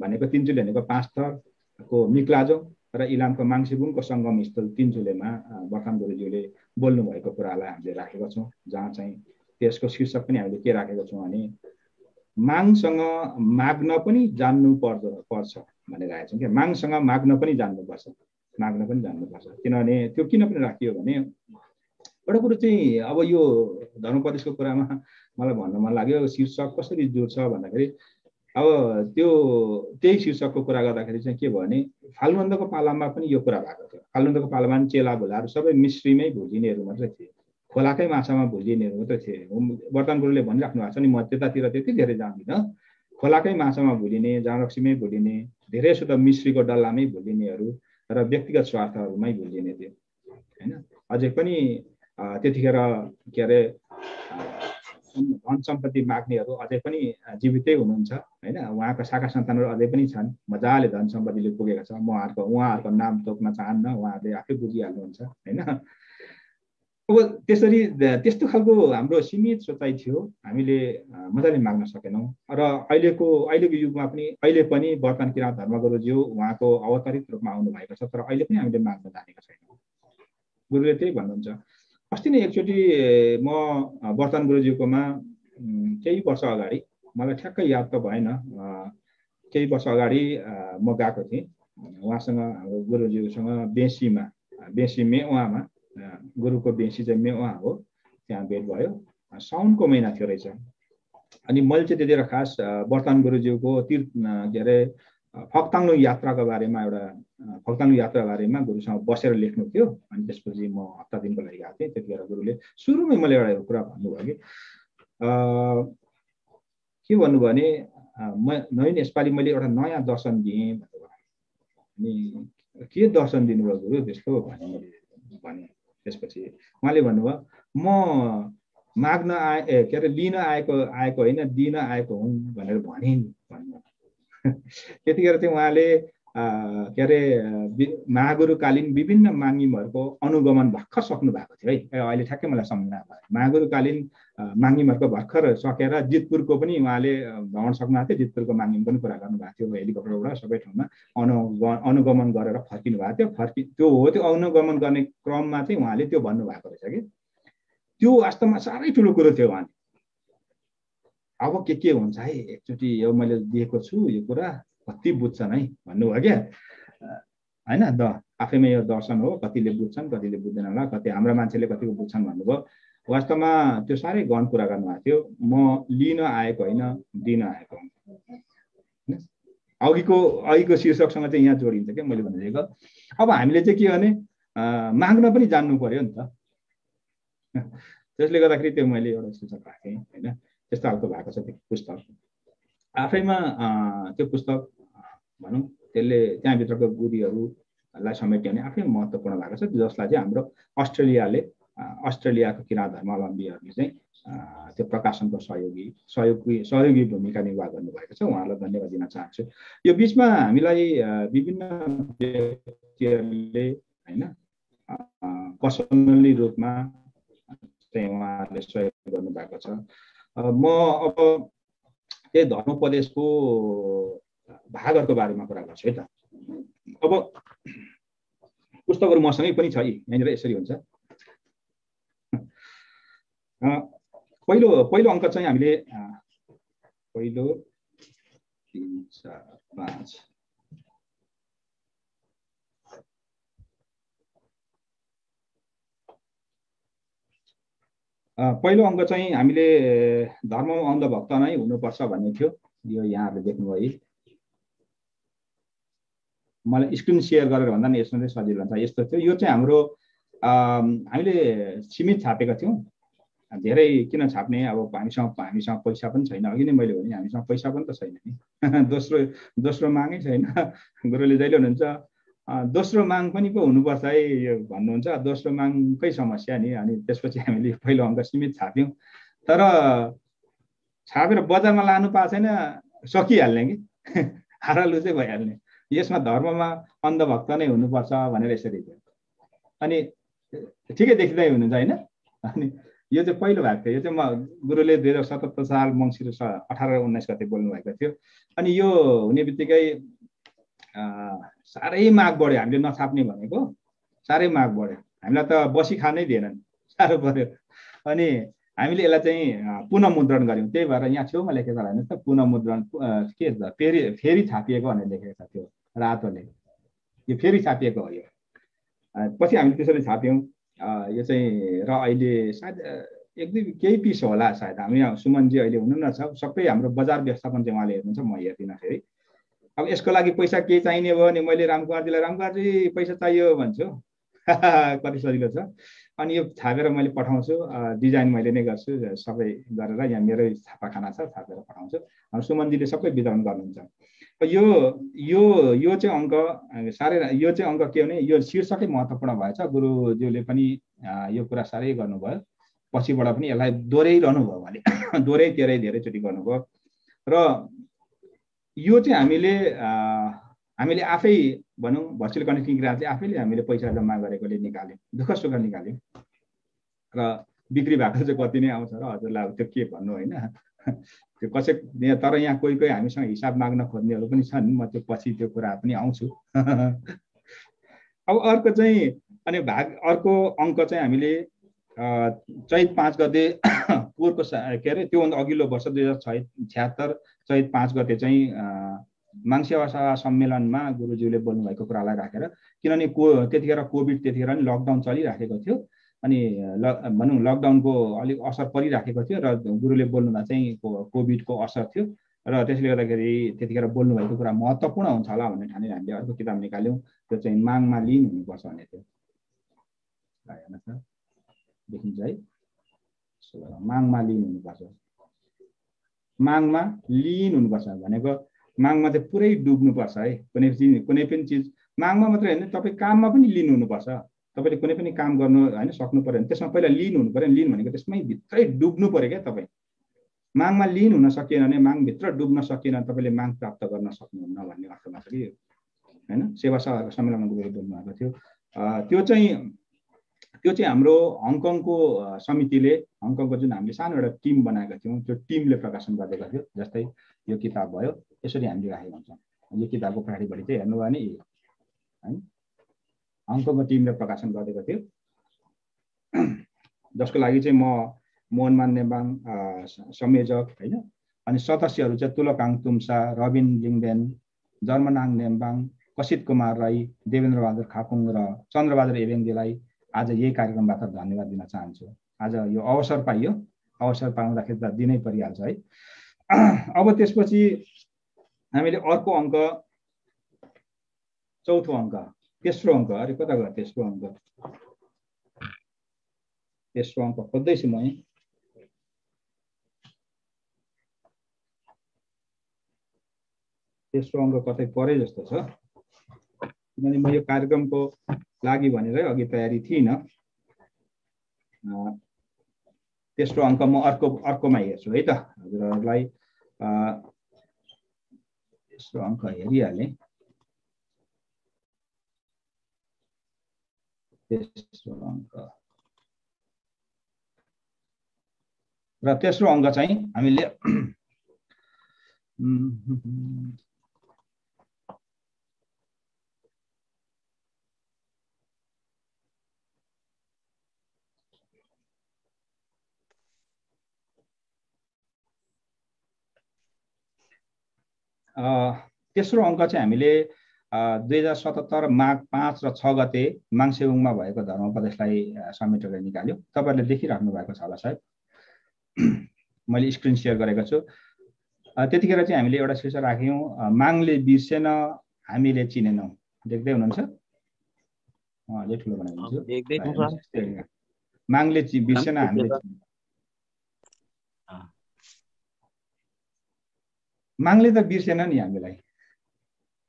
भनेको तिन चुले भनेको पाँच थरको मिक्लाजो र इलामको माङ्सिबुङको सङ्गम स्थल तिन चुलेमा वर्तमान गुरुज्यूले बोल्नुभएको कुरालाई हामीले राखेका छौँ जहाँ चाहिँ त्यसको शीर्षक पनि हामीले के राखेका छौँ भने मागसँग माग्न पनि जान्नु पर्छ पर्छ भनेर आएको छौँ क्या। मागसँग माग्न पनि जान्नुपर्छ माग्न पनि जान्नुपर्छ। किनभने त्यो किन पनि राखियो भने एउटा कुरो चाहिँ अब यो धर्मोपदेशको कुरामा मलाई भन्नु मन लाग्यो शीर्षक कसरी जोड्छ भन्दाखेरि अब त्यो त्यही शीर्षकको कुरा गर्दाखेरि चाहिँ के भयो भने फालुन्दको पालामा पनि यो कुरा भएको थियो। फालुन्दको पालामा पनि चेला भुलाहरू सबै मिश्रीमै भुलिनेहरू मात्रै थिए। खोलाकै माछामा भुलिनेहरू मात्रै थिए। वर्तमान गुरुले भनिराख्नु भएको छ नि म त्यतातिर त्यति धेरै जान्दिनँ। खोलाकै माछामा भुलिने जाँडक्सीमै भुलिने धेरै शुद्ध मिश्रीको डल्लामै भुलिनेहरू र व्यक्तिगत स्वार्थहरूमै भुलिने थियो होइन? अझै पनि त्यतिखेर के अरे धन सम्पत्ति माग्नेहरू अझै पनि जीवितै हुनुहुन्छ होइन? उहाँका शाखा सन्तानहरू अझै पनि छन्। मजाले धन सम्पत्तिले पुगेको छ। उहाँहरूको उहाँहरूको नाम तोक्न चाहन्न। उहाँहरूले आफै बुझिहाल्नुहुन्छ होइन? अब त्यसरी त्यस्तो खालको हाम्रो सीमित सोचाइ थियो। हामीले मजाले माग्न सकेनौँ। र अहिलेको अहिलेको युगमा पनि अहिले पनि वर्तमान किराँत धर्मगुरुज्यू उहाँको अवतरित रूपमा आउनुभएको छ। तर अहिले पनि हामीले माग्न जानेका छैनौँ। गुरुले त्यही भन्नुहुन्छ। अस्ति नै एकचोटि म वर्तमान गुरुज्यूकोमा केही वर्ष अगाडि मलाई ठ्याक्कै याद त भएन केही वर्ष अगाडि म गएको थिएँ। उहाँसँग हाम्रो गुरुज्यूसँग बेसीमा बेसी मे उहाँमा गुरुको बेसी चाहिँ मे उहाँ हो त्यहाँ भेट भयो। साउनको महिना थियो रहेछ। अनि मैले चाहिँ त्यतिखेर खास वर्तमान गुरुज्यूको तीर्थ के अरे फक्ताङ्लो यात्राको बारेमा एउटा फक्ताङ्लो यात्रा बारेमा गुरुसँग बसेर लेख्नु थियो अनि त्यसपछि म हप्ता दिनको लागि गएको थिएँ। त्यतिखेर गुरुले सुरुमै मैले एउटा कुरा भन्नुभयो कि के भन्नुभयो भने म नैन यसपालि मैले एउटा नयाँ दर्शन दिएँ भन्नुभयो अनि के दर्शन दिनुभयो गुरु त्यस्तो भने मैले भने। त्यसपछि उहाँले भन्नुभयो म माग्न आए के अरे लिन आएको आएको होइन दिन आएको हुँ भनेर भने नि भन्नुभयो। त्यतिखेर चाहिँ उहाँले के अरे महागुरुकालीन विभिन्न माङ्गिमहरूको अनुगमन भर्खर सक्नु भएको थियो है। अहिले ठ्याक्कै मलाई सम्झना भयो। महागुरुकालीन माङ्गिमहरूको भर्खर सकेर जितपुरको पनि उहाँले भ्रमण सक्नु भएको थियो। जितपुरको माङ्गिम पनि कुरा गर्नुभएको थियो। हेलिकप्टरबाट सबै ठाउँमा अनु अनुगमन गरेर फर्किनु भएको थियो। फर्कि त्यो हो त्यो अनुगमन गर्ने क्रममा चाहिँ उहाँले त्यो भन्नुभएको रहेछ कि। त्यो वास्तवमा साह्रै ठुलो कुरो थियो उहाँले। अब के के हुन्छ है? एकचोटि यो मैले दिएको छु यो कुरा। कति बुझ्छन् है भन्नुभयो क्या? होइन द आफैमा यो दर्शन हो कतिले बुझ्छन् कतिले बुझ्दैन होला कति हाम्रो मान्छेले कतिको बुझ्छन् भन्नुभयो। वास्तवमा त्यो साह्रै गहन कुरा गर्नुभएको थियो। म लिन आएको होइन दिन आएको। अघिको अघिको शीर्षकसँग चाहिँ यहाँ जोडिन्छ क्या मैले भनिदिएको। अब हामीले चाहिँ के भने माग्न पनि जान्नु पर्यो नि त। त्यसले गर्दाखेरि त्यो मैले एउटा शीर्षक राखेँ होइन? त्यस्तो खालको भएको छ त्यो पुस्तक। आफैमा त्यो पुस्तक भनौँ त्यसले त्यहाँभित्रको बुद्धिहरूलाई समेट्यो भने आफै महत्त्वपूर्ण भएको छ जसलाई चाहिँ हाम्रो अस्ट्रेलियाले अस्ट्रेलियाको धर्मावलम्बीहरूले चाहिँ त्यो प्रकाशनको सहयोगी सहयोगी सहयोगी भूमिका निर्वाह गर्नुभएको छ। उहाँहरूलाई धन्यवाद दिन चाहन्छु। यो बिचमा हामीलाई विभिन्न व्यक्तिहरूले होइन पर्सनली रूपमा चाहिँ उहाँहरूले सहयोग गर्नुभएको छ। म अब त्यही धर्मोपदेशको भागहरूको बारेमा कुरा गर्छु है त? अब पुस्तकहरू मसँगै पनि छ यहाँनिर यसरी हुन्छ। पहिलो पहिलो अङ्क चाहिँ हामीले पहिलो तिन चार पाँच। पहिलो अङ्क चाहिँ हामीले धर्म अन्धभक्त नै हुनुपर्छ भन्ने थियो। यो यहाँहरूले देख्नुभयो मलाई स्क्रिन सेयर गरेर भन्दा नि यसमा चाहिँ सजिलो हुन्छ। यस्तो थियो। यो चाहिँ हाम्रो हामीले सीमित छापेका थियौँ। धेरै किन छाप्ने? अब हामीसँग हामीसँग पैसा पनि छैन। अघि नै मैले भने हामीसँग पैसा पनि त छैन नि। दोस्रो दोस्रो मागै छैन। गुरुले जहिले हुनुहुन्छ। दोस्रो माग पनि पो हुनुपर्छ है यो भन्नुहुन्छ। दोस्रो मागकै समस्या नि। अनि त्यसपछि हामीले पहिलो अङ्क सीमित छाप्यौँ। तर छापेर बजारमा लानु पाएको छैन। सकिहाल्ने कि? हारालु चाहिँ भइहाल्ने। यसमा धर्ममा अन्धभक्त नै हुनुपर्छ भनेर यसरी थियो। अनि ठिकै देखिँदै हुनुहुन्छ होइन? अनि यो चाहिँ पहिलो भएको थियो। यो चाहिँ म गुरुले दुई हजार सतहत्तर साल मङ्सिर अठार उन्नाइस गते बोल्नु भएको थियो। अनि यो हुने बित्तिकै साह्रै माग बढ्यो। हामीले नछाप्ने भनेको साह्रै माग बढ्यो। हामीलाई त बसी खानै दिएनन्। साह्रो पऱ्यो अनि हामीले यसलाई चाहिँ पुनः मुद्रण गऱ्यौँ। त्यही भएर यहाँ छेउमा लेखेको हेर्नुहोस् त पुनः मुद्रण के फेरि फेरि छापिएको भनेर लेखेको छ त्यो। रातोले। यो फेरि छापिएको हो यो। पछि हामीले त्यसरी छाप्यौँ। यो चाहिँ र अहिले सायद एक दुई केही पिस होला सायद। हामी सुमनजी अहिले हुनु न छ सबै हाम्रो बजार व्यवस्थापन चाहिँ उहाँले हेर्नुहुन्छ म हेर्दिनँ फेरि। अब यसको लागि पैसा केही चाहिने भयो भने मैले रामकुमारजीलाई रामकुमारजी पैसा चाहियो भन्छु। कति सजिलो छ। अनि यो छापेर मैले पठाउँछु। डिजाइन मैले नै गर्छु। सबै गरेर यहाँ मेरै छापाखाना छ छापेर पठाउँछु। सुमनजीले सबै वितरण गर्नुहुन्छ। यो यो यो चाहिँ अङ्क साह्रै यो चाहिँ अङ्क के भने यो शीर्षकै महत्त्वपूर्ण भएछ। गुरुज्यूले पनि यो कुरा साह्रै गर्नुभयो। पछिबाट पनि यसलाई दोहोऱ्याइरहनु भयो भने दोहोऱ्याइ तेह्रै धेरैचोटि गर्नुभयो। र यो चाहिँ हामीले हामीले आफै भनौँ भर्चुअल कनेक्टिङ चाहिँ आफैले हामीले पैसा जम्मा गरेकोले निकाल्यौँ दुःख सुख निकाल्यौँ। र बिक्री भएको चाहिँ कति नै आउँछ र हजुरलाई अब त्यो के भन्नु होइन। त्यो कसै तर यहाँ कोही कोही हामीसँग हिसाब माग्न खोज्नेहरू पनि छन् म त्यो पछि त्यो कुरा पनि आउँछु। अब अर्को चाहिँ अनि भाग अर्को अङ्क चाहिँ हामीले चैत पाँच गते पोहोरको के अरे त्योभन्दा अघिल्लो वर्ष दुई हजार छ छ्यात्तर चैत पाँच गते चाहिँ माङसेवा सम्मेलनमा गुरुज्यूले बोल्नुभएको कुरालाई राखेर किनभने को त्यतिखेर कोभिड त्यतिखेर नि लकडाउन चलिराखेको थियो। अनि ल भनौँ लकडाउनको अलिक असर परिराखेको थियो र गुरुले बोल्नुमा चाहिँ कोभिडको असर थियो र त्यसले गर्दाखेरि त्यतिखेर बोल्नुभएको कुरा महत्त्वपूर्ण हुन्छ होला भन्ने ठानेर हामीले अर्को किताब निकाल्यौँ। त्यो चाहिँ मागमा लिन हुनुपर्छ भन्ने थियो। देखिन्छ है। मागमा लिन हुनुपर्छ। मागमा लिन हुनुपर्छ भनेको मागमा चाहिँ पुरै डुब्नुपर्छ है। कुनै चिज कुनै पनि चिज मागमा मात्रै होइन तपाईँ काममा पनि लिनु हुनुपर्छ। तपाईँले कुनै पनि काम गर्नु होइन सक्नु पऱ्यो भने त्यसमा पहिला लिन हुनु पऱ्यो लिन भनेको त्यसमै भित्रै डुब्नु पऱ्यो क्या तपाईँ। मागमा लिन हुन सकिएन भने मागभित्र डुब्न सकिएन तपाईँले माग प्राप्त गर्न सक्नुहुन्न भन्ने अर्थमा छ कि होइन? सेवा सम्मेलनमा गएर बोल्नु भएको थियो। त्यो चाहिँ त्यो चाहिँ हाम्रो हङकङको समितिले हङकङको जुन हामीले सानो एउटा टिम बनाएका थियौँ त्यो टिमले प्रकाशन गरिदिएको थियो जस्तै यो किताब भयो। यसरी हामीले राखेको हुन्छौँ। यो किताबको पछाडिपट्टि चाहिँ हेर्नुभयो भने होइन? हङकङको टिमले प्रकाशन गरिदिएको थियो। जसको लागि चाहिँ म मोहनमान नेबाङ संयोजक होइन? अनि सदस्यहरू चाहिँ तुलकाङ तुम्सा रबिन लिङदेन जर्मनाङ नेम्बाङ कसित कुमार राई देवेन्द्र बहादुर खापुङ र चन्द्रबहादुर एभेङ्गीलाई आज यही कार्यक्रमबाट धन्यवाद दिन चाहन्छु। आज यो अवसर पाइयो। अवसर पाउँदाखेरि त दिनै परिहाल्छ है। अब त्यसपछि हामीले अर्को अङ्क चौथो अङ्क। तेस्रो अङ्क अरे कता गयो तेस्रो अङ्क तेस्रो अङ्क खोज्दैछु म तेस्रो अङ्क कतै परे जस्तो छ किनभने म यो कार्यक्रमको लागि भनेर अघि तयारी थिइनँ तेस्रो अङ्क म अर्को अर्कोमा हेर्छु है त हजुरहरूलाई तेस्रो अङ्क हेरिहालेँ तेस्रो अङ्क र तेस्रो अङ्क चाहिँ हामीले तेस्रो अङ्क चाहिँ हामीले दुई हजार सतहत्तर माघ पाँच र छ गते माङसेबुङमा भएको धर्म उपदेशलाई समेटेर निकाल्यो। तपाईँहरूले देखिराख्नु भएको छ होला सायद। मैले स्क्रिन सेयर गरेको छु। त्यतिखेर चाहिँ हामीले एउटा शीर्षक राख्यौँ। माङले बिर्सेन हामीले चिनेनौँ। देख्दै हुनुहुन्छ? अझै ठुलो बनाइदिन्छु माङले बिर्सेन हामीले मागले त बिर्सेन नि हामीलाई।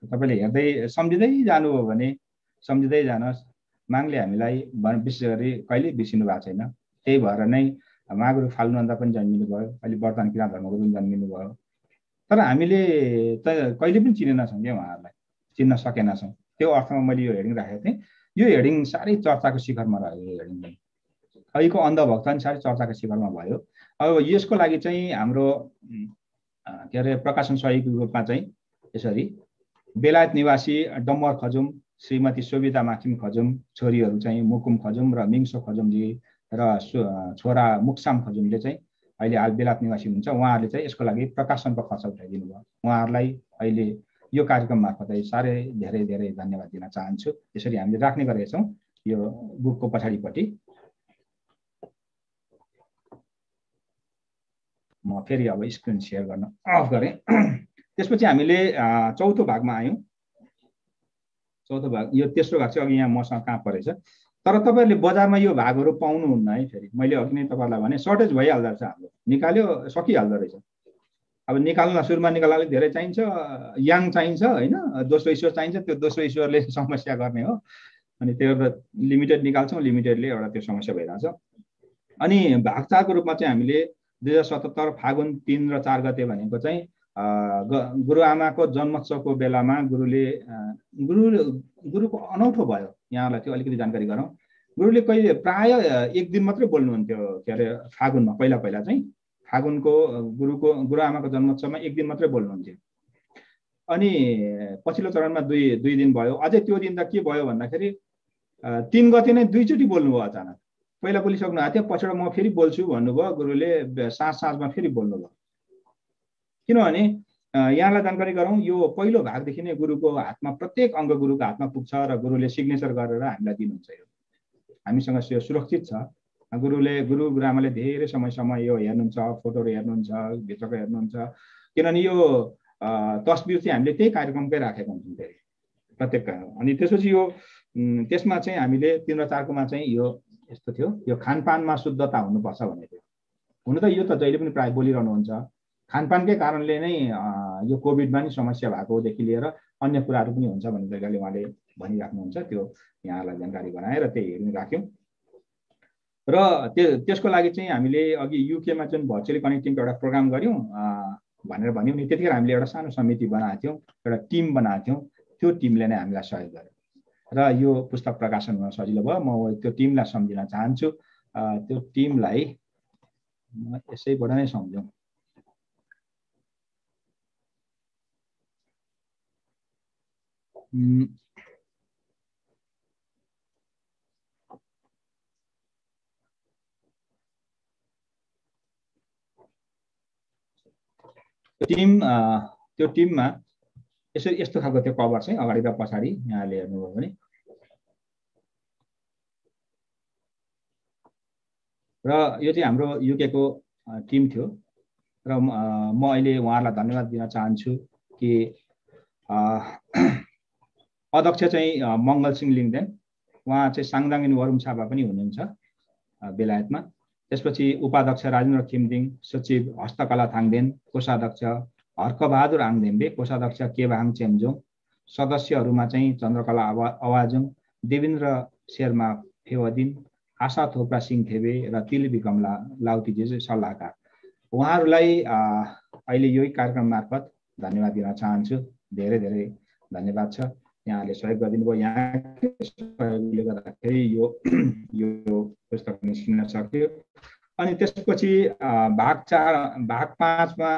तपाईँले हेर्दै सम्झिँदै जानुभयो भने सम्झिँदै जानुहोस् मागले हामीलाई विशेष गरी कहिले बिर्सिनु भएको छैन। त्यही भएर नै मागुरु फाल्नुभन्दा पनि जन्मिनु भयो अहिले वर्तमान किरा धर्मको पनि जन्मिनु भयो तर हामीले त कहिले पनि चिनेनछौँ क्या उहाँहरूलाई। चिन्न सकेनछौँ त्यो अर्थमा मैले यो हेडिङ राखेको थिएँ। यो हेडिङ साह्रै चर्चाको शिखरमा रह्यो यो हेडिङ पनि अहिलेको अन्धभक्त अनुसार चर्चाको शिखरमा भयो। अब यसको लागि चाहिँ हाम्रो के अरे प्रकाशन सहयोगको रूपमा चाहिँ यसरी बेलायत निवासी डम्बर खजुम श्रीमती सोभिता माखिम खजुम छोरीहरू चाहिँ मुकुम खजुम र मिङ्सो खजुमजी र छोरा मुक्साम खजुमले चाहिँ अहिले हाल बेलायत निवासी हुनुहुन्छ। उहाँहरूले चाहिँ यसको लागि प्रकाशनको खर्च उठाइदिनु भयो। उहाँहरूलाई अहिले यो कार्यक्रम मार्फत साह्रै धेरै धेरै धन्यवाद दिन चाहन्छु। यसरी हामीले राख्ने गरेका छौँ यो बुकको पछाडिपट्टि। म फेरि अब स्क्रिन सेयर गर्न अफ गरेँ। त्यसपछि हामीले चौथो भागमा आयौँ। चौथो भाग यो तेस्रो भाग चाहिँ अघि यहाँ मसँग कहाँ परेछ। तर तपाईँहरूले बजारमा यो भागहरू पाउनुहुन्न है फेरि। मैले अघि नै तपाईँहरूलाई भने सर्टेज भइहाल्दो रहेछ हाम्रो। निकाल्यो सकिहाल्दो रहेछ। अब निकाल्न सुरुमा निकाल्न अलिक धेरै चाहिन्छ याङ चाहिन्छ होइन? दोस्रो ईश्वर चाहिन्छ त्यो दोस्रो ईश्वरले समस्या गर्ने हो। अनि त्यो एउटा लिमिटेड निकाल्छौँ लिमिटेडले एउटा त्यो समस्या भइरहेछ अनि भाग चारको रूपमा चाहिँ हामीले दुई हजार सतहत्तर फागुन तिन र चार गते भनेको चाहिँ गुरुआमाको जन्मोत्सवको बेलामा गुरुले गुरु गुरुको अनौठो भयो। यहाँलाई त्यो अलिकति जानकारी गरौँ। गुरुले कहिले प्राय एक दिन मात्रै बोल्नुहुन्थ्यो के अरे फागुनमा पहिला पहिला चाहिँ। फागुनको गुरुको गुरुआमाको जन्मोत्सवमा एक दिन मात्रै बोल्नुहुन्थ्यो। अनि पछिल्लो चरणमा दुई दुई दिन भयो। अझै त्यो दिन त के भयो भन्दाखेरि तिन गते नै दुईचोटि बोल्नुभयो अचानक। पहिला बोलिसक्नु भएको थियो पछिबाट म फेरि बोल्छु भन्नुभयो। गुरुले साँझ साँझमा फेरि बोल्नुभयो। किनभने यहाँलाई जानकारी गरौँ यो पहिलो भागदेखि नै गुरुको हातमा प्रत्येक अङ्ग गुरुको हातमा पुग्छ र गुरुले सिग्नेचर गरेर हामीलाई दिनुहुन्छ यो। हामीसँग यो सुरक्षित छ। गुरुले गुरु गुरुआमाले धेरै समयसम्म यो हेर्नुहुन्छ फोटोहरू हेर्नुहुन्छ भित्रको हेर्नुहुन्छ। किनभने यो तस्बिर चाहिँ हामीले त्यही कार्यक्रमकै राखेका हुन्छौँ फेरि प्रत्येक अनि त्यसपछि यो त्यसमा चाहिँ हामीले तिन र चारकोमा चाहिँ यो यस्तो थियो यो खानपानमा शुद्धता हुनुपर्छ भन्ने थियो। हुनु त यो त जहिले पनि प्रायः बोलिरहनुहुन्छ। खानपानकै कारणले नै यो कोभिडमा नि समस्या भएकोदेखि लिएर अन्य कुराहरू पनि हुन्छ भन्ने तरिकाले उहाँले भनिराख्नुहुन्छ। त्यो यहाँलाई जानकारी गराएर त्यही हेर्नु राख्यौँ। र त्यो त्यसको लागि चाहिँ हामीले अघि युकेमा जुन भर्चुअली कनेक्टिङको एउटा प्रोग्राम गऱ्यौँ भनेर भन्यौँ नि त्यतिखेर हामीले एउटा सानो समिति बनाएको थियौँ एउटा टिम बनाएको थियौँ। त्यो टिमले नै हामीलाई सहयोग गर्यो। र यो पुस्तक प्रकाशन हुन सजिलो भयो। म त्यो टिमलाई सम्झिन चाहन्छु। त्यो टिमलाई यसैबाट नै सम्झौँ। टिम त्यो टिममा यसो यस्तो खालको त्यो कभर चाहिँ अगाडि र पछाडि यहाँले हेर्नुभयो भने र यो चाहिँ हाम्रो युकेको टिम थियो र म अहिले उहाँहरूलाई धन्यवाद दिन चाहन्छु कि अध्यक्ष चाहिँ मङ्गल सिंह लिङदेन उहाँ चाहिँ साङदाङ वरुम छापा पनि हुनुहुन्छ बेलायतमा। त्यसपछि उपाध्यक्ष राजेन्द्र खिमदिङ सचिव हस्तकला थाङदेन कोषाध्यक्ष हर्कबहादुर आङदेम्बे कोषाध्यक्ष केबाङ चेम्जोङ सदस्यहरूमा चाहिँ चन्द्रकला अवा अवाजुङ देवेन्द्र शेर्मा फेवदिन आशा थोप्रा सिंह थेबे र तिल विकमला लाउतीजी चाहिँ सल्लाहकार। उहाँहरूलाई अहिले यही कार्यक्रम मार्फत धन्यवाद दिन चाहन्छु। धेरै धेरै धन्यवाद छ। यहाँले सहयोग गरिदिनु भयो यहाँ सहयोगले गर्दाखेरि यो यो पुस्तक निस्किन सक्यो। अनि त्यसपछि भाग चार भाग पाँचमा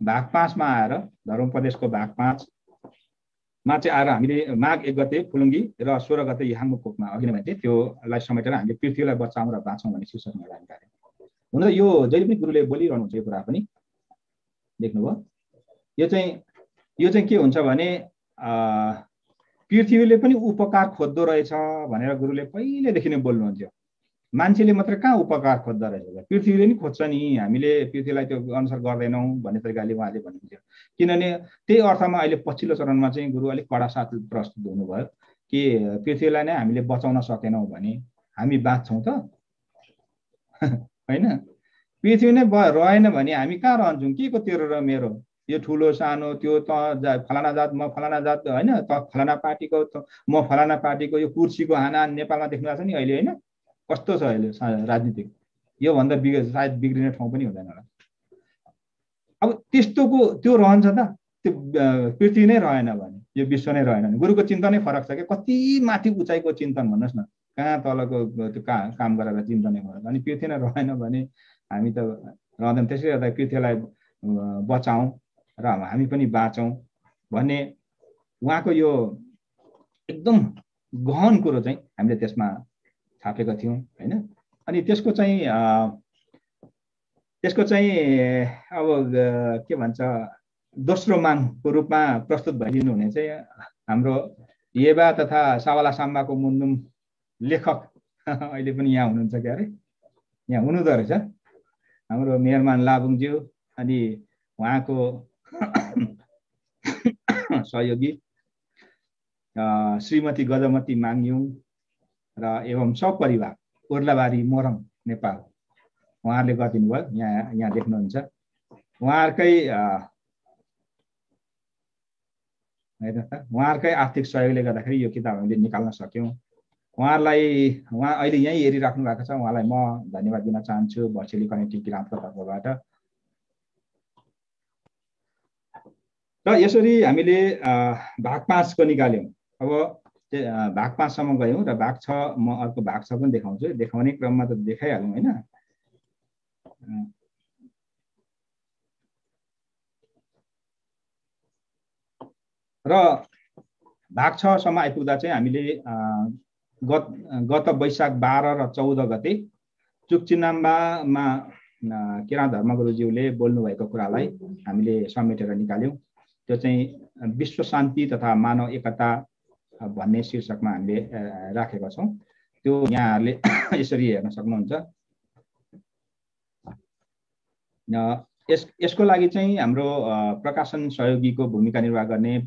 भाग पाँचमा आएर धर्म प्रदेशको भाग पाँचमा चाहिँ आएर हामीले माघ एक गते फुलुङ्गी र सोह्र गते याङमुकोकमा अघि नै भने त्योलाई समेटेर हामीले पृथ्वीलाई बचाउँ र बाँचौँ भन्ने शीर्षकमा जानकारी हुन त यो जहिले पनि गुरुले बोलिरहनुहुन्छ यो कुरा पनि। देख्नुभयो? यो चाहिँ यो चाहिँ के हुन्छ भने पृथ्वीले पनि उपकार खोज्दो रहेछ भनेर गुरुले पहिल्यैदेखि नै बोल्नुहुन्थ्यो। मान्छेले मात्रै कहाँ उपकार खोज्दो रहेछ पृथ्वीले नि खोज्छ नि। हामीले पृथ्वीलाई त्यो अनुसार गर्दैनौँ भन्ने तरिकाले उहाँले भन्नुहुन्थ्यो। किनभने त्यही अर्थमा अहिले पछिल्लो चरणमा चाहिँ गुरु अलिक कडा साथ प्रस्तुत हुनुभयो कि पृथ्वीलाई नै हामीले बचाउन सकेनौँ भने हामी बाँच्छौँ त। होइन? पृथ्वी नै रहेन भने हामी कहाँ रहन्छौँ? के को तेरो र मेरो? यो ठुलो सानो त्यो त फलाना जात म फलाना जात होइन? त फलाना पार्टीको म फलाना पार्टीको यो कुर्सीको हाना नेपालमा देख्नु भएको छ नि अहिले होइन? कस्तो छ अहिले राजनीतिक? योभन्दा बिग सायद बिग्रिने ठाउँ पनि हुँदैन होला। अब त्यस्तोको त्यो रहन्छ त त्यो पृथ्वी नै रहेन भने यो विश्व नै रहेन भने। गुरुको चिन्तनै फरक छ क्या? कति माथि उचाइको चिन्तन भन्नुहोस् न। कहाँ तलको त्यो का काम गरेर चिन्तने भयो अनि पृथ्वी नै रहेन भने हामी त रहँदैन। त्यसैले गर्दा पृथ्वीलाई बचाउँ। र हामी पनि बाँचौँ भन्ने उहाँको यो एकदम गहन कुरो चाहिँ हामीले त्यसमा छापेका थियौँ होइन? अनि त्यसको चाहिँ त्यसको चाहिँ अब के भन्छ दोस्रो मागको रूपमा प्रस्तुत भइदिनु हुने चाहिँ हाम्रो येबा तथा सावाला साम्बाको मुन्दुम लेखक अहिले पनि यहाँ हुनुहुन्छ क्या अरे? यहाँ हुनुहुँदो रहेछ। हाम्रो मेयरमान लाबुङज्यू अनि उहाँको सहयोगी श्रीमती गजमती माङयुङ र एवं सपरिवार ओर्लाबारी मोरङ नेपाल उहाँहरूले गरिदिनु भयो यहाँ यहाँ देख्नुहुन्छ। उहाँहरूकै हेर्नुहोस् त उहाँहरूकै आर्थिक सहयोगले गर्दाखेरि यो किताब हामीले निकाल्न सक्यौँ। उहाँहरूलाई उहाँ अहिले यहीँ हेरिराख्नु भएको छ। उहाँलाई म धन्यवाद दिन चाहन्छु। भर्चुअली कनेक्टिभ ग्रामको तर्फबाट र यसरी हामीले भाग पाँचको निकाल्यौँ। अब भाग पाँचसम्म गयौँ र भाग छ म अर्को भाग छ पनि देखाउँछु। देखाउने क्रममा त देखाइहालौँ होइन? र भाग छसम्म आइपुग्दा चाहिँ हामीले गत गत वैशाख बाह्र र चौध गते चुकचिनाम्बामा किरा धर्मगुरुज्यूले बोल्नुभएको कुरालाई हामीले समेटेर निकाल्यौँ। त्यो चाहिँ विश्व शान्ति तथा मानव एकता भन्ने शीर्षकमा हामीले राखेका छौँ। त्यो यहाँहरूले यसरी हेर्न सक्नुहुन्छ। यस यसको लागि चाहिँ हाम्रो प्रकाशन सहयोगीको भूमिका निर्वाह गर्ने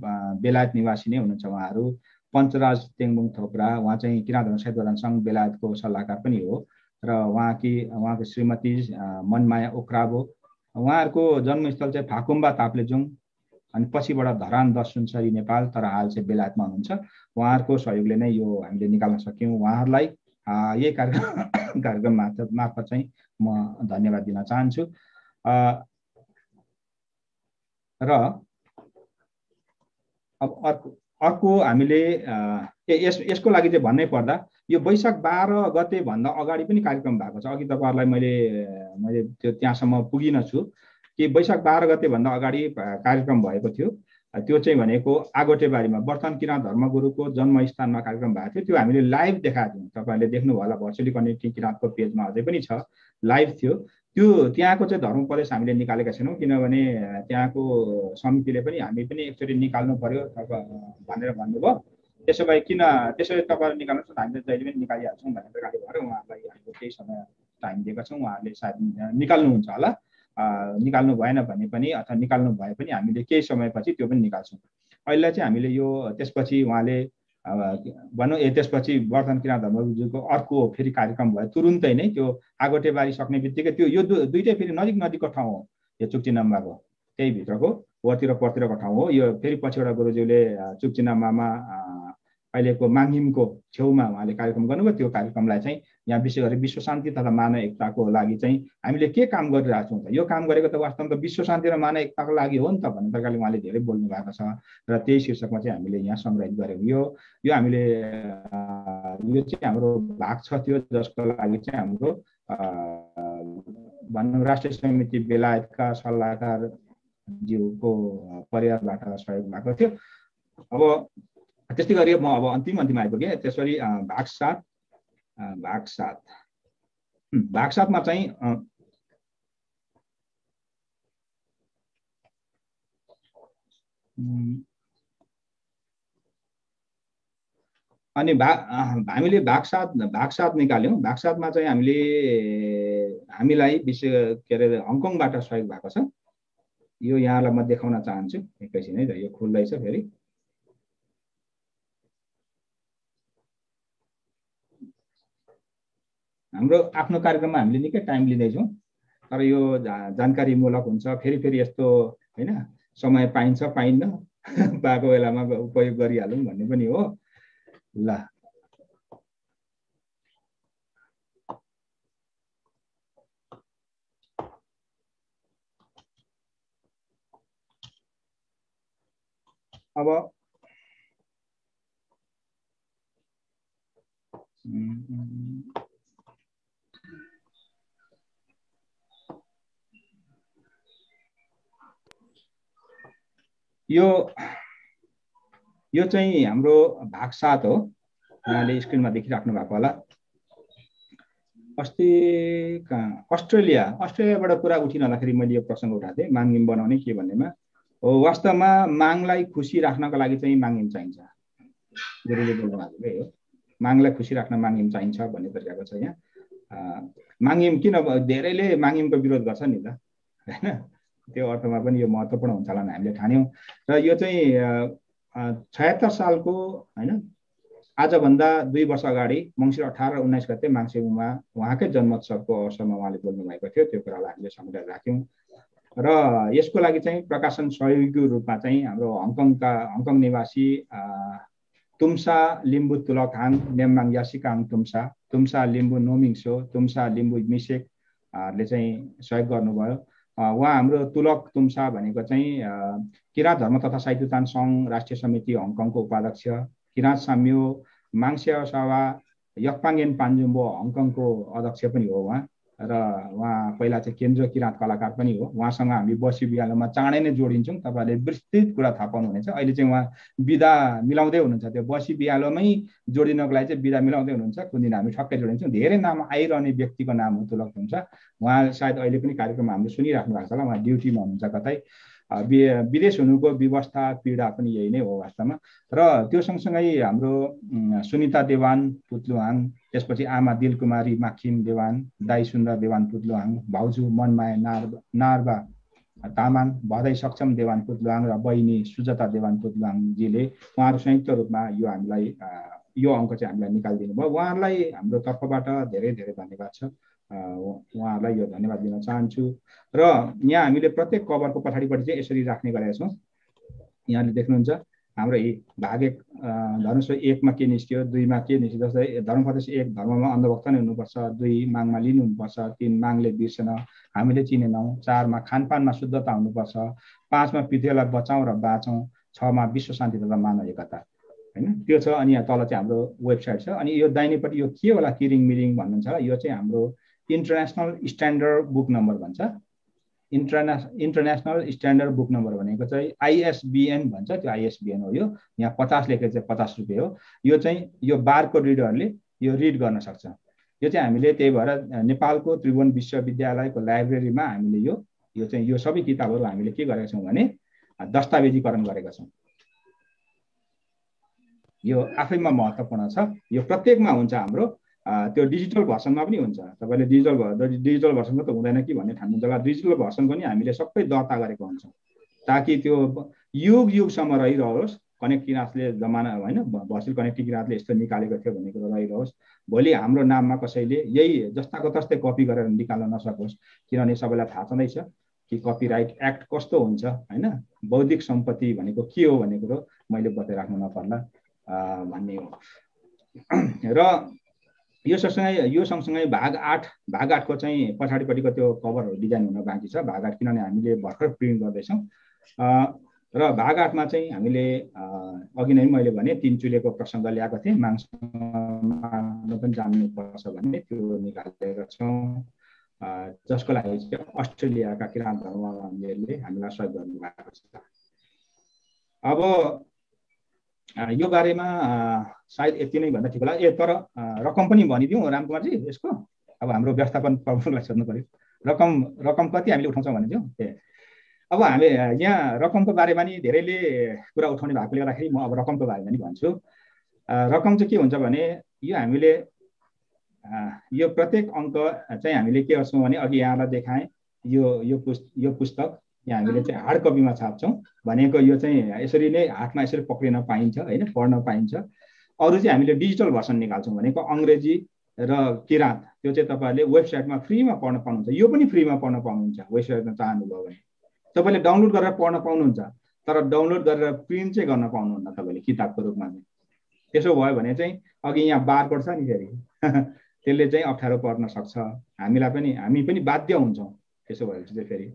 बेलायत निवासी नै हुनुहुन्छ उहाँहरू। पञ्चराज तेङबुङ थोप्रा उहाँ चाहिँ किराँत साहित्य सङ्घ बेलायतको सल्लाहकार पनि हो। र उहाँकी उहाँको श्रीमती मनमाया ओक्राबो। उहाँहरूको जन्मस्थल चाहिँ फाकुम्बा ताप्लेजुङ। अनि पछिबाट धरान दस सुनसरी नेपाल तर हाल चाहिँ बेलायतमा हुनुहुन्छ। उहाँहरूको सहयोगले नै यो हामीले निकाल्न सक्यौँ। उहाँहरूलाई यही कार्यक्रम कार्यक्रम मार्फत मार्फत चाहिँ म धन्यवाद दिन चाहन्छु। र अब अर्को अर्को हामीले यस यसको लागि चाहिँ भन्नै पर्दा यो वैशाख बाह्र गते भन्दा अगाडि पनि कार्यक्रम भएको छ। अघि तपाईँहरूलाई मैले मैले त्यो त्यहाँसम्म पुगिन छु। कि वैशाख बाह्र गतेभन्दा अगाडि कार्यक्रम भएको थियो। त्यो चाहिँ भनेको आगोटेबारीमा वर्तमान किराँत धर्मगुरुको जन्मस्थानमा कार्यक्रम भएको थियो। त्यो हामीले लाइभ देखाएको थियौँ। तपाईँहरूले देख्नुभयो होला भर्चुअली कनेक्टिङ किराँतको पेजमा अझै पनि छ। लाइभ थियो। त्यो त्यहाँको चाहिँ धर्म प्रदेश हामीले निकालेका छैनौँ किनभने त्यहाँको समितिले पनि हामी पनि एकचोटि निकाल्नु पर्यो भनेर भन्नुभयो। त्यसो भए किन त्यसो भए तपाईँहरू निकाल्नुहोस् हामीले जहिले पनि निकालिहाल्छौँ भनेर प्रकारले भएर उहाँहरूलाई हामीले केही समय टाइम दिएका छौँ। उहाँहरूले सायद निकाल्नुहुन्छ होला। निकाल्नु भएन भने पनि अथवा निकाल्नु भए पनि हामीले केही समयपछि त्यो पनि निकाल्छौँ। अहिले चाहिँ हामीले यो त्यसपछि उहाँले भनौँ ए त्यसपछि वर्धन किराँत धर्मजुको अर्को फेरि कार्यक्रम भयो तुरुन्तै नै त्यो आगोटेबारी सक्ने बित्तिकै त्यो यो दुइटै फेरि नजिक नजिकको ठाउँ हो यो चुक्चिनाम्बाको त्यही भित्रको वरतिर परतिरको ठाउँ हो। यो फेरि पछिबाट गुरुज्यूले चुक्चिनाम्बामा अहिलेको माङ्गिमको छेउमा उहाँले कार्यक्रम गर्नुभयो त्यो कार्यक्रमलाई चाहिँ यहाँ विशेष गरी विश्व शान्ति तथा मानव एकताको लागि चाहिँ हामीले के काम गरिरहेको छौँ त? यो काम गरेको त वास्तवमा त विश्व शान्ति र मानव एकताको लागि हो नि त भन्ने प्रकारले उहाँले धेरै बोल्नु भएको छ र त्यही शीर्षकमा चाहिँ हामीले यहाँ सङ्ग्रहित गऱ्यौँ यो यो हामीले यो चाहिँ हाम्रो भाग छ त्यो जसको लागि चाहिँ हाम्रो भनौँ राष्ट्रिय समिति बेलायतका सल्लाहकार ज्यूको परिवारबाट सहयोग भएको थियो। अब त्यस्तै गरी म अब अन्तिम अन्तिम आइपुगेँ। त्यसरी भाग सात भाग सात भाग सातमा चाहिँ अनि भाग हामीले भाग सात भाग सात निकाल्यौँ। भाग सातमा चाहिँ हामीले हामीलाई विशेष के अरे हङकङबाट सहयोग भएको छ। यो यहाँलाई म देखाउन चाहन्छु। एकैछिन है त यो खुल्दैछ फेरि। हाम्रो आफ्नो कार्यक्रममा हामीले निकै टाइम लिँदैछौँ। तर यो जानकारीमूलक हुन्छ फेरि फेरि यस्तो होइन समय पाइन्छ पाइन्न पाएको बेलामा उपयोग गरिहालौँ भन्ने पनि हो। ल। अब यो यो चाहिँ हाम्रो भाग सात हो। यहाँले स्क्रिनमा देखिराख्नु भएको होला। अस्ति अस्ट्रेलिया। अस्ट्रेलियाबाट कुरा उठिरहँदाखेरि मैले यो प्रसङ्ग उठाएको थिएँ। माङ्गिम बनाउने के भन्नेमा? हो वास्तवमा मागलाई खुसी राख्नको लागि चाहिँ माङ्गिम चाहिन्छ। गुरुले बोल्नु भएको हो। मागलाई खुसी राख्न माङ्गिम चाहिन्छ भन्ने तरिकाको छ यहाँ। माङ्गिम किन धेरैले माङ्गिमको विरोध गर्छ नि त? होइन? त्यो अर्थमा पनि यो महत्त्वपूर्ण हुन्छ होला हामीले ठान्यौँ। र यो चाहिँ छयत्तर सालको होइन आजभन्दा दुई वर्ष अगाडि मङ्सिर अठार उन्नाइस गते माङ्सिङमा उहाँकै जन्मोत्सवको अवसरमा उहाँले बोल्नु भएको थियो। त्यो कुरालाई हामीले समेटेर राख्यौँ। र यसको लागि चाहिँ प्रकाशन सहयोगी रूपमा चाहिँ हाम्रो हङकङका हङकङ निवासी तुम्सा लिम्बु तुलकहाङ नेमबाङ यासिकाङ तुम्सा तुम्सा लिम्बु नोमिङसो तुम्सा लिम्बु मिसेकले चाहिँ सहयोग गर्नुभयो। उहाँ हाम्रो तुलक तुम्सा भनेको चाहिँ किराँत धर्म तथा साहित्य सङ्घ राष्ट्रिय समिति हङकङको उपाध्यक्ष किराँत साम्यो माङ्स्या सभा यक्पाङ्गेन पान्जुम्बो हङकङको अध्यक्ष पनि हो उहाँ। र उहाँ पहिला चाहिँ केन्द्रीय किराँत कलाकार पनि हो। उहाँसँग हामी बसी बिहालोमा चाँडै नै जोडिन्छौँ। तपाईँहरूले विस्तृत कुरा थाहा पाउनुहुनेछ। अहिले चाहिँ उहाँ विधा मिलाउँदै हुनुहुन्छ। त्यो बसी बिहालोमै जोडिनको लागि चाहिँ विधा मिलाउँदै हुनुहुन्छ। कुन दिन हामी ठक्कै जोडिन्छौँ। धेरै नाम आइरहने व्यक्तिको नाम हो तुलक हुन्छ उहाँ सायद अहिले पनि कार्यक्रम हामीले सुनिराख्नु भएको छ होला। उहाँ ड्युटीमा हुनुहुन्छ कतै। विदेश हुनुको व्यवस्था पीडा पनि यही नै हो वास्तवमा। र त्यो सँगसँगै हाम्रो सुनिता देवान पुत्लुहाङ त्यसपछि आमा दिलकुमारी माखिम देवान दाई सुन्दर देवान पुत्लुहाङ भाउजू मनमाया नार नारबा तामाङ भदै सक्षम देवान पुत्लुहाङ र बहिनी सुजता देवान पुत्लुहाङजीले उहाँहरू संयुक्त रूपमा यो हामीलाई यो अङ्क चाहिँ हामीलाई निकालिदिनु भयो उहाँहरूलाई हाम्रो तर्फबाट धेरै धेरै धन्यवाद छ। उहाँहरूलाई यो धन्यवाद दिन चाहन्छु। र यहाँ हामीले प्रत्येक कभरको पछाडिपट्टि चाहिँ यसरी राख्ने गरेका छौँ। यहाँले देख्नुहुन्छ हाम्रो भाग एक धनुष एकमा के निस्क्यो दुईमा के निस्क्यो जस्तै धर्मप्रदेश एक धर्ममा अन्धभक्त नै हुनुपर्छ दुई मागमा लिनु हुनुपर्छ तिन मागले बिर्सेन हामीले चिनेनौँ चारमा खानपानमा शुद्धता हुनुपर्छ पाँचमा पृथ्वीलाई बचाउँ र बाँचौँ छमा विश्व शान्ति तथा मानव एकता। होइन? त्यो छ अनि यहाँ तल चाहिँ हाम्रो वेबसाइट छ। अनि यो दाहिनेपट्टि यो के होला किरिङ मिरिङ भन्नुहुन्छ यो चाहिँ हाम्रो इन्टरनेसनल स्ट्यान्डर्ड बुक नम्बर भन्छ। इन्टरनेस इन्टरनेसनल स्ट्यान्डर्ड बुक नम्बर भनेको चाहिँ आइएसबिएन भन्छ। त्यो आइएसबिएन हो यो। यहाँ पचास लेखेको चाहिँ पचास रुपियाँ हो। यो चाहिँ यो बारको रिडरले यो रिड गर्न सक्छ। यो चाहिँ हामीले त्यही भएर नेपालको त्रिभुवन विश्वविद्यालयको लाइब्रेरीमा हामीले यो यो चाहिँ यो सबै किताबहरू हामीले के गरेका छौँ भने दस्तावेजीकरण गरेका छौँ। यो आफैमा महत्त्वपूर्ण छ। यो प्रत्येकमा हुन्छ हाम्रो। त्यो डिजिटल भर्सनमा पनि हुन्छ। तपाईँले डिजिटल डिजिटल भर्सनको त हुँदैन कि भन्ने ठान्नुहुन्छ होला डिजिटल भर्सन पनि हामीले सबै दर्ता गरेको हुन्छौँ। ताकि त्यो युग युगसम्म रहिरहोस् कनेक्ट किराँतले जमाना होइन भर्चुअल कनेक्टिङ किराँतले यस्तो निकालेको थियो भन्ने कुरो रहिरहोस्। भोलि हाम्रो नाममा कसैले यही जस्ताको तस्तै कपी गरेर निकाल्न नसकोस् किनभने सबैलाई थाहा छँदैछ कि कपिराइट एक्ट कस्तो हुन्छ होइन? बौद्धिक सम्पत्ति भनेको के हो भन्ने कुरो मैले बताइराख्नु नपर्ला भन्ने हो। र यो सँगसँगै यो सँगसँगै भाग आठ भाग आठको चाहिँ पछाडिपट्टिको त्यो कभरहरू डिजाइन हुन बाँकी छ। भाग आठ किनभने हामीले भर्खर प्रिन्ट गर्दैछौँ। र भाग आठमा चाहिँ हामीले अघि नै मैले भने तिन चुलेको प्रसङ्ग ल्याएको थिएँ। माङ्स पनि जान्नुपर्छ भन्ने त्यो निकालेका छौँ। जसको लागि चाहिँ अस्ट्रेलियाका किराँत हामीलाई सहयोग गर्नुभएको छ। अब यो बारेमा सायद यति नै भन्दा ठिक होला। ए तर रकम पनि भनिदिउँ रामकुमारजी यसको। अब हाम्रो व्यवस्थापन प्रमुखलाई सोध्नु पऱ्यो। रकम रकम कति हामीले उठाउँछौँ भने चाहिँ ए अब हामी यहाँ रकमको बारेमा नि धेरैले कुरा उठाउने भएकोले गर्दाखेरि म अब रकमको बारेमा नि भन्छु। रकम चाहिँ के हुन्छ भने यो हामीले यो प्रत्येक अङ्क चाहिँ हामीले के गर्छौँ भने अघि यहाँलाई देखाएँ। यो यो पुस्त यो पुस्तक। यहाँ हामीले चाहिँ हार्ड कपीमा छाप्छौँ भनेको यो चाहिँ यसरी नै हातमा यसरी पक्रिन पाइन्छ होइन? पढ्न पाइन्छ। अरू चाहिँ हामीले डिजिटल भर्सन निकाल्छौँ भनेको अङ्ग्रेजी र किराँत। त्यो चाहिँ तपाईँहरूले वेबसाइटमा फ्रीमा पढ्न पाउनुहुन्छ। यो पनि फ्रीमा पढ्न पाउनुहुन्छ वेबसाइटमा चाहनुभयो भने। तपाईँले डाउनलोड गरेर पढ्न पाउनुहुन्छ तर डाउनलोड गरेर प्रिन्ट चाहिँ गर्न पाउनुहुन्न तपाईँले किताबको रूपमा चाहिँ। त्यसो भयो भने चाहिँ अघि यहाँ बारकोड छ नि फेरि। त्यसले चाहिँ अप्ठ्यारो पर्न सक्छ। हामीलाई पनि हामी पनि बाध्य हुन्छौँ। त्यसो भएपछि चाहिँ फेरि।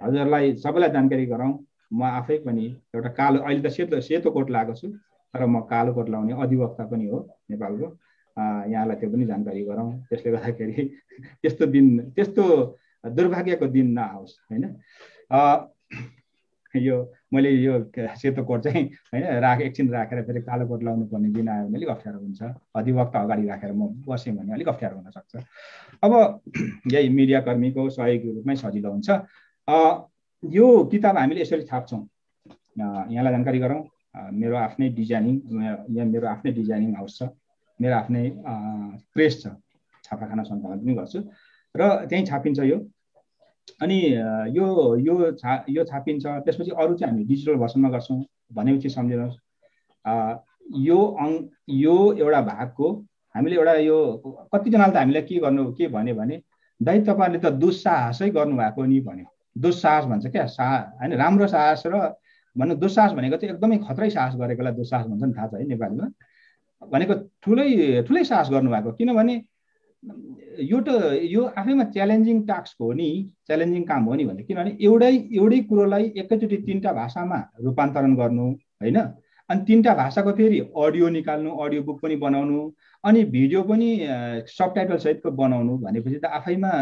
हजुरलाई सबैलाई जानकारी गराउँ म आफै पनि एउटा कालो अहिले त सेतो सेतो कोट लगाएको छु तर म कालो कोट लगाउने अधिवक्ता पनि हो नेपालको। यहाँलाई त्यो पनि जानकारी गरौँ। त्यसले गर्दाखेरि त्यस्तो दिन त्यस्तो दुर्भाग्यको दिन नआओस् होइन? यो मैले यो सेतो कोट चाहिँ होइन राख एकछिन राखेर फेरि कालो कोट लाउनु पर्ने दिन आयो भने अलिक अप्ठ्यारो हुन्छ। अधिवक्त अगाडि राखेर म बसेँ भने अलिक अप्ठ्यारो हुनसक्छ अब यही मिडियाकर्मीको सहयोगी रूपमै सजिलो हुन्छ। यो किताब हामीले यसरी छाप्छौँ। यहाँलाई जानकारी गरौँ। मेरो आफ्नै डिजाइनिङ यहाँ मेरो आफ्नै डिजाइनिङ हाउस छ। मेरो आफ्नै प्रेस छ। छापाखाना सञ्चालन पनि गर्छु। र त्यहीँ छापिन्छ यो। अनि यो यो छा यो छापिन्छ। त्यसपछि अरू चाहिँ हामी डिजिटल भर्सनमा गर्छौँ भनेपछि सम्झिनुहोस्। यो अङ यो एउटा भागको हामीले एउटा यो कतिजनाले त हामीलाई के गर्नु के भन्यो भने दाइ तपाईँहरूले त दुस्साहसै गर्नुभएको नि भन्यो। दुस्साहस भन्छ क्या सा होइन? राम्रो साहस र भनौँ दुस्साहस भनेको चाहिँ एकदमै खत्रै साहस गरेकोलाई दुस्साहस भन्छ नि थाहा छ है नेपालीमा। भनेको ठुलै ठुलै साहस गर्नुभएको किनभने यो त यो आफैमा च्यालेन्जिङ टास्क हो नि च्यालेन्जिङ काम हो नि भने किनभने एउटै एउटै कुरोलाई एकैचोटि तिनवटा भाषामा रूपान्तरण गर्नु होइन? अनि तिनवटा भाषाको फेरि अडियो निकाल्नु अडियो बुक पनि बनाउनु अनि भिडियो पनि सब टाइटल सहितको बनाउनु भनेपछि त आफैमा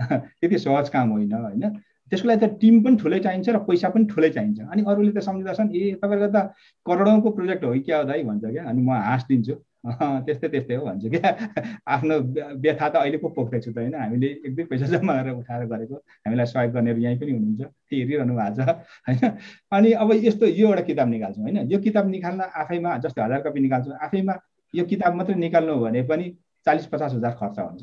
त्यति सहज काम होइन होइन? त्यसको लागि त टिम पनि ठुलै चाहिन्छ र पैसा पनि ठुलै चाहिन्छ। अनि अरूले त सम्झिँदछन् ए तपाईँहरूको त करोडौँको प्रोजेक्ट हो कि क्या हो दाइ भन्छ क्या। अनि म हाँस दिन्छु। त्यस्तै त्यस्तै हो भन्छु क्या। आफ्नो व्यथा त अहिले पो पोख्दैछु त होइन। हामीले एक दुई पैसा जम्मा गरेर उठाएर गरेको हामीलाई सहयोग गर्नेहरू यहीँ पनि हुनुहुन्छ। हेरिरहनु भएको छ होइन। अनि अब यस्तो यो एउटा किताब निकाल्छौँ होइन। यो किताब निकाल्न आफैमा जस्तै हजार कपी निकाल्छौँ आफैमा यो किताब मात्रै निकाल्नु भने पनि चालिस पचास हजार खर्च हुन्छ।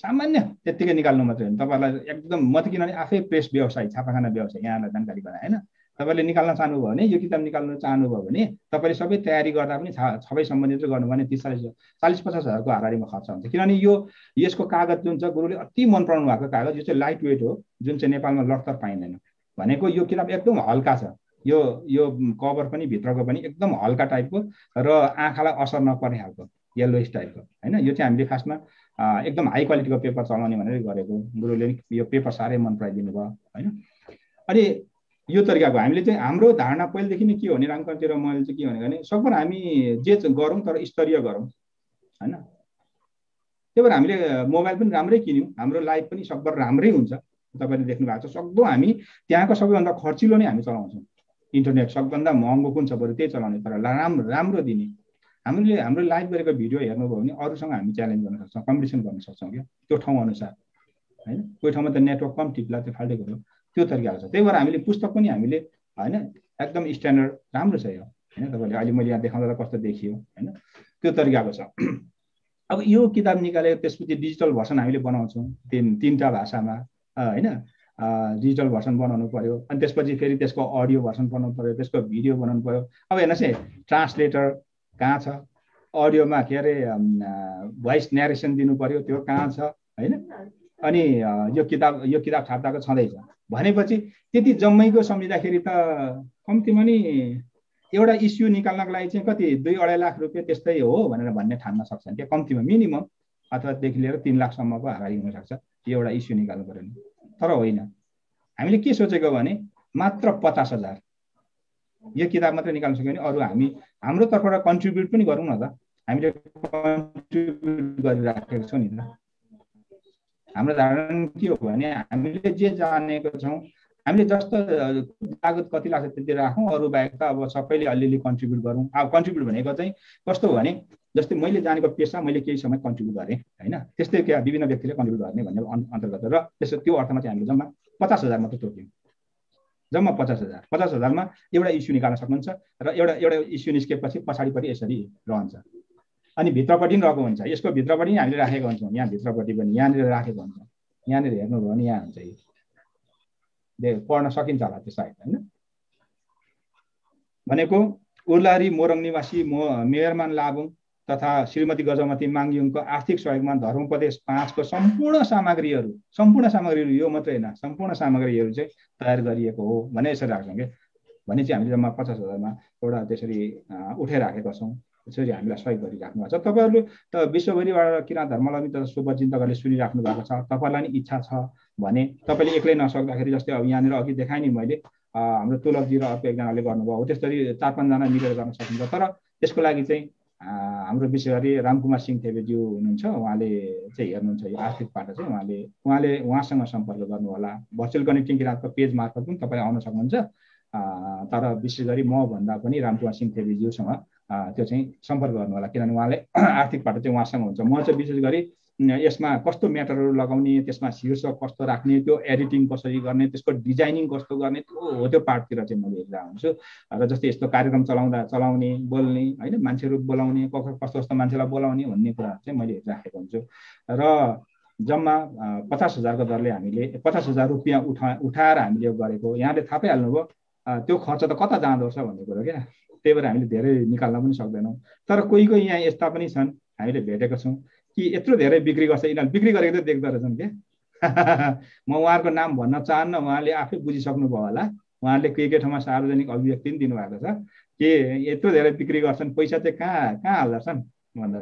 सामान्य त्यत्तिकै निकाल्नु मात्रै हो तपाईँहरूलाई एकदम म त किनभने आफै प्रेस व्यवसाय छापाखाना व्यवसाय यहाँलाई जानकारी गराएँ होइन? तपाईँले निकाल्न चाहनुभयो भने यो किताब निकाल्नु चाहनुभयो भने तपाईँले सबै तयारी गर्दा पनि सबै सम्बन्धित गर्नु भने तिस चालिस चालिस पचास हजारको हाराहारीमा खर्च हुन्छ। किनभने यो यसको कागज जुन छ गुरुले अति मन पराउनु भएको कागज यो चाहिँ लाइट वेट हो जुन चाहिँ नेपालमा लडतर पाइँदैन। भनेको यो किताब एकदम हल्का छ। यो यो कभर पनि भित्रको पनि एकदम हल्का टाइपको र आँखालाई असर नपर्ने खालको येल्लो टाइपको होइन? यो चाहिँ हामीले खासमा एकदम हाई क्वालिटीको पेपर चलाउने भनेर गरेको गुरुले यो पेपर साह्रै मन पराइदिनु भयो होइन? अनि यो तरिकाको हामीले चाहिँ हाम्रो धारणा पहिलेदेखि नै के हो भने रामकान्ति र मैले चाहिँ के भने सकभर हामी जे गरौँ तर स्तरीय गरौँ होइन? त्यही भएर हामीले मोबाइल पनि राम्रै किन्यौँ हाम्रो लाइफ पनि सकभर राम्रै हुन्छ। तपाईँले देख्नु भएको छ सक्दो हामी त्यहाँको सबैभन्दा खर्चिलो नै हामी चलाउँछौँ। इन्टरनेट सबभन्दा महँगो कुन छ बरु त्यही चलाउने तर राम्रो राम्रो दिने। हामीले हाम्रो लाइभ गरेको भिडियो हेर्नुभयो भने अरूसँग हामी च्यालेन्ज गर्न सक्छौँ कम्पिटिसन गर्न सक्छौँ क्या? त्यो ठाउँ अनुसार होइन? कोही ठाउँमा त नेटवर्क कम टिप्ला त्यो फाल्टै कुरो। त्यो तरिकाको छ। त्यही भएर हामीले पुस्तक पनि हामीले होइन एकदम स्ट्यान्डर्ड राम्रो छ यो होइन? तपाईँले अहिले मैले यहाँ देखाउँदा कस्तो देखियो होइन? त्यो तरिकाको छ। अब यो किताब निकालेर त्यसपछि डिजिटल भर्सन हामीले बनाउँछौँ तिन तिनवटा भाषामा होइन? डिजिटल भर्सन बनाउनु पऱ्यो अनि त्यसपछि फेरि त्यसको अडियो भर्सन बनाउनु पऱ्यो त्यसको भिडियो बनाउनु पऱ्यो अब हेर्नुहोस् है ट्रान्सलेटर कहाँ छ? अडियोमा के अरे भोइस न्यारेसन दिनु पऱ्यो त्यो कहाँ छ? होइन? अनि यो किताब यो किताब छाप्दाको छँदैछ। भनेपछि त्यति जम्मैको सम्झिँदाखेरि त कम्तीमा नि एउटा इस्यु निकाल्नको लागि चाहिँ कति दुई अढाई लाख रुपियाँ त्यस्तै हो भनेर भन्ने ठान्न सक्छ त्यो कम्तीमा मिनिमम अथवादेखि लिएर तिन लाखसम्मको हाराहारी हुनसक्छ। यो एउटा इस्यु निकाल्नु पऱ्यो भने तर होइन। हामीले के सोचेको भने मात्र पचास हजार। यो किताब मात्रै निकाल्नु सक्यो भने अरू हामी हाम्रो तर्फबाट कन्ट्रिब्युट पनि गरौँ न त। हामीले कन्ट्रिब्युट गरिराखेको छौँ नि त। हाम्रो धारणा के हो भने हामीले जे जानेको छौँ हामीले जस्तो लागत कति लाग्छ त्यति राखौँ अरू बाहेक त अब सबैले अलिअलि कन्ट्रिब्युट गरौँ। अब कन्ट्रिब्युट भनेको चाहिँ कस्तो हो भने जस्तै मैले जानेको पेसा मैले केही समय कन्ट्रिब्युट गरेँ होइन? त्यस्तै विभिन्न व्यक्तिले कन्ट्रिब्युट गर्ने भन्ने अन्तर्गत र त्यसो त्यो अर्थमा चाहिँ हामीले जम्मा पचास हजार मात्रै तोक्यौँ। जम्मा पचास हजार पचास हजारमा एउटा इस्यु निकाल्न सक्नुहुन्छ र एउटा एउटा इस्यु निस्केपछि पछाडिपट्टि यसरी रहन्छ। अनि भित्रपट्टि पनि रहेको हुन्छ। यसको भित्रपट्टि पनि हामीले राखेको हुन्छौँ। यहाँ भित्रपट्टि पनि यहाँनिर राखेको हुन्छ। यहाँनिर हेर्नुभयो भने यहाँ हुन्छ पढ्न सकिन्छ होला त्यो सायद होइन? भनेको उर्लारी मोरङ निवासी मो मेयरमान लाबुङ तथा श्रीमती गजमती माङयुङको आर्थिक सहयोगमा धर्मोपदेश पाँचको सम्पूर्ण सामग्रीहरू सम्पूर्ण सामग्रीहरू यो मात्रै होइन सम्पूर्ण सामग्रीहरू चाहिँ तयार गरिएको हो भने यसरी राख्छौँ कि? भने चाहिँ हामीले जम्मा पचास हजारमा एउटा त्यसरी उठाइराखेका छौँ। त्यसरी हामीलाई सहयोग गरिराख्नु भएको छ। तपाईँहरूले त विश्वभरिबाट किराँत धर्मलाई त शुभचिन्तकहरूले सुनिराख्नु भएको छ। तपाईँलाई नि इच्छा छ भने तपाईँले एक्लै नसक्दाखेरि जस्तै अब यहाँनिर अघि देखाएँ नि मैले हाम्रो तुलकजी र अर्को एकजनाले गर्नुभयो। हो त्यसरी चार पाँचजना मिलेर गर्न सकिन्छ। तर त्यसको लागि चाहिँ हाम्रो विशेष गरी रामकुमार सिंह थेपेज्यू हुनुहुन्छ उहाँले चाहिँ हेर्नुहुन्छ यो आर्थिक पाटो चाहिँ उहाँले उहाँले उहाँसँग सम्पर्क गर्नु होला भर्चुअल कनेक्टिङ किराँतको पेज मार्फत पनि तपाईँ आउन सक्नुहुन्छ। तर विशेष गरी म भन्दा पनि रामकुमार सिंह थेपेज्यूसँग त्यो चाहिँ सम्पर्क गर्नु होला किनभने उहाँले आर्थिक पाटो चाहिँ उहाँसँग हुन्छ। म चाहिँ विशेष गरी यसमा कस्तो म्याटरहरू लगाउने त्यसमा शीर्षक कस्तो राख्ने त्यो एडिटिङ कसरी गर्ने त्यसको डिजाइनिङ कस्तो गर्ने त्यो हो त्यो पार्टतिर चाहिँ मैले हेरेर हुन्छु र जस्तै यस्तो कार्यक्रम चलाउँदा चलाउने बोल्ने होइन मान्छेहरू बोलाउने कस्तो कस्तो मान्छेलाई बोलाउने भन्ने कुराहरू चाहिँ मैले हेरिराखेको हुन्छु। र जम्मा पचास हजारको दरले हामीले पचास हजार रुपियाँ उठा उठाएर हामीले यो गरेको यहाँले थाहा पाइहाल्नुभयो त्यो खर्च त कता जाँदो रहेछ भन्ने कुरो क्या। त्यही भएर हामीले धेरै निकाल्न पनि सक्दैनौँ। तर कोही कोही यहाँ यस्ता पनि छन् हामीले भेटेका छौँ। कि यत्रो धेरै बिक्री गर्छ। यिनीहरूले बिक्री गरेको त देख्दो रहेछन् क्या म उहाँहरूको नाम भन्न चाहन्न उहाँले आफै बुझिसक्नु भयो होला। उहाँले के के ठाउँमा सार्वजनिक अभिव्यक्ति पनि दिनुभएको छ। के यत्रो धेरै बिक्री गर्छन् पैसा चाहिँ कहाँ कहाँ हाल्दछन् भन्दा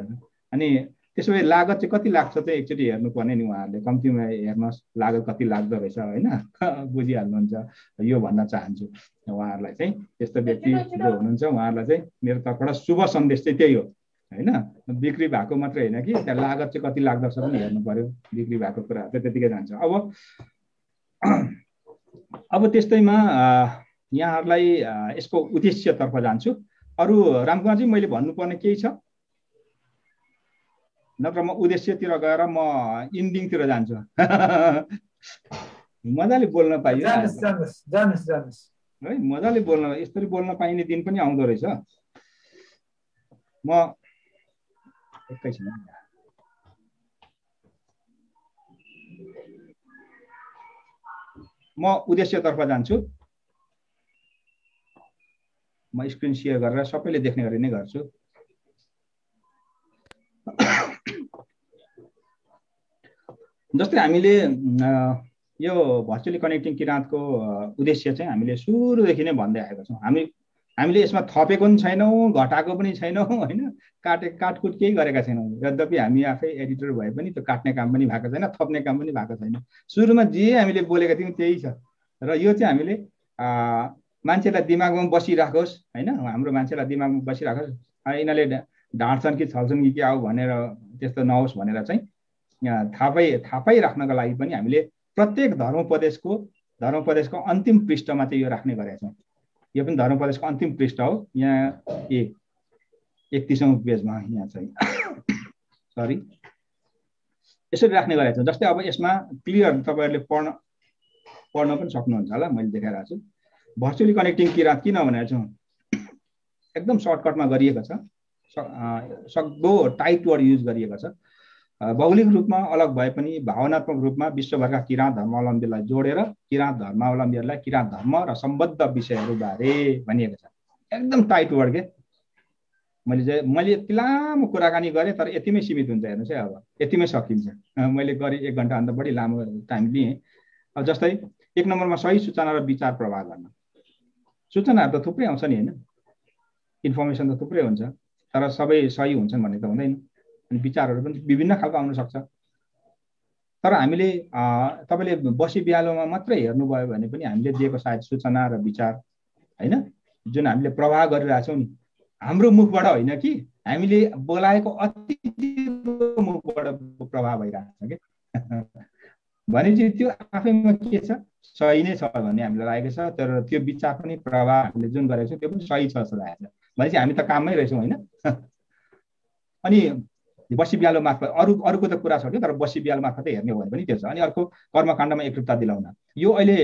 अनि त्यसो भए लागत चाहिँ कति लाग्छ चाहिँ एकचोटि हेर्नुपर्ने नि उहाँहरूले। कम्तीमा हेर्नुहोस् लागत कति लाग्दो रहेछ होइन? बुझिहाल्नुहुन्छ। यो भन्न चाहन्छु उहाँहरूलाई चाहिँ। त्यस्तो व्यक्ति जो हुनुहुन्छ उहाँहरूलाई चाहिँ मेरो तर्फबाट शुभ सन्देश चाहिँ त्यही हो। होइन? बिक्री भएको मात्रै होइन कि? त्यहाँ लागत चाहिँ कति लाग्दछ पनि हेर्नु पऱ्यो बिक्री भएको कुराहरू चाहिँ त्यतिकै जान्छ। अब अब त्यस्तैमा यहाँहरूलाई यसको उद्देश्यतर्फ जान्छु। अरू रामकुमारजी मैले भन्नुपर्ने केही छ? नत्र म उद्देश्यतिर गएर म इन्डिङतिर जान्छु। मजाले बोल्न पाइयो। है मजाले बोल्न यसरी बोल्न पाइने दिन पनि आउँदो रहेछ। म म उद्देश्यतर्फ जान्छु। म स्क्रिन सेयर गरेर सबैले देख्ने गरी नै गर्छु। जस्तै हामीले यो भर्चुअली कनेक्टिङ किराँतको उद्देश्य चाहिँ हामीले सुरुदेखि नै भन्दै आएको छौँ। हामी हामीले यसमा थपेको पनि छैनौँ घटाएको पनि छैनौँ होइन? काटे काटकुट केही गरेका छैनौँ। यद्यपि हामी आफै एडिटर भए पनि त्यो काट्ने काम पनि भएको छैन थप्ने काम पनि भएको छैन। सुरुमा जे हामीले बोलेका थियौँ त्यही छ। र यो चाहिँ हामीले मान्छेलाई दिमागमा बसिराखोस् होइन? हाम्रो मान्छेलाई दिमागमा बसिराखोस्। यिनीहरूले ढाँट्छन् कि छल्छन् कि के आऊ भनेर त्यस्तो नहोस् भनेर चाहिँ थाहा पाइ थाहा पाइराख्नको लागि पनि हामीले प्रत्येक धर्मोपदेशको धर्मोपदेशको अन्तिम पृष्ठमा चाहिँ यो राख्ने गरेका छौँ। यो पनि धर्मोपदेशको अन्तिम पृष्ठ हो। यहाँ ए एकतिसौँ पेजमा यहाँ चाहिँ। सरी यसरी राख्ने गरेको छ। जस्तै अब यसमा क्लियर तपाईँहरूले पढ्न पढ्न पनि सक्नुहुन्छ होला मैले देखाइरहेको छु। भर्चुअली कनेक्टिङ किराँत किन भनेर छौँ एकदम सर्टकटमा गरिएको छ। सक्दो टाइट वर्ड युज गरिएको छ। भौगोलिक रूपमा अलग भए पनि भावनात्मक रूपमा विश्वभरका किराँत धर्मावलम्बीलाई जोडेर किराँत धर्मावलम्बीहरूलाई किराँत धर्म र सम्बद्ध विषयहरूबारे भनिएको छ। एकदम टाइट वर्ड के? मैले चाहिँ मैले यति लामो कुराकानी गरेँ तर यतिमै सीमित हुन्छ हेर्नुहोस् है अब। यतिमै सकिन्छ। मैले गरेँ एक घन्टाभन्दा बढी लामो टाइम लिएँ। अब जस्तै एक नम्बरमा सही सूचना र विचार प्रवाह गर्न। सूचनाहरू त थुप्रै आउँछ नि होइन? इन्फर्मेसन त थुप्रै हुन्छ तर सबै सही हुन्छन् भन्ने त हुँदैन। अनि विचारहरू पनि विभिन्न खालको आउन सक्छ। तर हामीले तपाईँले बसी बिहालोमा मात्रै हेर्नुभयो भने पनि हामीले दिएको सायद सूचना र विचार होइन? जुन हामीले प्रवाह गरिरहेछौँ नि हाम्रो मुखबाट होइन कि? हामीले बोलाएको अतिथिको मुखबाट प्रभाव भइरहेको छ कि? भनेपछि त्यो आफैमा के छ? सही नै छ भन्ने हामीलाई लागेको छ तर त्यो विचार पनि प्रभाव हामीले जुन गरेको छौँ त्यो पनि सही छ जस्तो लागेको छ। भनेपछि हामी त काममै रहेछौँ होइन? अनि बसी बिहालो मार्फत अरू अरूको त कुरा छ तर बसी बिहालो मार्फतै हेर्ने हो भने पनि त्यो छ। अनि अर्को कर्मकाण्डमा एकरूपता दिलाउन। यो अहिले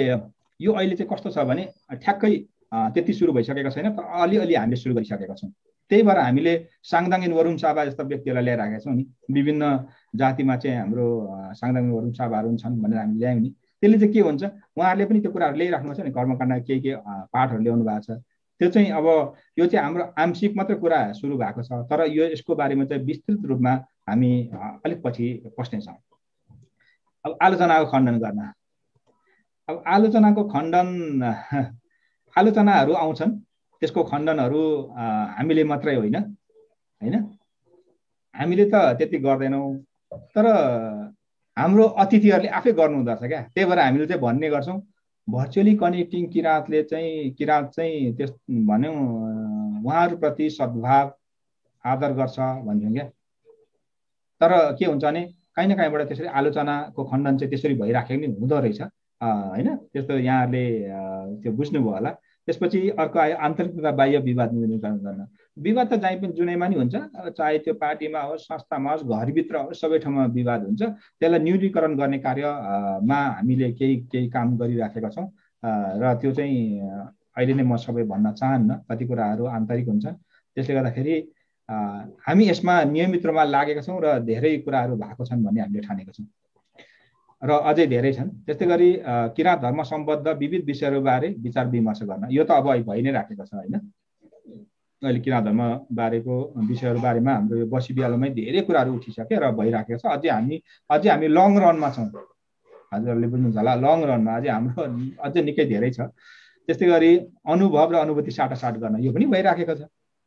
यो अहिले चाहिँ कस्तो छ भने ठ्याक्कै त्यति सुरु भइसकेको छैन तर अलिअलि हामीले सुरु गरिसकेका छौँ। त्यही भएर हामीले साङदाङ वरुण साबा जस्ता व्यक्तिहरूलाई ल्याएर आएका छौँ नि। विभिन्न जातिमा चाहिँ हाम्रो साङदाङ वरुण साबाहरू छन् भनेर हामी ल्यायौँ नि। त्यसले चाहिँ के हुन्छ उहाँहरूले पनि त्यो कुराहरू ल्याइराख्नु छ नि। कर्मकाण्ड केही के पाठहरू ल्याउनु भएको छ। त्यो चाहिँ अब यो चाहिँ हाम्रो आंशिक मात्रै कुरा सुरु भएको छ तर यो यसको बारेमा चाहिँ विस्तृत रूपमा हामी अलिक पछि पस्नेछौँ। अब आलोचनाको खण्डन गर्न। अब आलोचनाको खण्डन आलोचनाहरू आउँछन् त्यसको खण्डनहरू हामीले मात्रै होइन होइन? हामीले त त्यति गर्दैनौँ तर हाम्रो अतिथिहरूले आफै गर्नु हुँदो रहेछ क्या? त्यही भएर हामीले चाहिँ भन्ने गर्छौँ भर्चुअली कनेक्टिङ किराँतले चाहिँ किराँत चाहिँ त्यस भनौँ उहाँहरूप्रति सद्भाव आदर गर्छ भन्छौँ क्या। तर के हुन्छ भने काहीँ न काहीँबाट त्यसरी आलोचनाको खण्डन चाहिँ त्यसरी भइराखेको नि हुँदो रहेछ। होइन? त्यस्तो यहाँहरूले त्यो बुझ्नुभयो होला। त्यसपछि अर्को आयो आन्तरिक तथा बाह्य विवाद न्यूनीकरण गर्न। विवाद त जहीँ पनि जुनैमा नि हुन्छ। चाहे त्यो पार्टीमा होस् संस्थामा होस् घरभित्र होस् सबै ठाउँमा विवाद हुन्छ। त्यसलाई न्यूनीकरण गर्ने कार्यमा हामीले केही केही काम गरिराखेका छौँ। र त्यो चाहिँ अहिले नै म सबै भन्न चाहन्न। कति कुराहरू आन्तरिक हुन्छन् त्यसले गर्दाखेरि हामी यसमा नियमित रूपमा लागेका छौँ र धेरै कुराहरू भएको छन् भन्ने हामीले ठानेका छौँ। र अझै धेरै छन्। त्यस्तै गरी किराँत धर्म सम्बद्ध विविध विषयहरूबारे विचार विमर्श गर्न। यो त अब भइ नै राखेको छ होइन? अहिले किराँत धर्म बारेको विषयहरू बारेमा हाम्रो यो बसी बिहालोमै धेरै कुराहरू उठिसक्यो र भइराखेको छ। अझै हामी अझै हामी लङ रनमा छौँ। हजुरहरूले बुझ्नुहुन्छ होला लङ रनमा अझै हाम्रो अझै निकै धेरै छ। त्यस्तै गरी अनुभव र अनुभूति साटासाट गर्न यो पनि भइराखेको छ।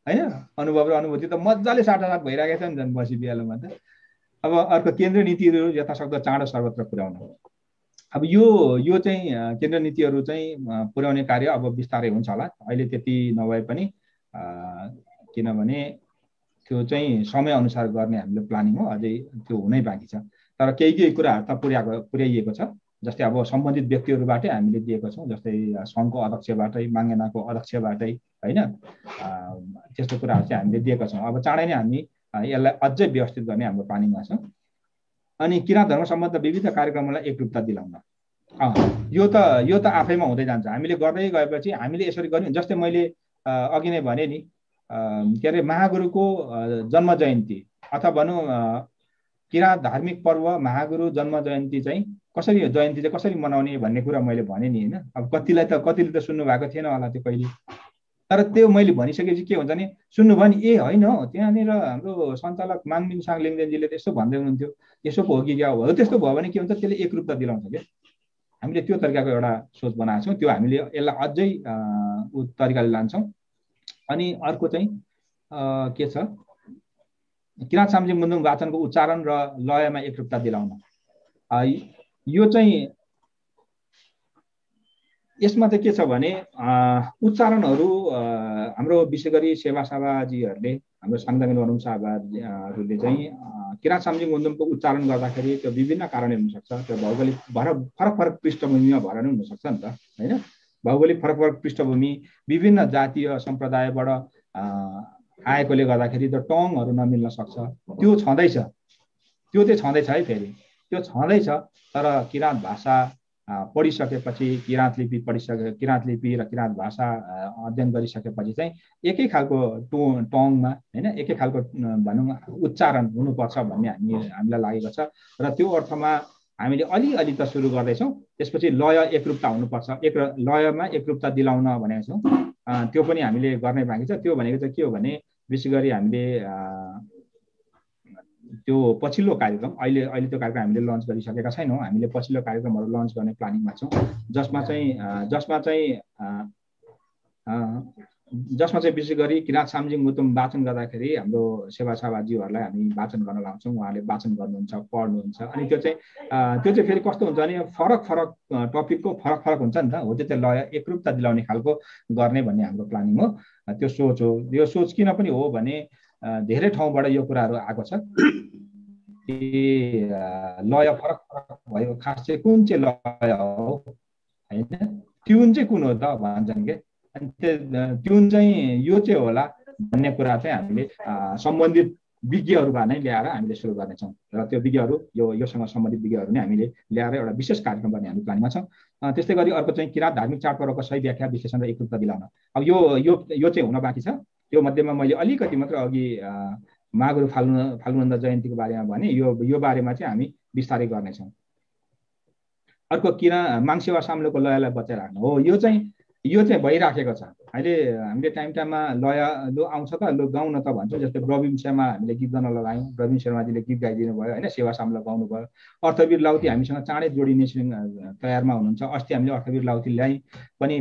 होइन? अनुभव र अनुभूति त मजाले साटासाट भइरहेको छ नि झन् बसी बिहालोमा त। अब अर्को केन्द्रीय नीतिहरू यथासक्दो चाँडो सर्वत्र पुर्याउनु अब यो यो चाहिँ केन्द्रीय नीतिहरू चाहिँ पुर्याउने कार्य अब बिस्तारै हुन्छ होला। अहिले त्यति नभए पनि किनभने त्यो चाहिँ समयअनुसार गर्ने हामीले प्लानिङ हो अझै त्यो हुनै बाँकी छ। तर केही केही कुराहरू त पुर्याएको पुर्याइएको छ जस्तै अब सम्बन्धित व्यक्तिहरूबाटै हामीले दिएको छौँ जस्तै सङ्घको अध्यक्षबाटै माङ्गेनाको अध्यक्षबाटै होइन? त्यस्तो कुराहरू चाहिँ हामीले दिएका छौँ। अब चाँडै नै हामी यसलाई अझै व्यवस्थित गर्ने हाम्रो प्लानिङमा छ। अनि किराँत धर्म सम्बन्ध विविध कार्यक्रमलाई एकरूपता दिलाउन। यो त यो त आफैमा हुँदै जान्छ। हामीले गर्दै गएपछि हामीले यसरी गर्यौँ जस्तै मैले अघि नै भने नि के अरे महागुरुको जन्म जयन्ती अथवा भनौँ किराँत धार्मिक पर्व महागुरु जन्म जयन्ती चाहिँ कसरी जयन्ती चाहिँ कसरी मनाउने भन्ने कुरा मैले भने नि होइन। अब कतिलाई त कतिले त सुन्नु भएको थिएन होला त्यो कहिले। तर त्यो मैले भनिसकेपछि के हुन्छ भने सुन्नुभयो नि ए होइन हो त्यहाँनिर हाम्रो सञ्चालक माङमिङ साङ लेङदेनजीले त्यस्तो भन्दै हुनुहुन्थ्यो। यसो पो हो कि क्या हो? त्यस्तो भयो भने के हुन्छ? त्यसले एकरूपता दिलाउँछ क्या। हामीले त्यो तरिकाको एउटा सोच बनाएको छौँ। त्यो हामीले यसलाई अझै तरिकाले लान्छौँ। अनि अर्को चाहिँ के छ? किराँत सामजी मुन्दुङ वाचनको उच्चारण र लयमा एकरूपता दिलाउन। यो चाहिँ यसमा चाहिँ के छ भने उच्चारणहरू हाम्रो विशेष गरी सेवा साबाजीहरूले हाम्रो साङ्दाङ वरुण साहबाहरूले चाहिँ किराँत सामजिङ मुन्दुमको उच्चारण गर्दाखेरि त्यो विभिन्न कारणले हुनसक्छ। त्यो भौगोलिक भर फरक फरक पृष्ठभूमिमा भएर नै हुनसक्छ नि त होइन? भौगोलिक फरक फरक पृष्ठभूमि विभिन्न जातीय सम्प्रदायबाट आएकोले गर्दाखेरि त्यो टङहरू नमिल्न सक्छ। त्यो छँदैछ। त्यो चाहिँ छँदैछ है फेरि। त्यो छँदैछ तर किराँत भाषा पढिसकेपछि किराँत लिपि पढिसके किराँत लिपि र किराँत भाषा अध्ययन गरिसकेपछि चाहिँ एकै खालको टो टङमा होइन एकै खालको भनौँ उच्चारण हुनुपर्छ भन्ने हामी हामीलाई लागेको छ र त्यो अर्थमा हामीले अलिअलि त सुरु गर्दैछौँ। त्यसपछि लय एकरूपता हुनुपर्छ। एक लयमा एकरूपता दिलाउन भनेको छौँ। त्यो पनि हामीले गर्ने बाँकी छ। त्यो भनेको चाहिँ के हो भने विशेष गरी हामीले त्यो पछिल्लो कार्यक्रम अहिले अहिले त्यो कार्यक्रम हामीले लन्च गरिसकेका छैनौँ। हामीले पछिल्लो कार्यक्रमहरू लन्च गर्ने प्लानिङमा छौँ। जसमा चाहिँ जसमा चाहिँ जसमा चाहिँ विशेष गरी किराँत सामजिङ मुतुम वाचन गर्दाखेरि हाम्रो सेवा सावाजीहरूलाई हामी वाचन गर्न लाउँछौँ उहाँले वाचन गर्नुहुन्छ पढ्नुहुन्छ। अनि त्यो चाहिँ त्यो चाहिँ फेरि कस्तो हुन्छ भने फरक फरक टपिकको फरक फरक हुन्छ नि त। हो त्यो लय एकरूपता दिलाउने खालको गर्ने भन्ने हाम्रो प्लानिङ हो। त्यो सोच हो। यो सोच किन पनि हो भने धेरै ठाउँबाट यो कुराहरू आएको छ। लय फरक फरक भयो। खास चाहिँ कुन चाहिँ लय हो? होइन? ट्युन चाहिँ कुन हो त भन्छन् कि? ट्युन चाहिँ यो चाहिँ होला भन्ने कुरा चाहिँ हामीले सम्बन्धित विज्ञहरूबाट नै ल्याएर हामीले सुरु गर्नेछौँ। र त्यो विज्ञहरू यो योसँग सम्बन्धित विज्ञहरू नै हामीले ल्याएर एउटा विशेष कार्यक्रम गर्ने हामी प्लानमा छौँ। त्यस्तै गरी अर्को चाहिँ किराँत धार्मिक चाडपर्वको सही व्याख्या विश्लेषण र एकरूपता दिलाउन अब यो यो यो चाहिँ हुन बाँकी छ। त्यो मध्येमा मैले अलिकति मात्र अघि मागुरु फाल्नु फाल्गुनन्द जयन्तीको बारेमा भने यो यो बारेमा चाहिँ हामी बिस्तारै गर्नेछौँ। अर्को किरा माङसेवा साम्लोको लयलाई बचाइराख्नु हो। यो चाहिँ यो चाहिँ भइराखेको छ। अहिले हामीले टाइम टाइममा लय लु आउँछ त लु गाउन त भन्छौँ जस्तै प्रवीण शर्मा हामीले गीत गर्न लगायौँ। प्रवीण शर्माजीले गीत गाइदिनु भयो होइन? सेवा सामला गाउनु भयो। अर्थवीर लाउती हामीसँग चाँडै जोडिने तयारमा हुनुहुन्छ। अस्ति हामीले अर्थवीर लाउती ल्यायौँ पनि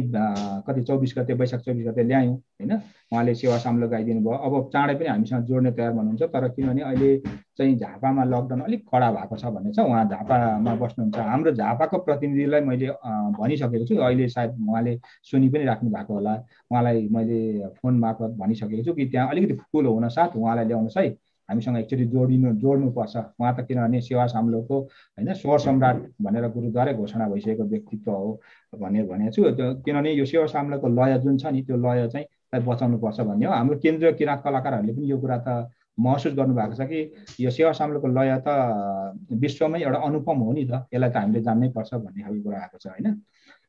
कति चौबिस गते वैशाख चौबिस गते ल्यायौँ होइन? उहाँले सेवा सामलो गाइदिनु भयो। अब चाँडै पनि हामीसँग जोड्ने तयारमा हुनुहुन्छ तर किनभने अहिले चाहिँ झापामा लकडाउन अलिक कडा भएको छ भन्ने छ। उहाँ झापामा बस्नुहुन्छ। हाम्रो झापाको प्रतिनिधिलाई मैले भनिसकेको छु। अहिले सायद उहाँले सुनि पनि राख्नु भएको होला। उहाँलाई मैले फोन मार्फत भनिसकेको छु कि त्यहाँ अलिकति फुल हुन साथ उहाँलाई ल्याउनुहोस् है। हामीसँग एकचोटि जोडिनु जोड्नुपर्छ। उहाँ त किनभने सेवा साम्लोको होइन स्वर सम्राट भनेर गुरुद्वारै घोषणा भइसकेको व्यक्तित्व हो भनेर भनेको छु। किनभने यो सेवा साम्लोको लय जुन छ नि त्यो लय चाहिँ बचाउनुपर्छ भन्ने हो। हाम्रो केन्द्रीय किराँत कलाकारहरूले पनि यो कुरा त महसुस गर्नुभएको छ कि यो सेवा साम्लोको लय त विश्वमै एउटा अनुपम हो नि त। यसलाई त हामीले जान्नै पर्छ भन्ने खालको कुरा आएको छ होइन।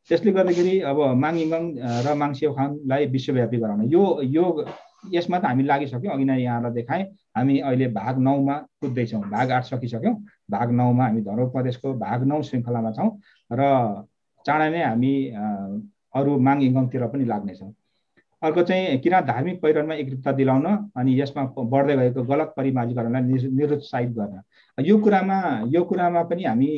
त्यसले गर्दाखेरि अब माङिङङ र माङसेउ खानलाई विश्वव्यापी गराउन। यो यो यसमा त हामी लागिसक्यौँ अघि नै यहाँलाई देखाएँ। हामी अहिले भाग नौमा कुद्दैछौँ भाग आठ सकिसक्यौँ। भाग नौमा हामी धरो प्रदेशको भाग नौ श्रृङ्खलामा छौँ र चाँडै नै हामी अरू माग इङ्गमतिर पनि लाग्नेछौँ। अर्को चाहिँ किन धार्मिक पहिरनमा एकरूपता दिलाउन अनि यसमा बढ्दै गएको गलत परिमार्जीकरणलाई निरुत्साहित गर्न? यो कुरामा यो कुरामा पनि हामी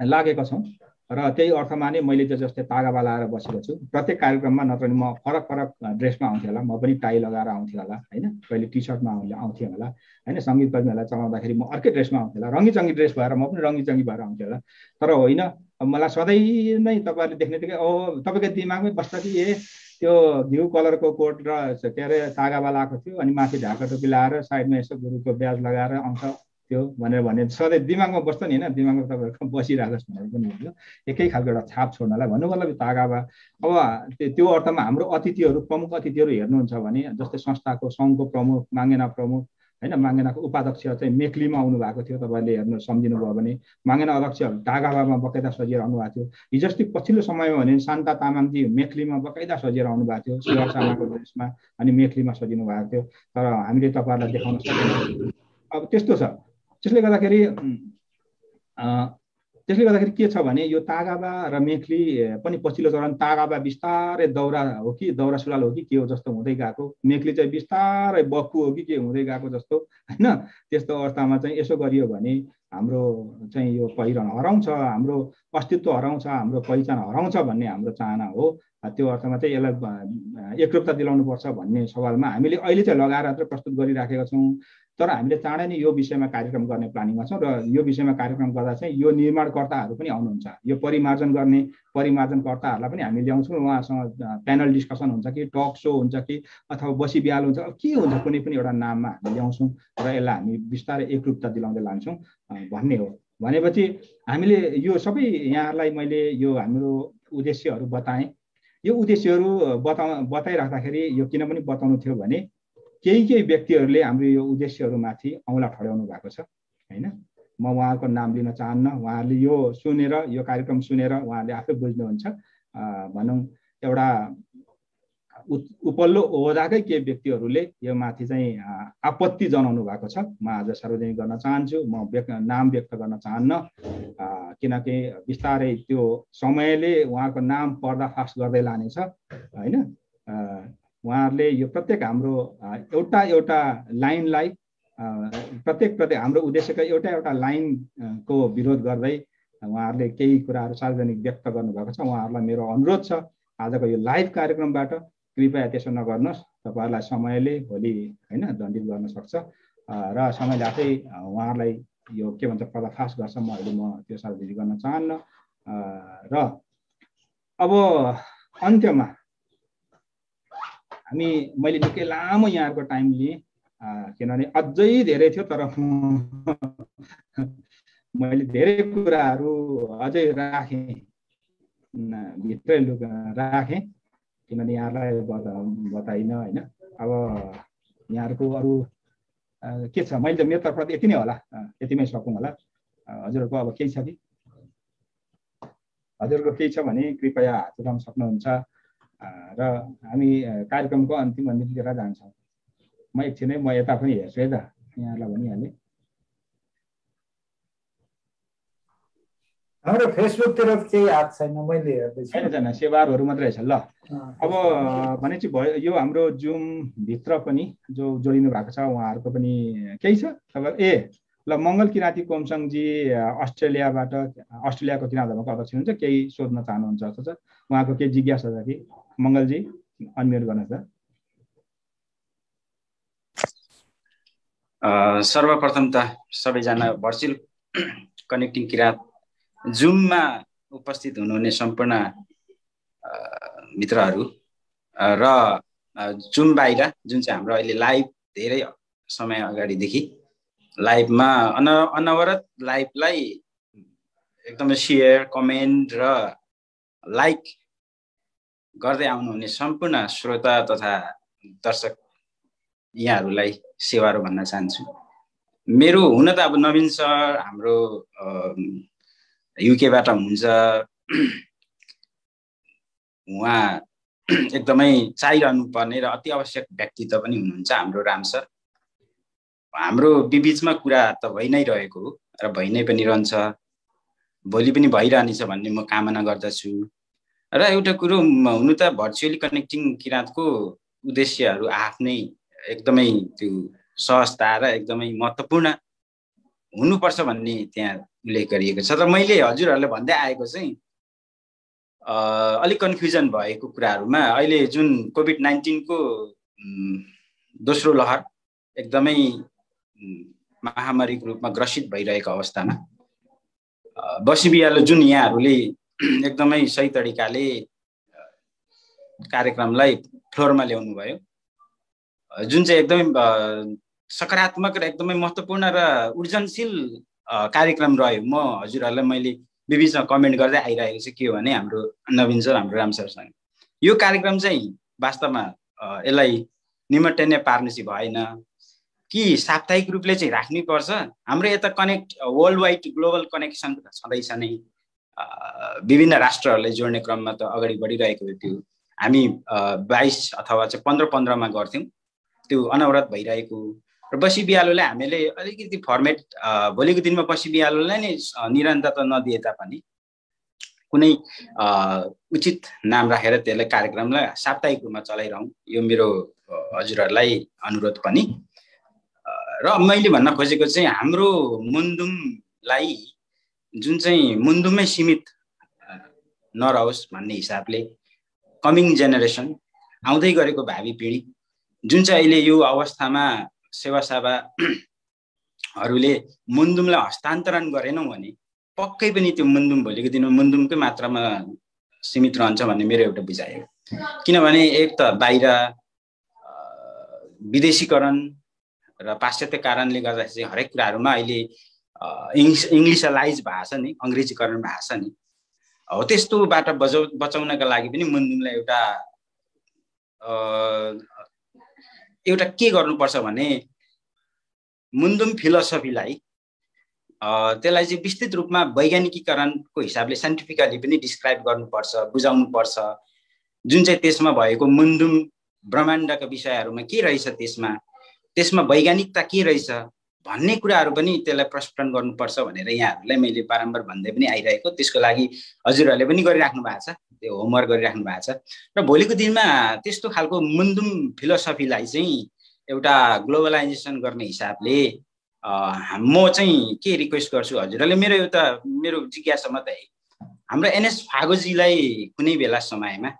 लागेका छौँ। र त्यही अर्थमा नै मैले जस्तै तागाबा लाएर बसेको छु। प्रत्येक कार्यक्रममा नत्र म फरक फरक ड्रेसमा आउँथेँ होला। म पनि टाई लगाएर आउँथेँ होला होइन? कहिले टी सर्टमा आउँथेँ होला होइन? सङ्गीत कर्मीहरूलाई चलाउँदाखेरि म अर्कै ड्रेसमा आउँथेँ होला। रङ्गी चङ्गी ड्रेस भएर म पनि रङ्गी चङ्गी भएर आउँथेँ होला। तर होइन मलाई सधैँ नै तपाईँहरूले देख्ने बित्तिकै ओ तपाईँको दिमागमै बस्छ कि ए त्यो घिउ कलरको कोट र के अरे तागाबा लगाएको थियो अनि माथि ढाका टोपी लगाएर साइडमा यसो गुरुको ब्याज लगाएर आउँछ त्यो भनेर भने सधैँ दिमागमा बस्छ नि होइन? दिमागमा तपाईँहरूको बसिरहेको भनेर पनि हुन्थ्यो एकै खालको एउटा छाप छोड्नलाई भन्नु मतलब तागाबा अब त्यो अर्थमा हाम्रो अतिथिहरू प्रमुख अतिथिहरू हेर्नुहुन्छ भने जस्तै संस्थाको सङ्घको प्रमुख माङ्गेना प्रमुख होइन? माङ्गेनाको उपाध्यक्ष चाहिँ मेक्लीमा आउनु भएको थियो तपाईँले हेर्नु सम्झिनुभयो भने। माङ्गेना अध्यक्ष ढाकाबामा बकाइदा सजिएर आउनु भएको थियो। हिजो अस्ति पछिल्लो समयमा भने शान्ता तामाङजी मेखलीमा बकाइदा सजिएर आउनु भएको थियो। शिवसामाको ड्रेसमा अनि मेखलीमा सजिनु भएको थियो। तर हामीले तपाईँहरूलाई देखाउन सकेनौँ। अब त्यस्तो छ। त्यसले गर्दाखेरि त्यसले गर्दाखेरि के छ भने यो तागाबा र मेखली पनि पछिल्लो चरण तागाबा बिस्तारै दौरा हो कि दौरा सुरुवाल हो कि के हो जस्तो हुँदै गएको। मेखली चाहिँ बिस्तारै बक्खु हो कि के हुँदै गएको जस्तो होइन? त्यस्तो अवस्थामा चाहिँ यसो गरियो भने हाम्रो चाहिँ यो पहिरन हराउँछ हाम्रो अस्तित्व हराउँछ हाम्रो पहिचान हराउँछ भन्ने हाम्रो चाहना हो। त्यो अर्थमा चाहिँ यसलाई एकरूपता दिलाउनुपर्छ भन्ने सवालमा हामीले अहिले चाहिँ लगाएर प्रस्तुत गरिराखेका छौँ। तर हामीले चाँडै नै यो विषयमा कार्यक्रम गर्ने प्लानिङमा छौँ र यो विषयमा कार्यक्रम गर्दा चाहिँ यो निर्माणकर्ताहरू पनि आउनुहुन्छ। यो परिमार्जन गर्ने परिमार्जनकर्ताहरूलाई पनि हामी ल्याउँछौँ। उहाँसँग प्यानल डिस्कसन हुन्छ कि टक सो हुन्छ कि अथवा बसी बिहाल हुन्छ के हुन्छ कुनै पनि एउटा नाममा हामी ल्याउँछौँ र यसलाई हामी बिस्तारै एकरूपता दिलाउँदै लान्छौँ भन्ने हो। भनेपछि हामीले यो सबै यहाँहरूलाई मैले यो हाम्रो उद्देश्यहरू बताएँ। यो उद्देश्यहरू बता बताइराख्दाखेरि यो किन पनि बताउनु थियो भने केही केही व्यक्तिहरूले हाम्रो यो उद्देश्यहरूमाथि औँला ठड्याउनु भएको छ होइन? म उहाँको नाम लिन चाहन्न उहाँहरूले यो सुनेर यो कार्यक्रम सुनेर उहाँहरूले आफै बुझ्नुहुन्छ। भनौँ एउटा उपल्लो ओहदाकै केही व्यक्तिहरूले यो माथि चाहिँ आपत्ति जनाउनु भएको छ। म आज सार्वजनिक गर्न चाहन्छु म व्यक्त नाम व्यक्त गर्न चाहन्न। किनकि बिस्तारै त्यो समयले उहाँको नाम पर्दाफास गर्दै लानेछ होइन? उहाँहरूले यो प्रत्येक हाम्रो एउटा एउटा लाइनलाई प्रत्येक प्रत्येक हाम्रो उद्देश्यको एउटा एउटा लाइनको विरोध गर्दै उहाँहरूले केही कुराहरू सार्वजनिक व्यक्त गर्नुभएको छ। उहाँहरूलाई मेरो अनुरोध छ आजको यो लाइभ कार्यक्रमबाट कृपया त्यसो नगर्नुहोस्। तपाईँहरूलाई समयले भोलि होइन दण्डित गर्न सक्छ। र समयले आफै उहाँहरूलाई यो के भन्छ पर्दाफास गर्छ। म अहिले म त्यो सार्वजनिक गर्न चाहन्न। र अब अन्त्यमा हामी मैले निकै लामो यहाँहरूको टाइम लिएँ किनभने अझै धेरै थियो तर मैले धेरै कुराहरू अझै राखेँ भित्रै लुक राखेँ किनभने यहाँलाई बता बताइनँ होइन। अब यहाँहरूको अरू के छ? मैले त मेरो तर्फबाट यति नै होला यतिमै सकौँ होला। हजुरहरूको अब केही छ कि? हजुरको केही छ भने कृपया हात उठाउन सक्नुहुन्छ। र हामी कार्यक्रमको अन्तिम अन्तिमतिर जान्छौँ। म एकछिनै म यता पनि हेर्छु है त यहाँलाई भनिहालेँ। हाम्रो फेसबुकतिर केही आएको छैन मैले हेर्दैछु। छैन छैन सेवारहरू मात्रै छ ल। अब भनेपछि भयो यो हाम्रो जुमभित्र पनि जो जोडिनु भएको छ उहाँहरूको पनि केही छ? तपाईँ ए ल मङ्गल किराँती कोमसङजी अस्ट्रेलियाबाट अस्ट्रेलियाको किराँत धर्मको अध्यक्ष हुनुहुन्छ केही सोध्न चाहनुहुन्छ जस्तो छ। उहाँको केही जिज्ञासा छ कि? मङ्गलजी अनम्युट गर्नुहोस् त सर्वप्रथम त सबैजना भर्चुअल कनेक्टिङ किराँत जुममा उपस्थित हुनुहुने सम्पूर्ण मित्रहरू र जुम बाहिर जुन चाहिँ हाम्रो अहिले लाइभ धेरै समय अगाडिदेखि लाइभमा अन अनवरत लाइभलाई एकदमै सेयर कमेन्ट र लाइक गर्दै आउनुहुने सम्पूर्ण श्रोता तथा दर्शक यहाँहरूलाई सेवाहरू भन्न चाहन्छु। मेरो हुन त अब नवीन सर हाम्रो युकेबाट हुनुहुन्छ। उहाँ एकदमै चाहिरहनु पर्ने र अति आवश्यक व्यक्तित्व पनि हुनुहुन्छ हाम्रो राम सर। हाम्रो बिबिचमा कुरा त भइ नै रहेको हो र भइ नै पनि रहन्छ। भोलि पनि भइरहनेछ भन्ने म कामना गर्दछु। र एउटा कुरो हुनु त भर्चुअली कनेक्टिङ किराँतको उद्देश्यहरू आफ्नै एकदमै त्यो सहजता र एकदमै महत्त्वपूर्ण हुनुपर्छ भन्ने त्यहाँ उल्लेख गरिएको छ। र मैले हजुरहरूलाई भन्दै आएको चाहिँ अलिक कन्फ्युजन भएको कुराहरूमा अहिले जुन कोभिड नाइन्टिनको दोस्रो लहर एकदमै महामारीको रूपमा ग्रसित भइरहेको अवस्थामा बसी जुन यहाँहरूले एकदमै सही तरिकाले कार्यक्रमलाई फ्लोरमा ल्याउनु भयो। जुन चाहिँ एकदमै सकारात्मक र एकदमै महत्त्वपूर्ण र ऊर्जनशील कार्यक्रम रह्यो म हजुरहरूलाई मैले बिबिचमा कमेन्ट गर्दै आइरहेको छु के हो भने हाम्रो नवीन सर हाम्रो राम सरसँग। यो कार्यक्रम चाहिँ वास्तवमा यसलाई निमटेने पार्ने चाहिँ भएन। कि साप्ताहिक रूपले चाहिँ राख्नै पर्छ? हाम्रो यता connect world wide global connection छँदैछ नै। विभिन्न राष्ट्रहरूलाई जोड्ने क्रममा त अगाडि बढिरहेको थियो हामी बाइस अथवा चाहिँ पन्ध्र पन्ध्रमा गर्थ्यौँ। त्यो अनवरत भइरहेको र बसी बिहालोलाई हामीले अलिकति फर्मेट भोलिको दिनमा बसी बिहालोलाई नै निरन्तरता नदिए तापनि कुनै उचित नाम राखेर त्यसलाई कार्यक्रमलाई साप्ताहिक रूपमा चलाइरहँ। यो मेरो हजुरहरूलाई अनुरोध पनि। र मैले भन्न खोजेको चाहिँ हाम्रो मुन्दुमलाई जुन चाहिँ मुन्दुममै सीमित नरहोस् भन्ने हिसाबले कमिङ जेनेरेसन आउँदै गरेको भावी पिँढी जुन चाहिँ अहिले यो अवस्थामा सेवासावाहरूले मुन्दुमलाई हस्तान्तरण गरेनौँ भने पक्कै पनि त्यो मुन्दुम भोलिको दिनमा मुन्दुमकै मात्रामा सीमित रहन्छ भन्ने मेरो एउटा बुझाइ हो। किनभने एक त बाहिर विदेशीकरण र पाश्चात्य कारणले गर्दाखेरि चाहिँ हरेक कुराहरूमा अहिले इङ्ग्लिस इङ्ग्लिसलाइज छ नि अङ्ग्रेजीकरण छ नि। हो त्यस्तोबाट बचाउ बचाउनका लागि पनि मुन्दुमलाई एउटा एउटा के गर्नुपर्छ भने मुन्दुम फिलोसफीलाई त्यसलाई चाहिँ विस्तृत रूपमा वैज्ञानिकीकरणको हिसाबले साइन्टिफिकली पनि डिस्क्राइब गर्नुपर्छ बुझाउनुपर्छ। जुन चाहिँ त्यसमा भएको मुन्दुम ब्रह्माण्डका विषयहरूमा के रहेछ त्यसमा त्यसमा वैज्ञानिकता के रहेछ भन्ने कुराहरू पनि त्यसलाई प्रस्फुटन गर्नुपर्छ भनेर यहाँहरूलाई मैले बारम्बार भन्दै पनि आइरहेको। त्यसको लागि हजुरहरूले पनि गरिराख्नु भएको छ त्यो होमवर्क गरिराख्नु भएको छ। र भोलिको दिनमा त्यस्तो खालको मुन्दुम फिलोसफीलाई चाहिँ एउटा ग्लोबलाइजेसन गर्ने हिसाबले म चाहिँ के रिक्वेस्ट गर्छु हजुरहरूले मेरो एउटा मेरो जिज्ञासा मात्रै हाम्रो एनएस फागोजीलाई कुनै बेला समयमा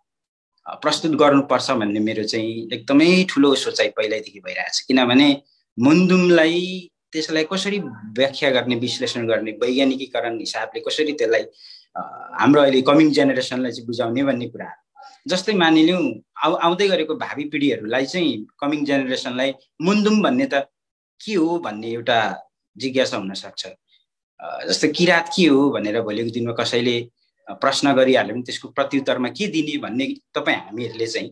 प्रस्तुत गर्नुपर्छ भन्ने मेरो चाहिँ एकदमै ठुलो सोचाइ पहिल्यैदेखि भइरहेको छ किनभने मुन्दुमलाई त्यसलाई कसरी व्याख्या गर्ने विश्लेषण गर्ने वैज्ञानिकीकरण हिसाबले कसरी त्यसलाई हाम्रो अहिले कमिङ जेनेरेसनलाई चाहिँ बुझाउने भन्ने कुरा जस्तै मानिलिउँ आउ आउँदै गरेको भावी पिँढीहरूलाई चाहिँ कमिङ जेनेरेसनलाई मुन्दुम भन्ने त के हो भन्ने एउटा जिज्ञासा हुनसक्छ। जस्तै किरात के हो भनेर भोलिको दिनमा कसैले प्रश्न गरिहाल्यो भने त्यसको प्रत्युत्तरमा के दिने भन्ने तपाईँ हामीहरूले चाहिँ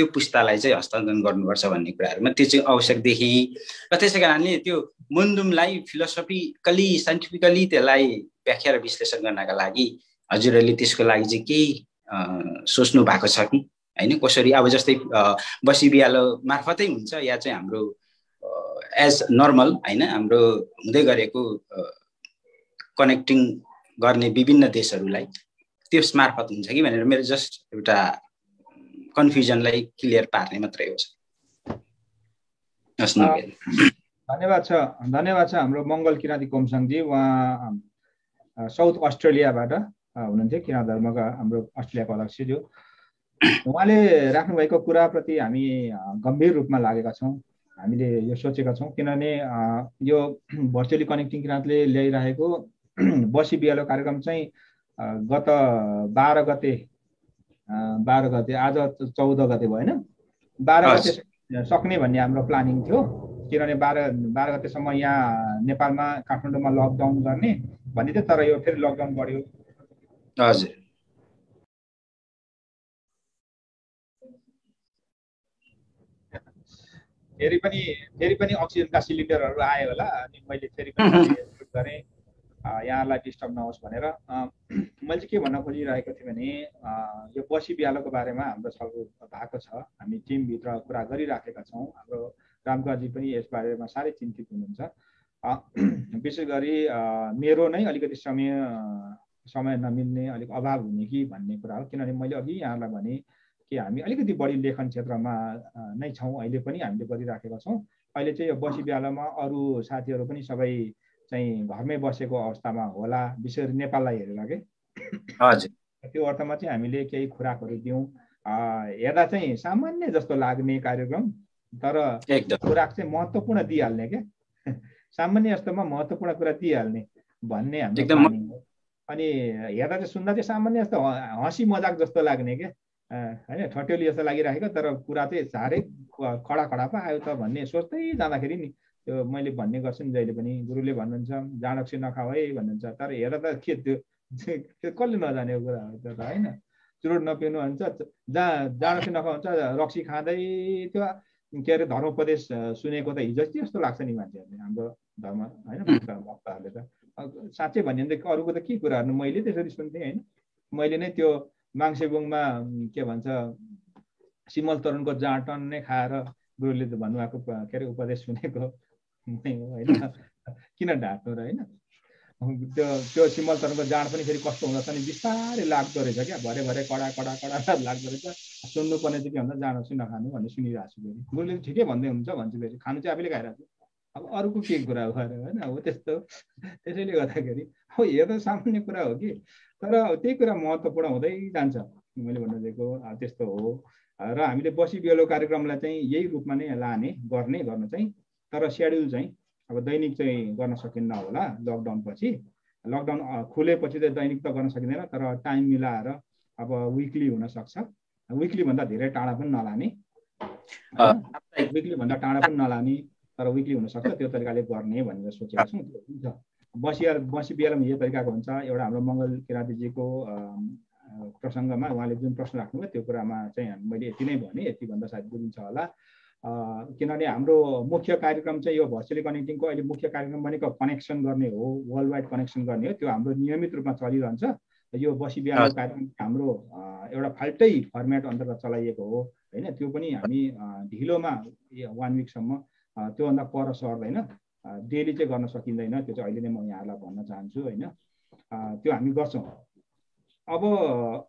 त्यो पुस्तालाई चाहिँ हस्तान्तरण गर्नुपर्छ भन्ने कुराहरूमा त्यो चाहिँ आवश्यक देखेँ र त्यसै कारणले त्यो मुन्दुमलाई फिलोसफिकली साइन्टिफिकली त्यसलाई व्याख्या र विश्लेषण गर्नका लागि हजुरहरूले त्यसको लागि चाहिँ केही सोच्नु भएको छ कि? होइन? कसरी? अब जस्तै बसी बिहालो मार्फतै हुन्छ या चाहिँ हाम्रो एज नर्मल होइन? हाम्रो हुँदै गरेको कनेक्टिङ गर्ने विभिन्न देशहरूलाई त्यस मार्फत हुन्छ कि भनेर मेरो जस्ट एउटा कन्फ्युजनलाई क्लियर पार्ने मात्रै हो धन्यवाद छ धन्यवाद छ हाम्रो मङ्गल किराँती कोमसाङजी। उहाँ साउथ अस्ट्रेलियाबाट हुनुहुन्थ्यो किराँत धर्मका हाम्रो अस्ट्रेलियाको अध्यक्ष उहाँले राख्नुभएको कुराप्रति हामी गम्भीर रूपमा लागेका छौँ। हामीले यो सोचेका छौँ किनभने यो भर्चुअली कनेक्टिङ किराँतले ल्याइरहेको बसी बिहालो कार्यक्रम चाहिँ गत बाह्र गते बाह्र गते आज चौध गते भएन बाह्र गते सक्ने भन्ने हाम्रो प्लानिङ थियो किनभने बाह्र बाह्र गतेसम्म यहाँ नेपालमा काठमाडौँमा लकडाउन गर्ने भन्ने थियो तर यो फेरि लकडाउन बढ्यो। हजुर। फेरि पनि फेरि पनि अक्सिजनका सिलिन्डरहरू आयो होला अनि मैले फेरि पनि गरेँ यहाँलाई डिस्टर्ब नहोस् भनेर मैले चाहिँ के भन्न खोजिरहेको थिएँ भने यो बसी बिहालोको बारेमा हाम्रो छलफल भएको छ। हामी टिमभित्र कुरा गरिराखेका छौँ। हाम्रो रामकाजी पनि यस बारेमा साह्रै चिन्तित हुनुहुन्छ। विशेष गरी मेरो नै अलिकति समय समय नमिल्ने अलिक अभाव हुने कि भन्ने कुरा हो। किनभने मैले अघि यहाँलाई भने कि हामी अलिकति बढी लेखन क्षेत्रमा नै छौँ। अहिले पनि हामीले गरिराखेका छौँ। अहिले चाहिँ यो बसी बिहालोमा अरू साथीहरू पनि सबै चाहिँ घरमै बसेको अवस्थामा होला विशेष गरी नेपाललाई हेरेर के? हजुर। त्यो अर्थमा चाहिँ हामीले केही खुराकहरू दियौँ हेर्दा चाहिँ सामान्य जस्तो लाग्ने कार्यक्रम तर खुराक चाहिँ महत्त्वपूर्ण दिइहाल्ने क्या सामान्य जस्तोमा महत्त्वपूर्ण कुरा दिइहाल्ने भन्ने हाम्रो अनि हेर्दा चाहिँ सुन्दा चाहिँ सामान्य जस्तो हँसी मजाक जस्तो लाग्ने क्या होइन ठट्यौली जस्तो लागिराखेको तर कुरा चाहिँ साह्रै कडा कडा पो आयो त भन्ने सोच्दै जाँदाखेरि नि त्यो मैले भन्ने गर्छु नि जहिले पनि गुरुले भन्नुहुन्छ जाँडक्सी नखाऊ है भन्नुहुन्छ। तर हेर त के त्यो कसले नजानेको कुरा हो त्यो त होइन। चुरोट नपिउनु भन्छ जहाँ जाँडक्सी नखाउ भन्छ रक्सी खाँदै त्यो के अरे धर्म उपदेश सुनेको त हिजो जस्तो लाग्छ नि मान्छेहरूले हाम्रो धर्म होइन भक्तहरूले त। साँच्चै भन्यो भने त अरूको त के कुराहरू मैले त्यसरी सुन्थेँ होइन। मैले नै त्यो माङ्सेबुङमा के भन्छ सिमल तरुणको जाँटन नै खाएर गुरुले त भन्नुभएको के अरे उपदेश सुनेको। हो होइन किन ढाँट्नु र होइन त्यो त्यो सिमल तरुणको जाँड पनि फेरि कस्तो हुँदछ नि बिस्तारै लाग्दो रहेछ क्या। भरे भरे कडा कडा कडा लाग्दो रहेछ। सुन्नुपर्ने चाहिँ के भन्छ जाँड चाहिँ नखानु भन्ने सुनिरहेको छु फेरि। गुरुले ठिकै भन्दै हुन्छ भन्छु फेरि। खानु चाहिँ आफैले खाइरहेको छु। अब अरूको के कुरा हो होइन? हो त्यस्तो। त्यसैले गर्दाखेरि अब यो त सामान्य कुरा हो कि। तर त्यही कुरा महत्त्वपूर्ण हुँदै जान्छ। मैले भन्नु दिएको त्यस्तो हो। र हामीले बसी बेलो कार्यक्रमलाई चाहिँ यही रूपमा नै लाने गर्ने गर्न चाहिँ तर सेड्युल चाहिँ अब दैनिक चाहिँ गर्न सकिन्न होला लकडाउन पछि लकडाउन खुलेपछि चाहिँ दैनिक त गर्न सकिँदैन तर टाइम मिलाएर अब विकली हुनसक्छ। विकली भन्दा धेरै टाढा पनि नलाने। विकली भन्दा टाढा पनि नलाने तर विकली हुनसक्छ त्यो तरिकाले गर्ने भनेर सोचेको छौँ। त्यो हुन्छ। बसिया बसी बिहारमा यो तरिकाको हुन्छ। एउटा हाम्रो मङ्गल किराँतीजीको प्रसङ्गमा उहाँले जुन प्रश्न राख्नुभयो त्यो कुरामा चाहिँ मैले यति नै भने यतिभन्दा सायद बुझिन्छ होला। किनभने हाम्रो मुख्य कार्यक्रम चाहिँ यो भर्चुअली कनेक्टिङको अहिले मुख्य कार्यक्रम भनेको कनेक्सन गर्ने हो वर्ल्ड वाइड कनेक्सन गर्ने हो त्यो हाम्रो नियमित रूपमा चलिरहन्छ। यो बसी बिहान कार्यक्रम हाम्रो एउटा फाल्टै फर्मेट अन्तर्गत चलाइएको हो होइन? त्यो पनि हामी ढिलोमा वान विकसम्म त्योभन्दा पर सर्दैन। डेली चाहिँ गर्न सकिँदैन त्यो चाहिँ अहिले नै म यहाँहरूलाई भन्न चाहन्छु होइन? त्यो हामी गर्छौँ। अब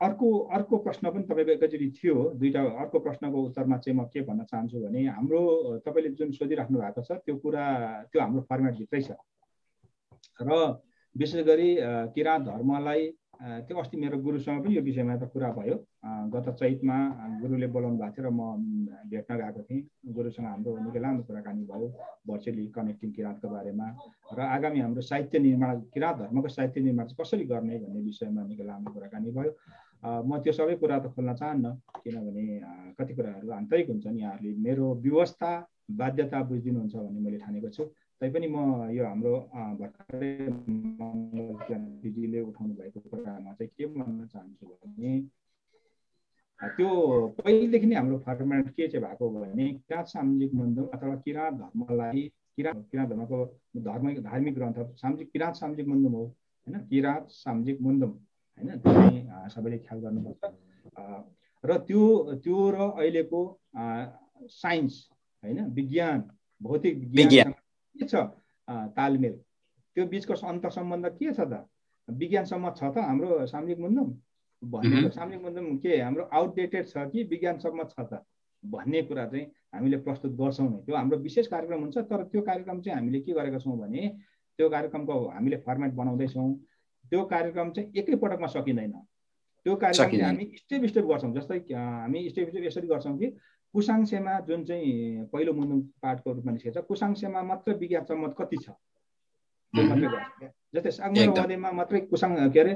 अर्को अर्को प्रश्न पनि तपाईँको एकैचोटि थियो दुईवटा अर्को प्रश्नको उत्तरमा चाहिँ म के भन्न चाहन्छु भने हाम्रो तपाईँले जुन सोधिराख्नु भएको छ त्यो कुरा त्यो हाम्रो फर्मेटभित्रै छ। र विशेष गरी किराँत धर्मलाई त्यो अस्ति मेरो गुरुसँग पनि यो विषयमा त कुरा भयो गत चैतमा गुरुले बोलाउनु भएको थियो र म भेट्न गएको थिएँ गुरुसँग हाम्रो निकै लामो कुराकानी भयो भर्चुअली कनेक्टिङ किराँतको बारेमा र आगामी हाम्रो साहित्य निर्माण किराँत धर्मको साहित्य निर्माण चाहिँ कसरी गर्ने भन्ने विषयमा निकै लामो कुराकानी भयो म त्यो सबै कुरा त खोल्न चाहन्न किनभने कति कुराहरू आन्तरिक हुन्छन् यहाँहरूले मेरो व्यवस्था बाध्यता बुझिदिनुहुन्छ भन्ने मैले ठानेको छु तैपनि म यो हाम्रो भर्खरै उठाउनु भएको कुरामा चाहिँ के भन्न चाहन्छु भने त्यो पहिलेदेखि नै हाम्रो फर्मेट के चाहिँ भएको भने किराँत सामाजिक मन्दम अथवा किराँत धर्मलाई किराँत किराँत धर्मको धर्म धार्मिक ग्रन्थ सामाजिक किराँत सामाजिक मन्दम हो होइन? किराँत सामाजिक मन्दम होइन? सबैले ख्याल गर्नुपर्छ। र त्यो त्यो र अहिलेको साइन्स होइन? विज्ञान भौतिक विज्ञान। के छ? तालमेल। त्यो बिचको अन्त सम्बन्ध के छ त? विज्ञानसम्म छ त हाम्रो सामाजिक मुन्दम भनेको सामाजिक मुन्दम के? हाम्रो आउटडेटेड छ कि विज्ञानसम्म छ त? भन्ने कुरा चाहिँ हामीले प्रस्तुत गर्छौँ नै। त्यो हाम्रो विशेष कार्यक्रम हुन्छ तर त्यो कार्यक्रम चाहिँ हामीले के गरेका छौँ भने त्यो कार्यक्रमको हामीले फर्मेट बनाउँदैछौँ। त्यो कार्यक्रम चाहिँ एकैपटकमा सकिँदैन। त्यो कार्यक्रम चाहिँ हामी स्टेप स्टेप गर्छौँ। जस्तै हामी स्टेप स्टेप यसरी गर्छौँ कि कुसाङसेमा जुन चाहिँ पहिलो मुन्दुम पाठको रूपमा निस्केछ कुसाङसेमा मात्र विज्ञान सम्मत कति छ? जस्तै सागमर मात्रै कुसाङ के अरे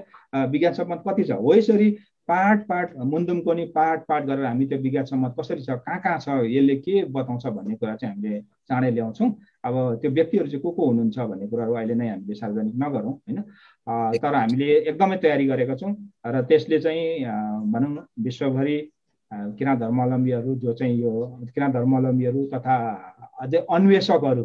विज्ञान सम्मत कति छ? हो यसरी पाठ पाठ मुन्दुमको नि पाठ पाठ गरेर हामी त्यो विज्ञान सम्मत कसरी छ कहाँ कहाँ छ यसले के बताउँछ भन्ने कुरा चाहिँ हामीले चाँडै ल्याउँछौँ। अब त्यो व्यक्तिहरू चाहिँ को को हुनुहुन्छ भन्ने कुराहरू अहिले नै हामीले सार्वजनिक नगरौँ होइन? तर हामीले एकदमै तयारी गरेका छौँ र त्यसले चाहिँ भनौँ विश्वभरि किराँत धर्मावलम्बीहरू जो चाहिँ यो किराँत धर्मावलम्बीहरू तथा अझै अन्वेषकहरू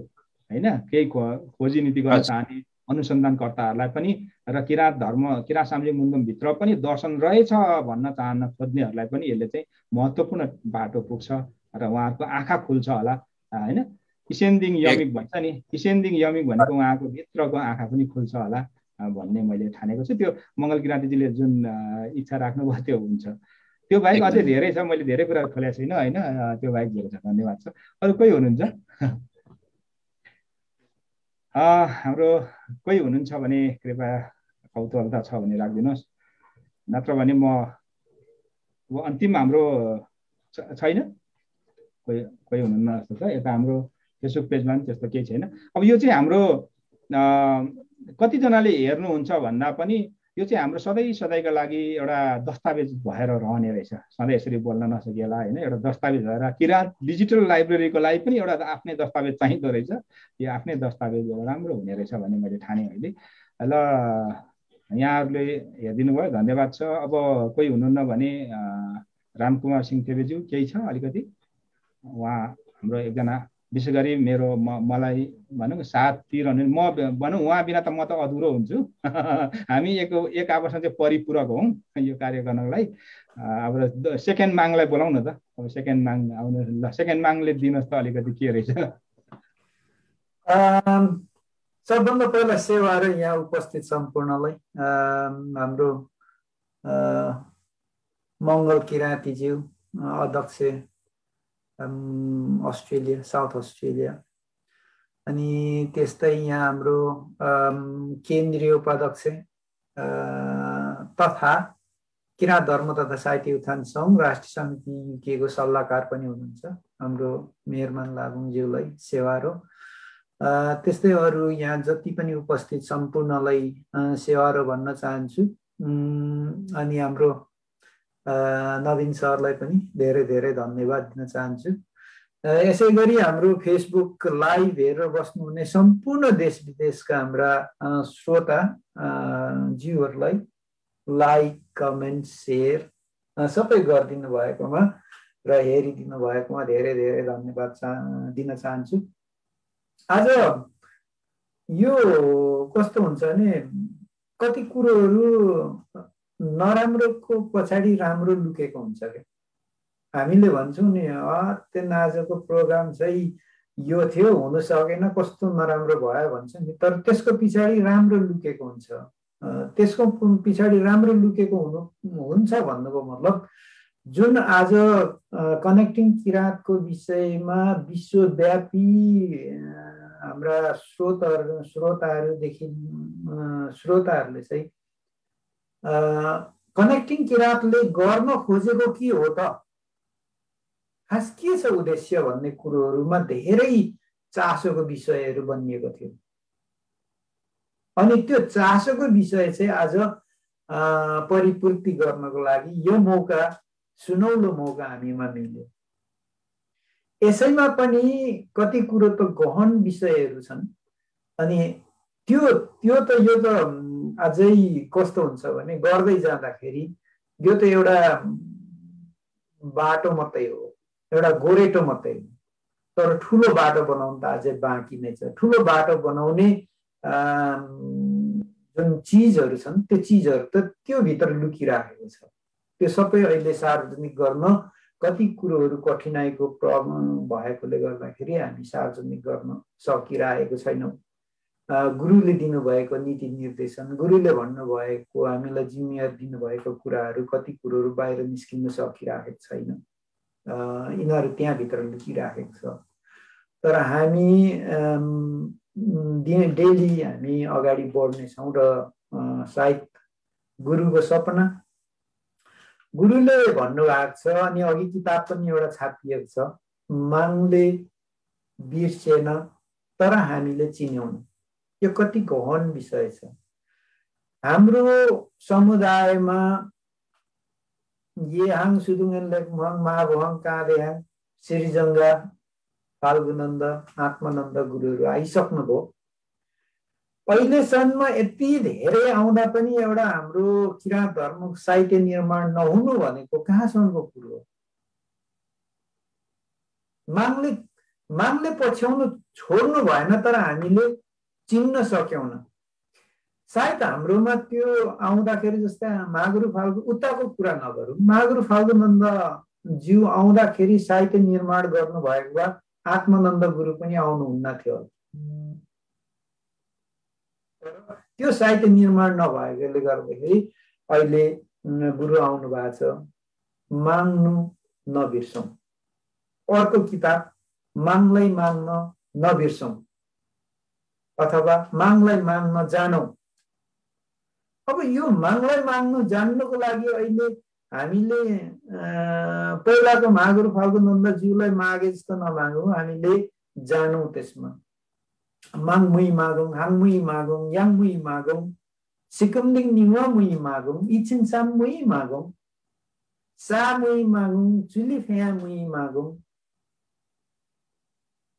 होइन केही खोजी नीति गर्न चाहने अनुसन्धानकर्ताहरूलाई पनि र किराँत धर्म किराँत सामाजिक मुन्दुमभित्र पनि दर्शन रहेछ भन्न चाहन खोज्नेहरूलाई पनि यसले चाहिँ महत्त्वपूर्ण बाटो पुग्छ र उहाँहरूको आँखा खुल्छ होला होइन। इसेन्दिङ यमिक भन्छ नि इसेन्दिङ यमिक भनेको उहाँको भित्रको आँखा पनि खुल्छ होला भन्ने मैले ठानेको छु। त्यो मङ्गल किराँतीजीले जुन इच्छा राख्नुभयो त्यो हुन्छ। त्यो बाहेक अझै धेरै छ मैले धेरै कुरा खोलेको छैन होइन? त्यो बाहेक धेरै छ धन्यवाद छ। अरू कोही हुनुहुन्छ? हाम्रो कोही हुनुहुन्छ भने कृपया कौतूहलता छ भने राखिदिनुहोस्। नत्र भने म अब अन्तिम हाम्रो छैन? कोही कोही हुनुहुन्न जस्तो छ। यता हाम्रो फेसबुक पेजमा पनि त्यस्तो केही छैन। अब यो चाहिँ हाम्रो कतिजनाले हेर्नुहुन्छ भन्दा पनि यो चाहिँ हाम्रो सधैँ सधैँको लागि एउटा दस्तावेज भएर रहने रहेछ। सधैँ यसरी बोल्न नसकिएला होइन? एउटा दस्तावेज भएर किराँत डिजिटल लाइब्रेरीको लागि पनि एउटा आफ्नै दस्तावेज चाहिँदो रहेछ। यो आफ्नै दस्तावेज राम्रो हुने रहेछ भन्ने मैले ठाने अहिले। ल यहाँहरूले हेरिदिनु भयो धन्यवाद छ। अब कोही हुनुहुन्न भने रामकुमार सिंह थेबेज्यू केही छ अलिकति? उहाँ हाम्रो एकजना विशेष गरी मेरो म मलाई भनौँ साथ तिरहनु म भनौँ उहाँ बिना त म त अधुरो हुन्छु। हामी एक एक आपसमा चाहिँ परिपूरक हौँ यो कार्य गर्नको अब सेकेन्ड मागलाई बोलाउँ न त। अब सेकेन्ड माग आउनु ल सेकेन्ड मागले दिनुहोस् त अलिकति के रहेछ? सबभन्दा पहिला सेवाहरू यहाँ उपस्थित सम्पूर्णलाई। हाम्रो मङ्गल किराँतीज्यू अध्यक्ष अस्ट्रेलिया साउथ अस्ट्रेलिया अनि त्यस्तै यहाँ हाम्रो केन्द्रीय उपाध्यक्ष तथा किराँत धर्म तथा साहित्य उत्थान सङ्घ राष्ट्रिय समिति युकेको सल्लाहकार पनि हुनुहुन्छ। हाम्रो मेहरमान लागुङज्यूलाई सेवारो त्यस्तै अरू यहाँ जति पनि उपस्थित सम्पूर्णलाई सेवारो भन्न चाहन्छु। अनि हाम्रो नवीन सरलाई पनि धेरै धेरै धन्यवाद दिन चाहन्छु। यसै गरी हाम्रो फेसबुक लाइभ हेरेर बस्नुहुने सम्पूर्ण देश विदेशका हाम्रा श्रोता जीवहरूलाई लाइक कमेन्ट सेयर सबै गरिदिनु भएकोमा र हेरिदिनु भएकोमा धेरै धेरै धन्यवाद चा दिन चाहन्छु। आज यो कस्तो हुन्छ भने कति कुरोहरू नराम्रोको पछाडि राम्रो लुकेको हुन्छ क्या हामीले भन्छौँ नि त्यो आजको प्रोग्राम चाहिँ यो थियो हुन सकेन कस्तो नराम्रो भयो भन्छ नि। तर त्यसको पछाडि राम्रो लुकेको हुन्छ। त्यसको पछाडि राम्रो लुकेको हुनु हुन्छ भन्नुको मतलब जुन आज कनेक्टिङ किराँतको विषयमा विश्वव्यापी हाम्रा स्रोतहरू श्रोताहरूदेखि श्रोताहरूले चाहिँ कनेक्टिङ किराँतले गर्न खोजेको के हो त? खास के छ उद्देश्य भन्ने कुरोहरूमा धेरै चासोको विषयहरू बनिएको थियो। अनि त्यो चासोको विषय चाहिँ आज परिपूर्ति गर्नको लागि यो मौका सुनौलो मौका हामीमा मिल्यो। यसैमा पनि कति कुरो त गहन विषयहरू छन्। अनि त्यो त्यो त यो त अझै कस्तो हुन्छ भने गर्दै जाँदाखेरि यो त एउटा बाटो मात्रै हो एउटा गोरेटो मात्रै हो। तर ठुलो बाटो बनाउनु त अझै बाँकी नै छ। ठुलो बाटो बनाउने जुन चिजहरू छन् त्यो चिजहरू त त्यो भित्र लुकिराखेको छ। त्यो सबै अहिले सार्वजनिक गर्न कति कुरोहरू कठिनाइको प्रब्लम भएकोले गर्दाखेरि हामी सार्वजनिक गर्न सकिरहेको छैनौँ। गुरुले दिनुभएको नीति निर्देशन गुरुले भन्नुभएको हामीलाई जिम्मेवार दिनुभएको कुराहरू कति कुरोहरू बाहिर निस्किन सकिरहेको छैन। यिनीहरू त्यहाँभित्र लुकिराखेको छ। तर हामी डेली हामी अगाडि बढ्नेछौँ र सायद गुरुको सपना। गुरुले भन्नुभएको छ अनि अघि किताब पनि एउटा छापिएको छ माङले बिर्सेन तर हामीले चिन्यौँ। यो कति गहन विषय छ। हाम्रो समुदायमा येहाङ सुदुङ लेखमङ महाभङ काँदेहाङ श्रीजङ्गा फाल्गुनन्द आत्मानन्द गुरुहरू आइसक्नुभयो। अहिलेसम्म यति धेरै आउँदा पनि एउटा हाम्रो किराँत धर्म साहित्य निर्माण नहुनु भनेको कहाँसम्मको कुरो हो? मागले मागले पछ्याउनु छोड्नु भएन तर हामीले चिन्न सक्यौन। सायद हाम्रोमा त्यो आउँदाखेरि जस्तै मागुरु फाल्गु उताको कुरा नगरौँ। मागुरु फाल्गुनन्द ज्यू आउँदाखेरि साहित्य निर्माण गर्नुभएको भए आत्मानन्द गुरु पनि आउनुहुन्न थियो। त्यो साहित्य निर्माण नभएकोले गर्दाखेरि अहिले गुरु आउनु भएको छ। माग्नु नबिर्सौँ। अर्को किताब माग्लै माग्न नबिर्सौँ। अथवा मागलाई माग्न जानौ। अब यो मागलाई माग्नु जान्नको लागि अहिले हामीले पहिलाको मागुर फाल्गु नन्दज्यूलाई मागे जस्तो नमागौँ हामीले जानौँ त्यसमा। माङमुई मागौँ हाङमुई मागौँ याङमुई मागौँ सिकमदिङ निवा मुई मागौँ साम मुई मागौँ सा मुई मागौँ चुली फेया मुई मागौँ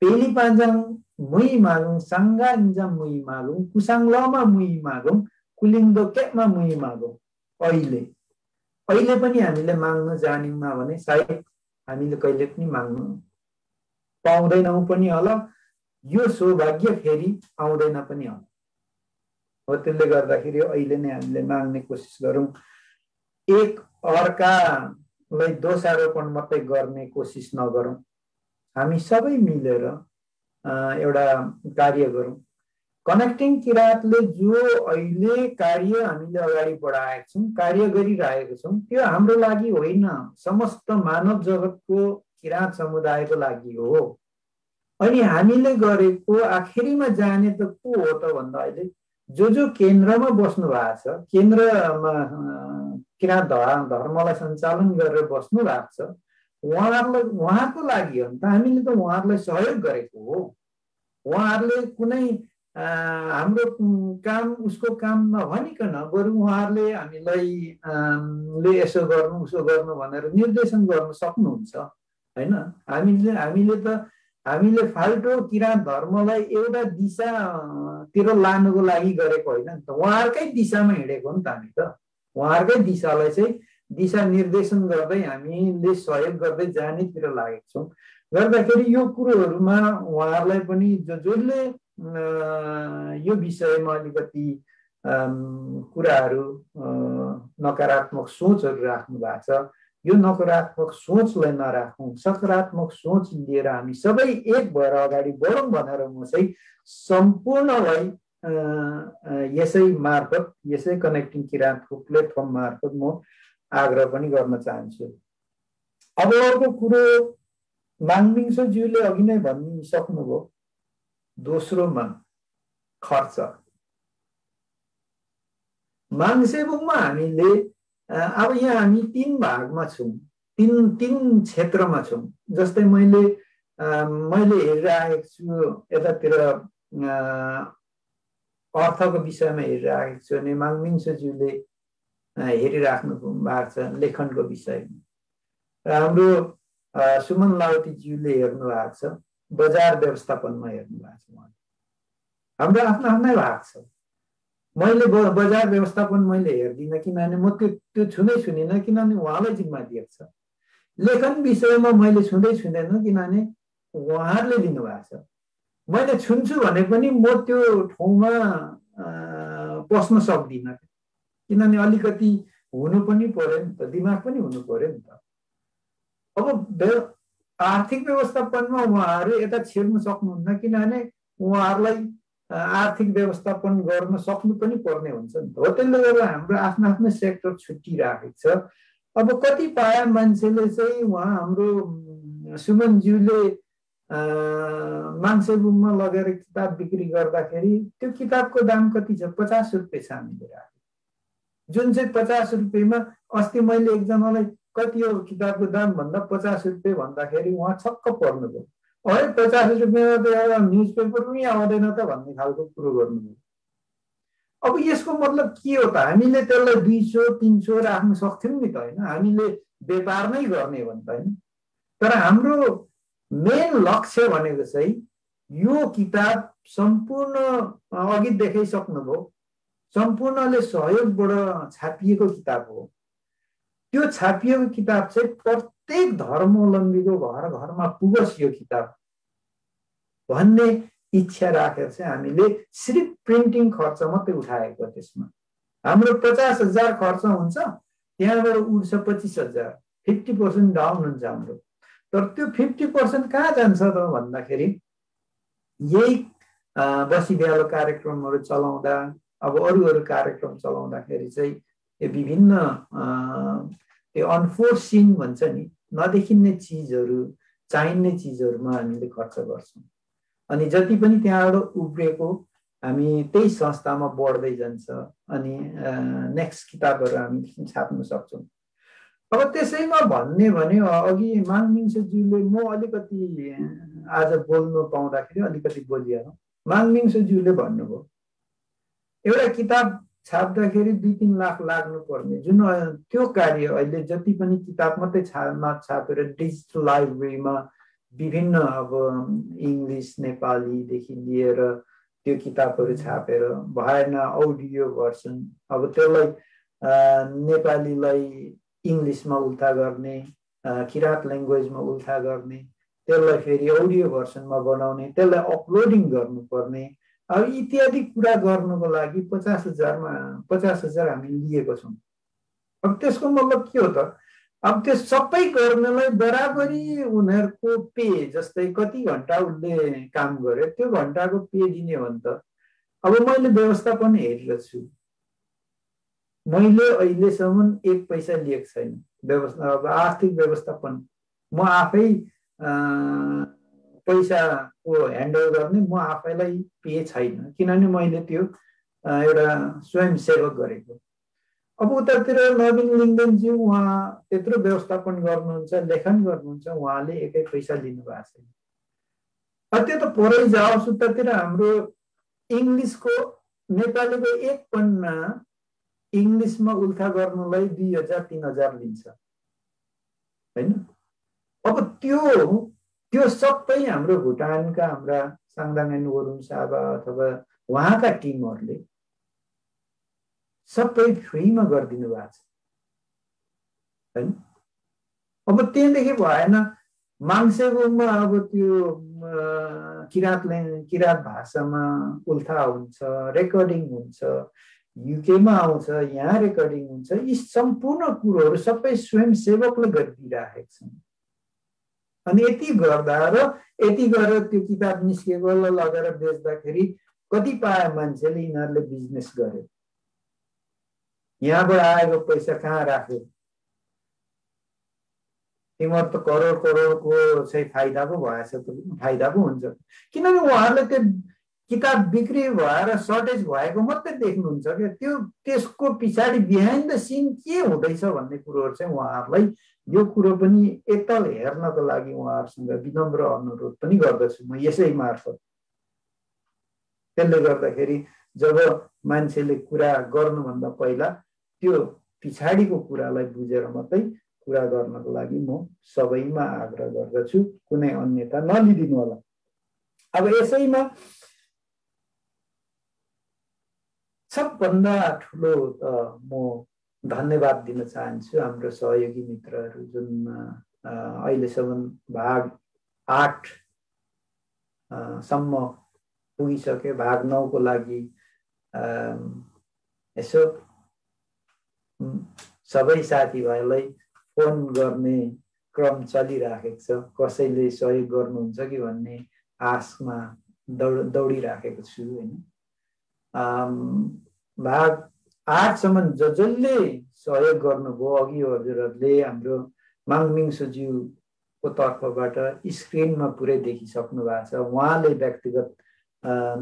पेली पाजाङ मुई मागौँ साङ्गा इन्जा मुई मागौँ लमा मुई मागौँ कुलिङ्दो केमा मुई मागौँ अहिले अहिले पनि हामीले माग्न जान्यौँ भने सायद हामीले कहिले पनि माग्नु पाउँदैनौँ पनि होला यो सौभाग्य फेरि आउँदैन पनि होला हो त्यसले गर्दाखेरि अहिले नै हामीले माग्ने कोसिस गरौँ एक अर्कालाई दोषारोपण मात्रै गर्ने कोसिस नगरौँ हामी सबै मिलेर एउटा कार्य गरौँ। कनेक्टिङ किराँतले जो अहिले कार्य हामीले अगाडि बढाएका छौँ कार्य गरिरहेको छौँ त्यो हाम्रो लागि होइन। समस्त मानव जगतको किराँत समुदायको लागि हो। अनि हामीले गरेको आखिरीमा जाने त को हो त भन्दा अहिले जो जो केन्द्रमा बस्नु भएको छ केन्द्रमा किराँत धर्मलाई सञ्चालन गरेर बस्नु भएको छ उहाँहरूलाई उहाँको लागि हो नि त। हामीले त उहाँहरूलाई सहयोग गरेको हो। उहाँहरूले कुनै हाम्रो काम उसको काम नभनिकन बरु उहाँहरूले हामीलाई ले यसो गर्नु उसो गर्नु भनेर निर्देशन गर्न सक्नुहुन्छ होइन? हामीले हामीले त हामीले फाल्टो किराँत धर्मलाई एउटा दिशातिर लानुको लागि गरेको होइन नि त। उहाँहरूकै दिशामा हिँडेको नि त हामी त। उहाँहरूकै दिशालाई चाहिँ दिशा निर्देशन गर्दै हामीले सहयोग गर्दै जानेतिर लागेको छौँ। गर्दाखेरि यो कुरोहरूमा उहाँहरूलाई पनि जो जसले यो विषयमा अलिकति कुराहरू नकारात्मक सोचहरू राख्नु भएको छ। यो नकारात्मक सोचलाई नराखौँ सकारात्मक सोच लिएर हामी सबै एक भएर अगाडि बढौँ भनेर म चाहिँ सम्पूर्णलाई यसै मार्फत यसै कनेक्टिङ किराँतको प्लेटफर्म मार्फत म आग्रह पनि गर्न चाहन्छु। अब अर्को कुरो माङमिङसोज्यूले अघि नै भनिसक्नुभयो दोस्रोमा खर्च। माङसेबुङमा हामीले अब यहाँ हामी तिन भागमा छौँ तिन तिन क्षेत्रमा छौँ। जस्तै मैले मैले हेरिरहेको छु यतातिर अर्थको विषयमा हेरिरहेको छु भने माङमिङसोज्यूले हेरिराख्नु भएको छ लेखनको विषयमा। र हाम्रो सुमन लाउतीज्यूले हेर्नु भएको छ बजार व्यवस्थापनमा हेर्नु भएको छ उहाँले। हाम्रो आफ्नो आफ्नै भाग छ। मैले बजार व्यवस्थापन मैले हेर्दिनँ किनभने म त्यो त्यो छुँदै छुनिनँ किनभने उहाँलाई जिम्मा दिएको छ। लेखन विषयमा मैले छुँदै छुँदैन किनभने उहाँहरूले दिनुभएको छ। मैले छुन्छु भने पनि म त्यो ठाउँमा पस्न सक्दिनँ। किनभने अलिकति हुनु पनि पऱ्यो नि त दिमाग पनि हुनु पऱ्यो नि त। अब आर्थिक व्यवस्थापनमा उहाँहरू यता छिर्नु सक्नुहुन्न किनभने उहाँहरूलाई आर्थिक व्यवस्थापन गर्न सक्नु पनि पर्ने हुन्छ नि हो त्यसले गर्दा हाम्रो आफ्नो आफ्नो सेक्टर छुट्टिरहेको छ। अब कति पाए मान्छेले चाहिँ उहाँ हाम्रो सुमनज्यूले मान्छेबुङमा लगेर किताब बिक्री गर्दाखेरि त्यो किताबको दाम कति छ? पचास रुपियाँ छ हामीले राखेको। जुन चाहिँ पचास रुपियाँमा अस्ति मैले एकजनालाई कति हो किताबको दाम भन्दा पचास रुपियाँ भन्दाखेरि उहाँ छक्क पर्नुभयो है पचास रुपियाँमा त एउटा न्युज पेपर पनि आउँदैन त भन्ने खालको कुरो गर्नुभयो। अब यसको मतलब के हो त? हामीले त्यसलाई दुई सौ तिन सौ राख्न सक्थ्यौँ नि त होइन? हामीले व्यापार नै गर्ने भने त होइन? तर हाम्रो मेन लक्ष्य भनेको चाहिँ यो किताब सम्पूर्ण अघि देखाइसक्नुभयो। सम्पूर्णले सहयोगबाट छापिएको किताब हो। त्यो छापिएको किताब चाहिँ प्रत्येक धर्मावलम्बीको घर घरमा पुगोस् यो किताब। भन्ने इच्छा राखेर चाहिँ हामीले सिर्फ प्रिन्टिङ खर्च मात्रै उठाएको त्यसमा। हाम्रो पचास हजार खर्च हुन्छ त्यहाँबाट उठ्छ पच्चिस हजार फिफ्टी पर्सेन्ट डाउन हुन्छ हाम्रो। तर त्यो फिफ्टी पर्सेन्ट कहाँ जान्छ त भन्दाखेरि यही बसी बिहालो कार्यक्रमहरू चलाउँदा अब अरू अरू कार्यक्रम चलाउँदाखेरि चाहिँ यो विभिन्न त्यो अनफोर्सिन भन्छ नि नदेखिने चिजहरू चाहिने चिजहरूमा हामीले खर्च गर्छौँ। अनि जति पनि त्यहाँबाट उब्रिएको हामी त्यही संस्थामा बढ्दै जान्छ अनि नेक्स्ट किताबहरू हामी छाप्न सक्छौँ। अब त्यसैमा भन्ने भने अघि माङमिङसोज्यूले म अलिकति आज बोल्नु पाउँदाखेरि अलिकति बोलिहालौँ। माङमिङसोज्यूले भन्नुभयो एउटा किताब छाप्दाखेरि दुई तिन लाख लाग्नु पर्ने जुन त्यो कार्य अहिले जति पनि किताब मात्रै छा छापेर डिजिटल लाइब्रेरीमा विभिन्न अब इङ्ग्लिस नेपालीदेखि लिएर त्यो किताबहरू छापेर भएन अडियो भर्सन अब त्यसलाई नेपालीलाई इङ्ग्लिसमा उल्था गर्ने किराँत ल्याङ्ग्वेजमा उल्था गर्ने त्यसलाई फेरि अडियो भर्सनमा बनाउने त्यसलाई अपलोडिङ गर्नुपर्ने अब इत्यादि कुरा गर्नुको लागि पचास हजारमा पचास हजार हामी लिएको छौँ। अब त्यसको मतलब के हो त? अब त्यो सबै गर्नलाई बराबरी उनीहरूको पे जस्तै कति घन्टा उसले काम गर्यो त्यो घन्टाको पे दिने हो भने त। अब मैले व्यवस्थापन हेरेको छु मैले अहिलेसम्म एक पैसा लिएको छैन। व्यवस्था अब आर्थिक व्यवस्थापन। म आफै पैसाको ह्यान्डल गर्ने म आफैलाई पे छैन। किनभने मैले त्यो एउटा स्वयंसेवक गरेको। अब उतातिर नवीन लिङ्गनज्यू उहाँ त्यत्रो व्यवस्थापन गर्नुहुन्छ लेखन गर्नुहुन्छ उहाँले एकै पैसा लिनु भएको छैन। त्यो त परै जाओस् उतातिर हाम्रो इङ्ग्लिसको नेपालीको एक पन्ना इङ्ग्लिसमा उल्था गर्नुलाई दुई हजार तिन हजार लिन्छ। होइन? अब त्यो त्यो सबै हाम्रो भुटानका हाम्रा साङदाङ वरुण साबा अथवा उहाँका टिमहरूले सबै फ्रीमा गरिदिनु भएको छ। होइन अब त्यहाँदेखि भएन मान्छेकोमा अब त्यो किराँतले किराँत भाषामा उल्था हुन्छ रेकर्डिङ हुन्छ युकेमा आउँछ यहाँ रेकर्डिङ हुन्छ यी सम्पूर्ण कुरोहरू सबै स्वयंसेवकले गरिदिइराखेका छन्। अनि यति गर्दा र यति गरेर त्यो किताब निस्केको लगेर बेच्दाखेरि पाए मान्छेले यिनीहरूले बिजनेस गर्यो यहाँबाट आएको पैसा कहाँ राख्यो तिमीहरू त करोड करोडको चाहिँ फाइदा पो भएछ त फाइदा पो हुन्छ किनभने उहाँहरूले त्यो किताब बिक्री भएर सर्टेज भएको मात्रै देख्नुहुन्छ क्या त्यो त्यसको पछाडि बिहाइन्ड द सिन के हुँदैछ भन्ने कुरोहरू चाहिँ उहाँहरूलाई यो कुरो पनि एकताल हेर्नको लागि उहाँहरूसँग विनम्र अनुरोध पनि गर्दछु म यसै मार्फत। त्यसले गर्दाखेरि जब मान्छेले कुरा गर्नुभन्दा पहिला त्यो पछाडिको कुरालाई बुझेर मात्रै कुरा गर्नको लागि म सबैमा आग्रह गर्दछु कुनै अन्यता नलिदिनु होला। अब यसैमा सबभन्दा ठुलो त म धन्यवाद दिन चाहन्छु हाम्रो सहयोगी मित्रहरू जुन अहिलेसम्म भाग आठ सम्म पुगिसक्यो। भाग नौको लागि यसो सबै साथीभाइलाई फोन गर्ने क्रम चलिराखेको छ। कसैले सहयोग गर्नुहुन्छ कि भन्ने आशमा दौड दौडिराखेको छु होइन। भाग आठसम्म ज जसले सहयोग गर्नुभयो अघि हजुरहरूले हाम्रो माङमिङ सुज्यूको तर्फबाट स्क्रिनमा पुरै देखिसक्नु भएको छ। उहाँले व्यक्तिगत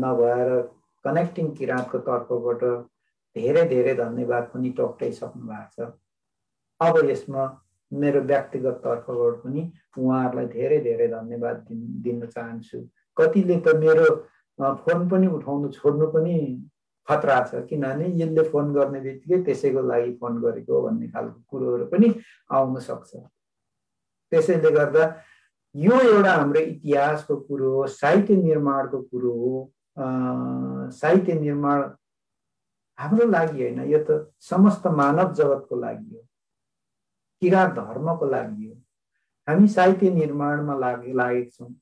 नभएर कनेक्टिङ किराँतको तर्फबाट धेरै धेरै धन्यवाद पनि टक्टाइसक्नु भएको छ। अब यसमा मेरो व्यक्तिगत तर्फबाट पनि उहाँहरूलाई धेरै धेरै धन्यवाद दिन दिन चाहन्छु। कतिले त मेरो फोन पनि उठाउनु छोड्नु पनि खतरा छ। किनभने यसले फोन गर्ने बित्तिकै त्यसैको लागि फोन गरेको भन्ने खालको कुरोहरू पनि आउन सक्छ। त्यसैले गर्दा यो एउटा हाम्रो इतिहासको कुरो हो साहित्य निर्माणको कुरो हो। साहित्य निर्माण हाम्रो लागि होइन यो त समस्त मानव जगतको लागि हो। किराँत धर्मको लागि हो। हामी साहित्य निर्माणमा लागि लागेका छौँ।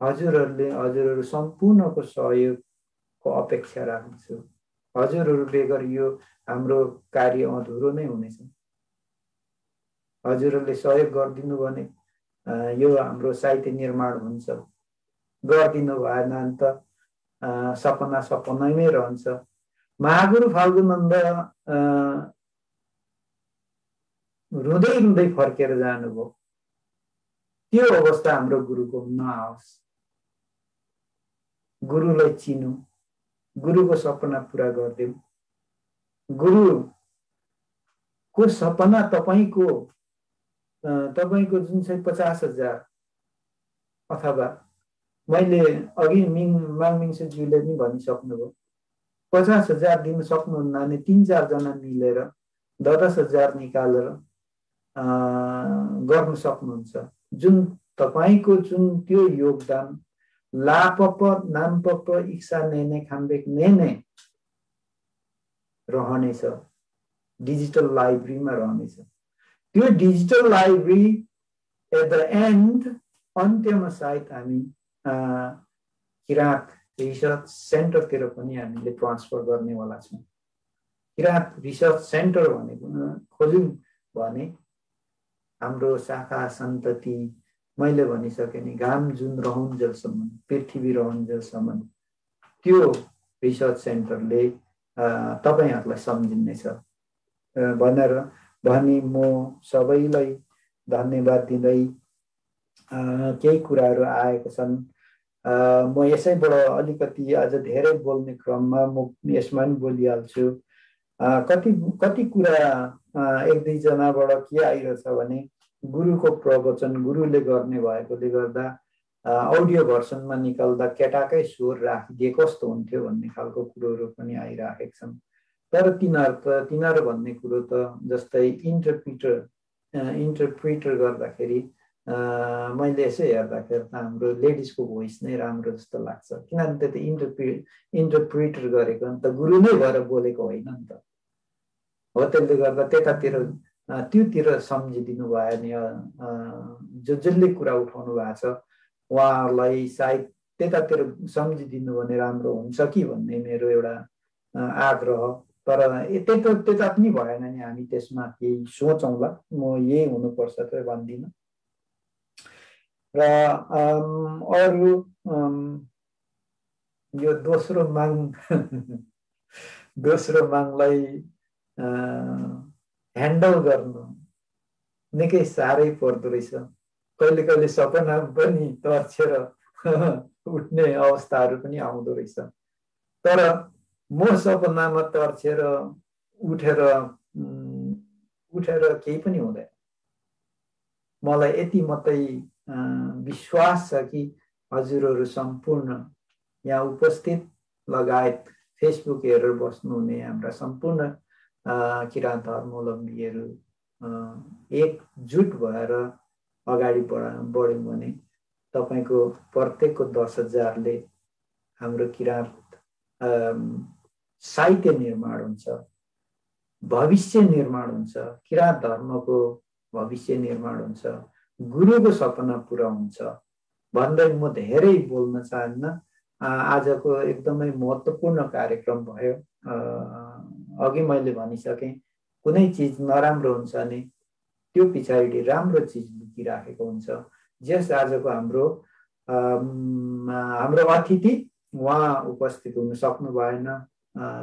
हजुरहरूले हजुरहरू सम्पूर्णको सहयोगको अपेक्षा राख्छु हजुरहरू बेगर यो हाम्रो कार्य अधुरो नै हुनेछ। हजुरहरूले सहयोग गरिदिनु भने यो हाम्रो साहित्य निर्माण हुन्छ। गरिदिनु भएन त सपना सपनामै रहन्छ। महागुरु फाल्गुनन्द रुँदै रुँदै फर्केर जानुभयो। त्यो अवस्था हाम्रो गुरुको नआओस् गुरुलाई चिनु। गुरुको सपना पुरा गरिदेऊ गुरुको सपना तपाईँको तपाईँको जुन चाहिँ पचास हजार अथवा मैले अघि मिङ माङमिङसेज्यूले पनि भनिसक्नुभयो पचास हजार दिन सक्नुहुन्न भने तिन चारजना मिलेर दस दस हजार निकालेर गर्नु सक्नुहुन्छ। जुन तपाईँको जुन त्यो योगदान लापप नामपप इक्सा नेने खाम्बेक नेने रहनेछ। डिजिटल लाइब्रेरीमा रहनेछ। त्यो digital library at the end अन्त्यमा सायद हामी किराँत रिसर्च सेन्टरतिर पनि हामीले ट्रान्सफर गर्नेवाला छौँ। किराँत रिसर्च सेन्टर भनेको खोज्यौँ भने हाम्रो शाखा सन्तति मैले भनिसकेँ नि घाम जुन रहन्जेलसम्म पृथ्वी रहन्जेलसम्म त्यो रिसर्च सेन्टरले तपाईँहरूलाई सम्झिनेछ भनेर भनी म सबैलाई धन्यवाद दिँदै केही कुराहरू आएका छन्। म यसैबाट अलिकति अझ धेरै बोल्ने क्रममा म यसमा पनि बोलिहाल्छु। कति कति कुरा एक दुईजनाबाट के आइरहेछ भने गुरुको प्रवचन गुरुले गर्ने भएकोले गर्दा अडियो भर्सनमा निकाल्दा केटाकै स्वर राखिदिए कस्तो हुन्थ्यो भन्ने खालको कुरोहरू पनि आइराखेका छन्। तर तिनीहरू त तिनीहरू भन्ने कुरो त जस्तै इन्टरप्रिटर इन्टरप्रिटर गर्दाखेरि मैले यसो हेर्दाखेरि त हाम्रो लेडिजको भोइस नै राम्रो जस्तो लाग्छ। किनभने त्यो त इन्टरप्रि इन्टरप्रिटर गरेको अन्त गुरु नै भएर बोलेको होइन नि त। हो त्यसले गर्दा त्यतातिर त्योतिर सम्झिदिनु भयो भने जो जसले कुरा उठाउनु भएको छ उहाँहरूलाई सायद त्यतातिर सम्झिदिनु भने राम्रो हुन्छ कि भन्ने मेरो एउटा आग्रह तर त्यता त्यता पनि भएन नि हामी त्यसमा केही सोचौँला। म यही हुनुपर्छ त भन्दिनँ। र अरू यो दोस्रो माग दोस्रो मागलाई ह्यान्डल गर्नु। निकै साह्रै पर्दो रहेछ। कहिले कहिले सपना पनि तर्सेर उठ्ने अवस्थाहरू पनि आउँदो रहेछ। तर म सपनामा तर्सेर उठेर उठेर केही पनि हुँदैन। मलाई यति मात्रै विश्वास छ कि हजुरहरू सम्पूर्ण यहाँ उपस्थित लगायत फेसबुक हेरेर बस्नुहुने हाम्रा सम्पूर्ण किराँत धर्मावलम्बीहरू एकजुट भएर अगाडि बढा बढ्यौँ भने तपाईँको प्रत्येकको दस हजारले हाम्रो किराँत साहित्य निर्माण हुन्छ भविष्य निर्माण हुन्छ किराँत धर्मको भविष्य निर्माण हुन्छ गुरुको सपना पुरा हुन्छ भन्दै म धेरै बोल्न चाहन्न। आजको एकदमै महत्त्वपूर्ण कार्यक्रम भयो। अघि मैले भनिसकेँ कुनै चिज नराम्रो हुन्छ भने त्यो पछाडि राम्रो चिज लुकिराखेको हुन्छ। जस आजको हाम्रो हाम्रो अतिथि उहाँ उपस्थित हुन सक्नु भएन।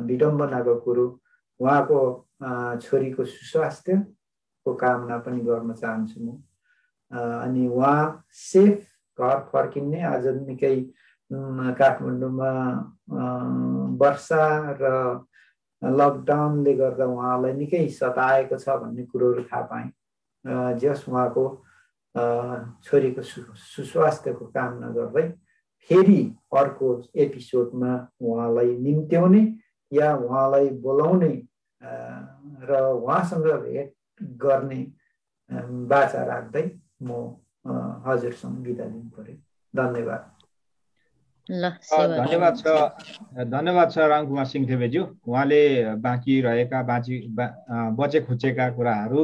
विडम्बनाको कुरो। उहाँको छोरीको सुस्वास्थ्यको कामना पनि गर्न चाहन्छु म। अनि उहाँ सेफ घर फर्किने आज निकै काठमाडौँमा वर्षा र लकडाउनले गर्दा उहाँलाई निकै सताएको छ भन्ने कुरोहरू थाहा पाएँ। जस उहाँको छोरीको सु सुस्वास्थ्यको कामना गर्दै फेरि अर्को एपिसोडमा उहाँलाई निम्त्याउने या उहाँलाई बोलाउने र उहाँसँग भेट गर्ने बाचा राख्दै म हजुरसँग बिदा लिनु पऱ्यो धन्यवाद। धन्यवाद छ धन्यवाद छ रामकुमार सिंह थेवेज्यू उहाँले बाँकी रहेका बाँची बचे खुचेका कुराहरू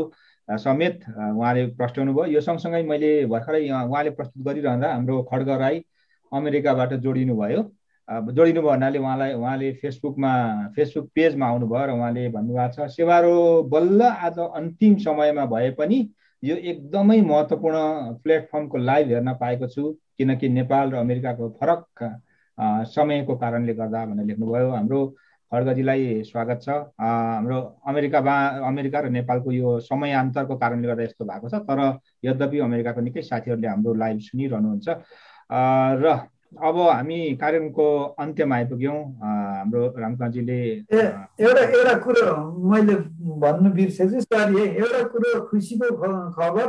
समेत उहाँले प्रस्ट्याउनु भयो। यो सँगसँगै मैले भर्खरै उहाँले प्रस्तुत गरिरहँदा हाम्रो खड्ग राई अमेरिकाबाट जोडिनु भयो। जोडिनु भयो हुनाले उहाँलाई उहाँले फेसबुकमा फेसबुक पेजमा आउनुभयो र उहाँले भन्नुभएको छ सेवारो बल्ल आज अन्तिम समयमा भए पनि यो एकदमै महत्त्वपूर्ण प्लेटफर्मको लाइभ हेर्न पाएको छु। किनकि नेपाल र अमेरिकाको फरक समयको कारणले गर्दा भनेर लेख्नुभयो। हाम्रो खड्गजीलाई स्वागत छ। हाम्रो अमेरिकामा अमेरिका र नेपालको यो समयान्तरको कारणले गर्दा यस्तो भएको छ। तर यद्यपि अमेरिकाको निकै साथीहरूले हाम्रो लाइभ सुनिरहनुहुन्छ। र अब हामी कार्यक्रमको अन्त्यमा आइपुग्यौँ। हाम्रो रामकाजीले एउटा एउटा कुरो मैले भन्नु बिर्सेछु। सरी एउटा कुरो खुसीको खबर।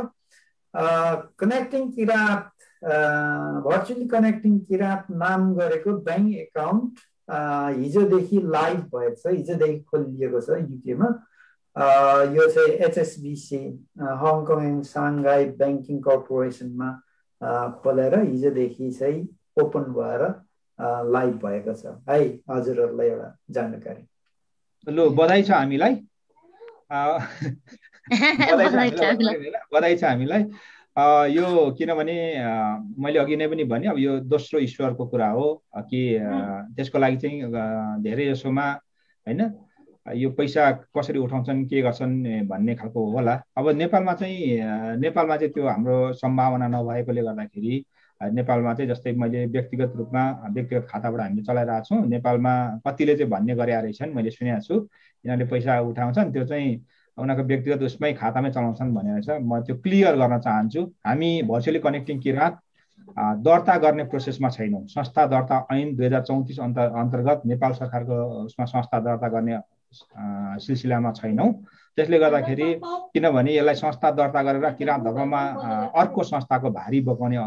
Connecting Kirant virtually connecting Kirant नाम गरेको ब्याङ्क एकाउन्ट हिजोदेखि लाइभ भएछ हिजोदेखि खोलिएको छ युकेमा यो चाहिँ HSBC Hong Kong and Shanghai banking कर्पोरेसनमा खोलेर हिजोदेखि चाहिँ ओपन भएर लाइभ भएको छ। है हजुरहरूलाई एउटा जानकारी। लु बधाई छ हामीलाई। बधाई छ हामीलाई। यो किनभने मैले अघि नै पनि भने अब यो दोस्रो ईश्वरको कुरा हो कि त्यसको लागि चाहिँ धेरै जसोमा होइन यो पैसा कसरी उठाउँछन् के गर्छन् भन्ने खालको होला। अब नेपालमा चाहिँ नेपालमा चाहिँ त्यो हाम्रो सम्भावना नभएकोले गर्दाखेरि नेपालमा चाहिँ जस्तै मैले व्यक्तिगत रूपमा व्यक्तिगत खाताबाट हामीले चलाइरहेको छौँ नेपालमा कतिले चाहिँ भन्ने गरे रहेछन् मैले सुनेको छु। यिनीहरूले पैसा उठाउँछन् त्यो चाहिँ उनीहरूको व्यक्तिगत उसमै खातामै चलाउँछन् भनेर चाहिँ म त्यो क्लियर गर्न चाहन्छु। हामी भर्चुअली कनेक्टिङ किराँत दर्ता गर्ने प्रोसेसमा छैनौँ। संस्था दर्ता ऐन दुई हजार चौतिस अन्त अन्तर्गत नेपाल सरकारको उसमा संस्था दर्ता गर्ने सिलसिलामा छैनौँ। त्यसले गर्दाखेरि किनभने यसलाई संस्था दर्ता गरेर किराँत धर्ममा अर्को संस्थाको भारी बोकाउने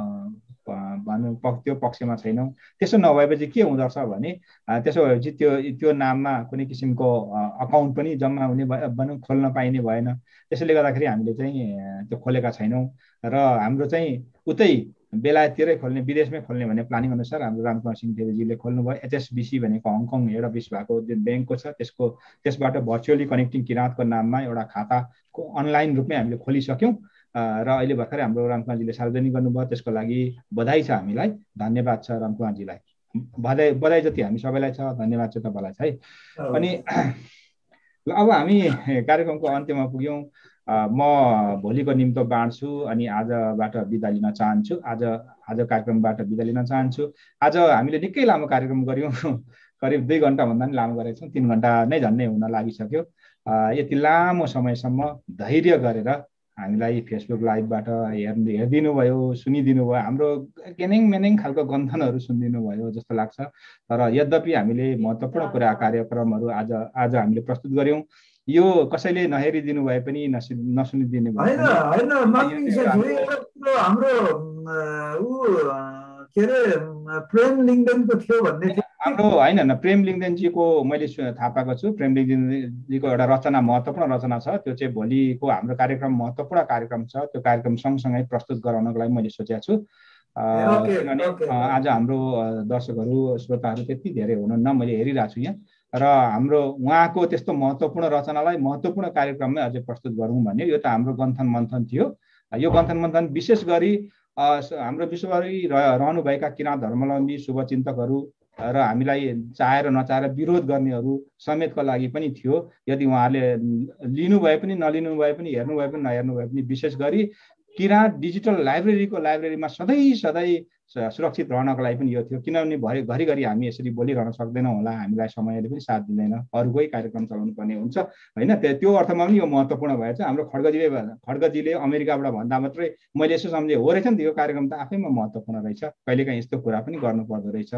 भनौँ त्यो पक्षमा छैनौँ। त्यसो नभएपछि के हुँदो रहेछ भने त्यसो भएपछि त्यो त्यो नाममा कुनै किसिमको अकाउन्ट पनि जम्मा हुने भनौँ खोल्न पाइने भएन। त्यसैले गर्दाखेरि हामीले चाहिँ त्यो खोलेका छैनौँ। र हाम्रो चाहिँ उतै बेलायततिरै खोल्ने विदेशमै खोल्ने भन्ने प्लानिङ अनुसार हाम्रो रामकुमार सिंह देवीजीले खोल्नुभयो। एचएसबिसी भनेको हङकङ हेड अफिस भएको जुन ब्याङ्कको छ त्यसको त्यसबाट भर्चुअली कनेक्टिङ किराँतको नाममा एउटा खाताको अनलाइन रूपमै हामीले खोलिसक्यौँ। र अहिले भर्खरै हाम्रो रामकुमारजीले सार्वजनिक गर्नुभयो त्यसको लागि बधाई छ हामीलाई धन्यवाद छ रामकुमारजीलाई बधाई बधाई जति हामी सबैलाई छ धन्यवाद छ तपाईँलाई है। अनि अब हामी कार्यक्रमको अन्त्यमा पुग्यौँ। म भोलिको निम्तो बाँड्छु अनि आजबाट बिदा लिन चाहन्छु। आज आज कार्यक्रमबाट बिदा लिन चाहन्छु। आज हामीले निकै लामो कार्यक्रम गऱ्यौँ। करिब दुई घन्टाभन्दा पनि लामो गरेको छौँ। तिन घन्टा नै झन्डै हुन लागिसक्यो। यति लामो समयसम्म धैर्य गरेर हामीलाई फेसबुक लाइभबाट हेर् हेरिदिनु भयो सुनिदिनु भयो हाम्रो केनेङ मेनेङ खालको गन्थनहरू सुनिदिनु भयो जस्तो लाग्छ। तर यद्यपि हामीले महत्त्वपूर्ण कुरा कार्यक्रमहरू आज आज हामीले प्रस्तुत गऱ्यौँ। यो कसैले नहेरिदिनु भए पनि नसु नसुनिदिनु हाम्रो के अरे प्रेम लिङ्गनको थियो भन्ने हाम्रो होइन होइन प्रेम लिङ्गदेनजीको मैले थाहा पाएको छु। प्रेम लिङ्गदेनजीको एउटा रचना महत्त्वपूर्ण रचना छ। त्यो चाहिँ भोलिको हाम्रो कार्यक्रम महत्त्वपूर्ण कार्यक्रम छ। त्यो कार्यक्रम सँगसँगै प्रस्तुत गराउनको लागि मैले सोचेको छु। किनभने आज हाम्रो दर्शकहरू श्रोताहरू त्यति धेरै हुनुहुन्न। मैले हेरिरहेको छु यहाँ। र हाम्रो उहाँको त्यस्तो महत्त्वपूर्ण रचनालाई महत्त्वपूर्ण कार्यक्रममै अझै प्रस्तुत गरौँ भन्ने यो त हाम्रो गन्थन मन्थन थियो। यो गन्थन मन्थन विशेष गरी हाम्रो विश्वभरि रहनुभएका किराँत धर्मावलम्बी शुभचिन्तकहरू र हामीलाई चाहेर नचाहेर विरोध गर्नेहरू समेतको लागि पनि थियो। यदि उहाँहरूले लिनुभए पनि नलिनु भए पनि हेर्नु भए पनि नहेर्नु भए पनि विशेष गरी किराँत डिजिटल लाइब्रेरीको लाइब्रेरीमा सधैँ सधैँ सुरक्षित रहनको लागि पनि यो थियो। किनभने भरे घरिघरि हामी यसरी बोलिरहन सक्दैनौँ होला। हामीलाई समयले पनि साथ दिँदैन। अरू कोही कार्यक्रम चलाउनु पर्ने हुन्छ। होइन त्यो अर्थमा पनि यो महत्त्वपूर्ण भएछ हाम्रो खड्गजीले खड्गजीले अमेरिकाबाट भन्दा मात्रै मैले यसो सम्झेँ हो रहेछ नि यो कार्यक्रम त आफैमा महत्त्वपूर्ण रहेछ। कहिलेकाहीँ यस्तो कुरा पनि गर्नु पर्दो रहेछ।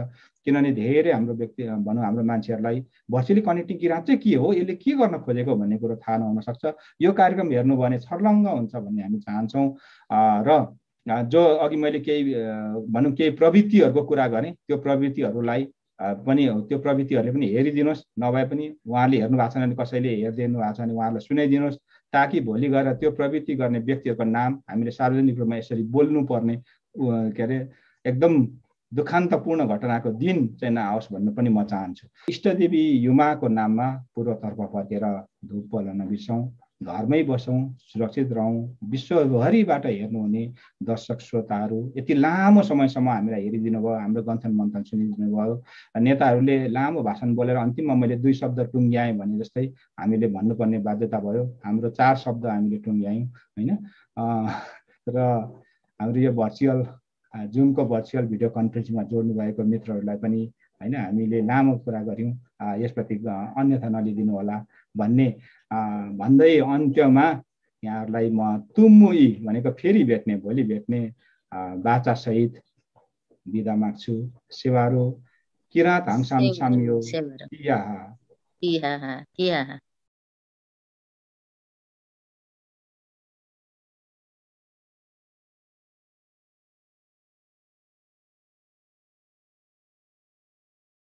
किनभने धेरै हाम्रो व्यक्ति भनौँ हाम्रो मान्छेहरूलाई भर्चुअली कनेक्टिङ किराँत चाहिँ के हो? यसले के गर्न खोजेको भन्ने कुरो थाहा नहुन सक्छ। यो कार्यक्रम हेर्नु भने छर्लङ्ग हुन्छ भन्ने हामी चाहन्छौँ। र जो अघि मैले केही भनौँ केही प्रवृत्तिहरूको कुरा गरेँ त्यो प्रवृत्तिहरूलाई पनि त्यो प्रवृत्तिहरूले पनि हेरिदिनुहोस् नभए पनि उहाँले हेर्नु भएको छैन भने कसैले हेरिदिनु भएको छ भने उहाँहरूलाई सुनाइदिनुहोस् ताकि भोलि गएर त्यो प्रवृत्ति गर्ने व्यक्तिहरूको नाम हामीले सार्वजनिक रूपमा यसरी बोल्नुपर्ने के अरे एकदम दुखान्तपूर्ण घटनाको दिन चाहिँ नआओस् भन्नु पनि म चाहन्छु। इष्टदेवी युमाको नाममा पूर्वतर्फ फर्केर धुप बोल्न बिर्सौँ। घरमै बसौँ सुरक्षित रहौँ विश्वभरिबाट हेर्नुहुने दर्शक श्रोताहरू यति लामो समयसम्म हामीलाई हेरिदिनु भयो हाम्रो गन्थन मन्थन सुनिदिनु भयो। नेताहरूले लामो भाषण बोलेर अन्तिममा मैले दुई शब्द टुङ्ग्याएँ भने जस्तै हामीले भन्नुपर्ने बाध्यता भयो। हाम्रो चार शब्द हामीले टुङ्ग्यायौँ होइन? र हाम्रो यो भर्चुअल जुमको भर्चुअल भिडियो कन्फरेन्सिङमा जोड्नु भएको मित्रहरूलाई पनि होइन हामीले लामो कुरा गऱ्यौँ। यसप्रति अन्यथा नलिदिनु होला भन्ने भन्दै अन्त्यमा यहाँहरूलाई म तुम्मुई भनेको फेरि भेट्ने भोलि भेट्ने बाचासहित बिदा माग्छु। सेवारो किराँत हाङसाम सामियो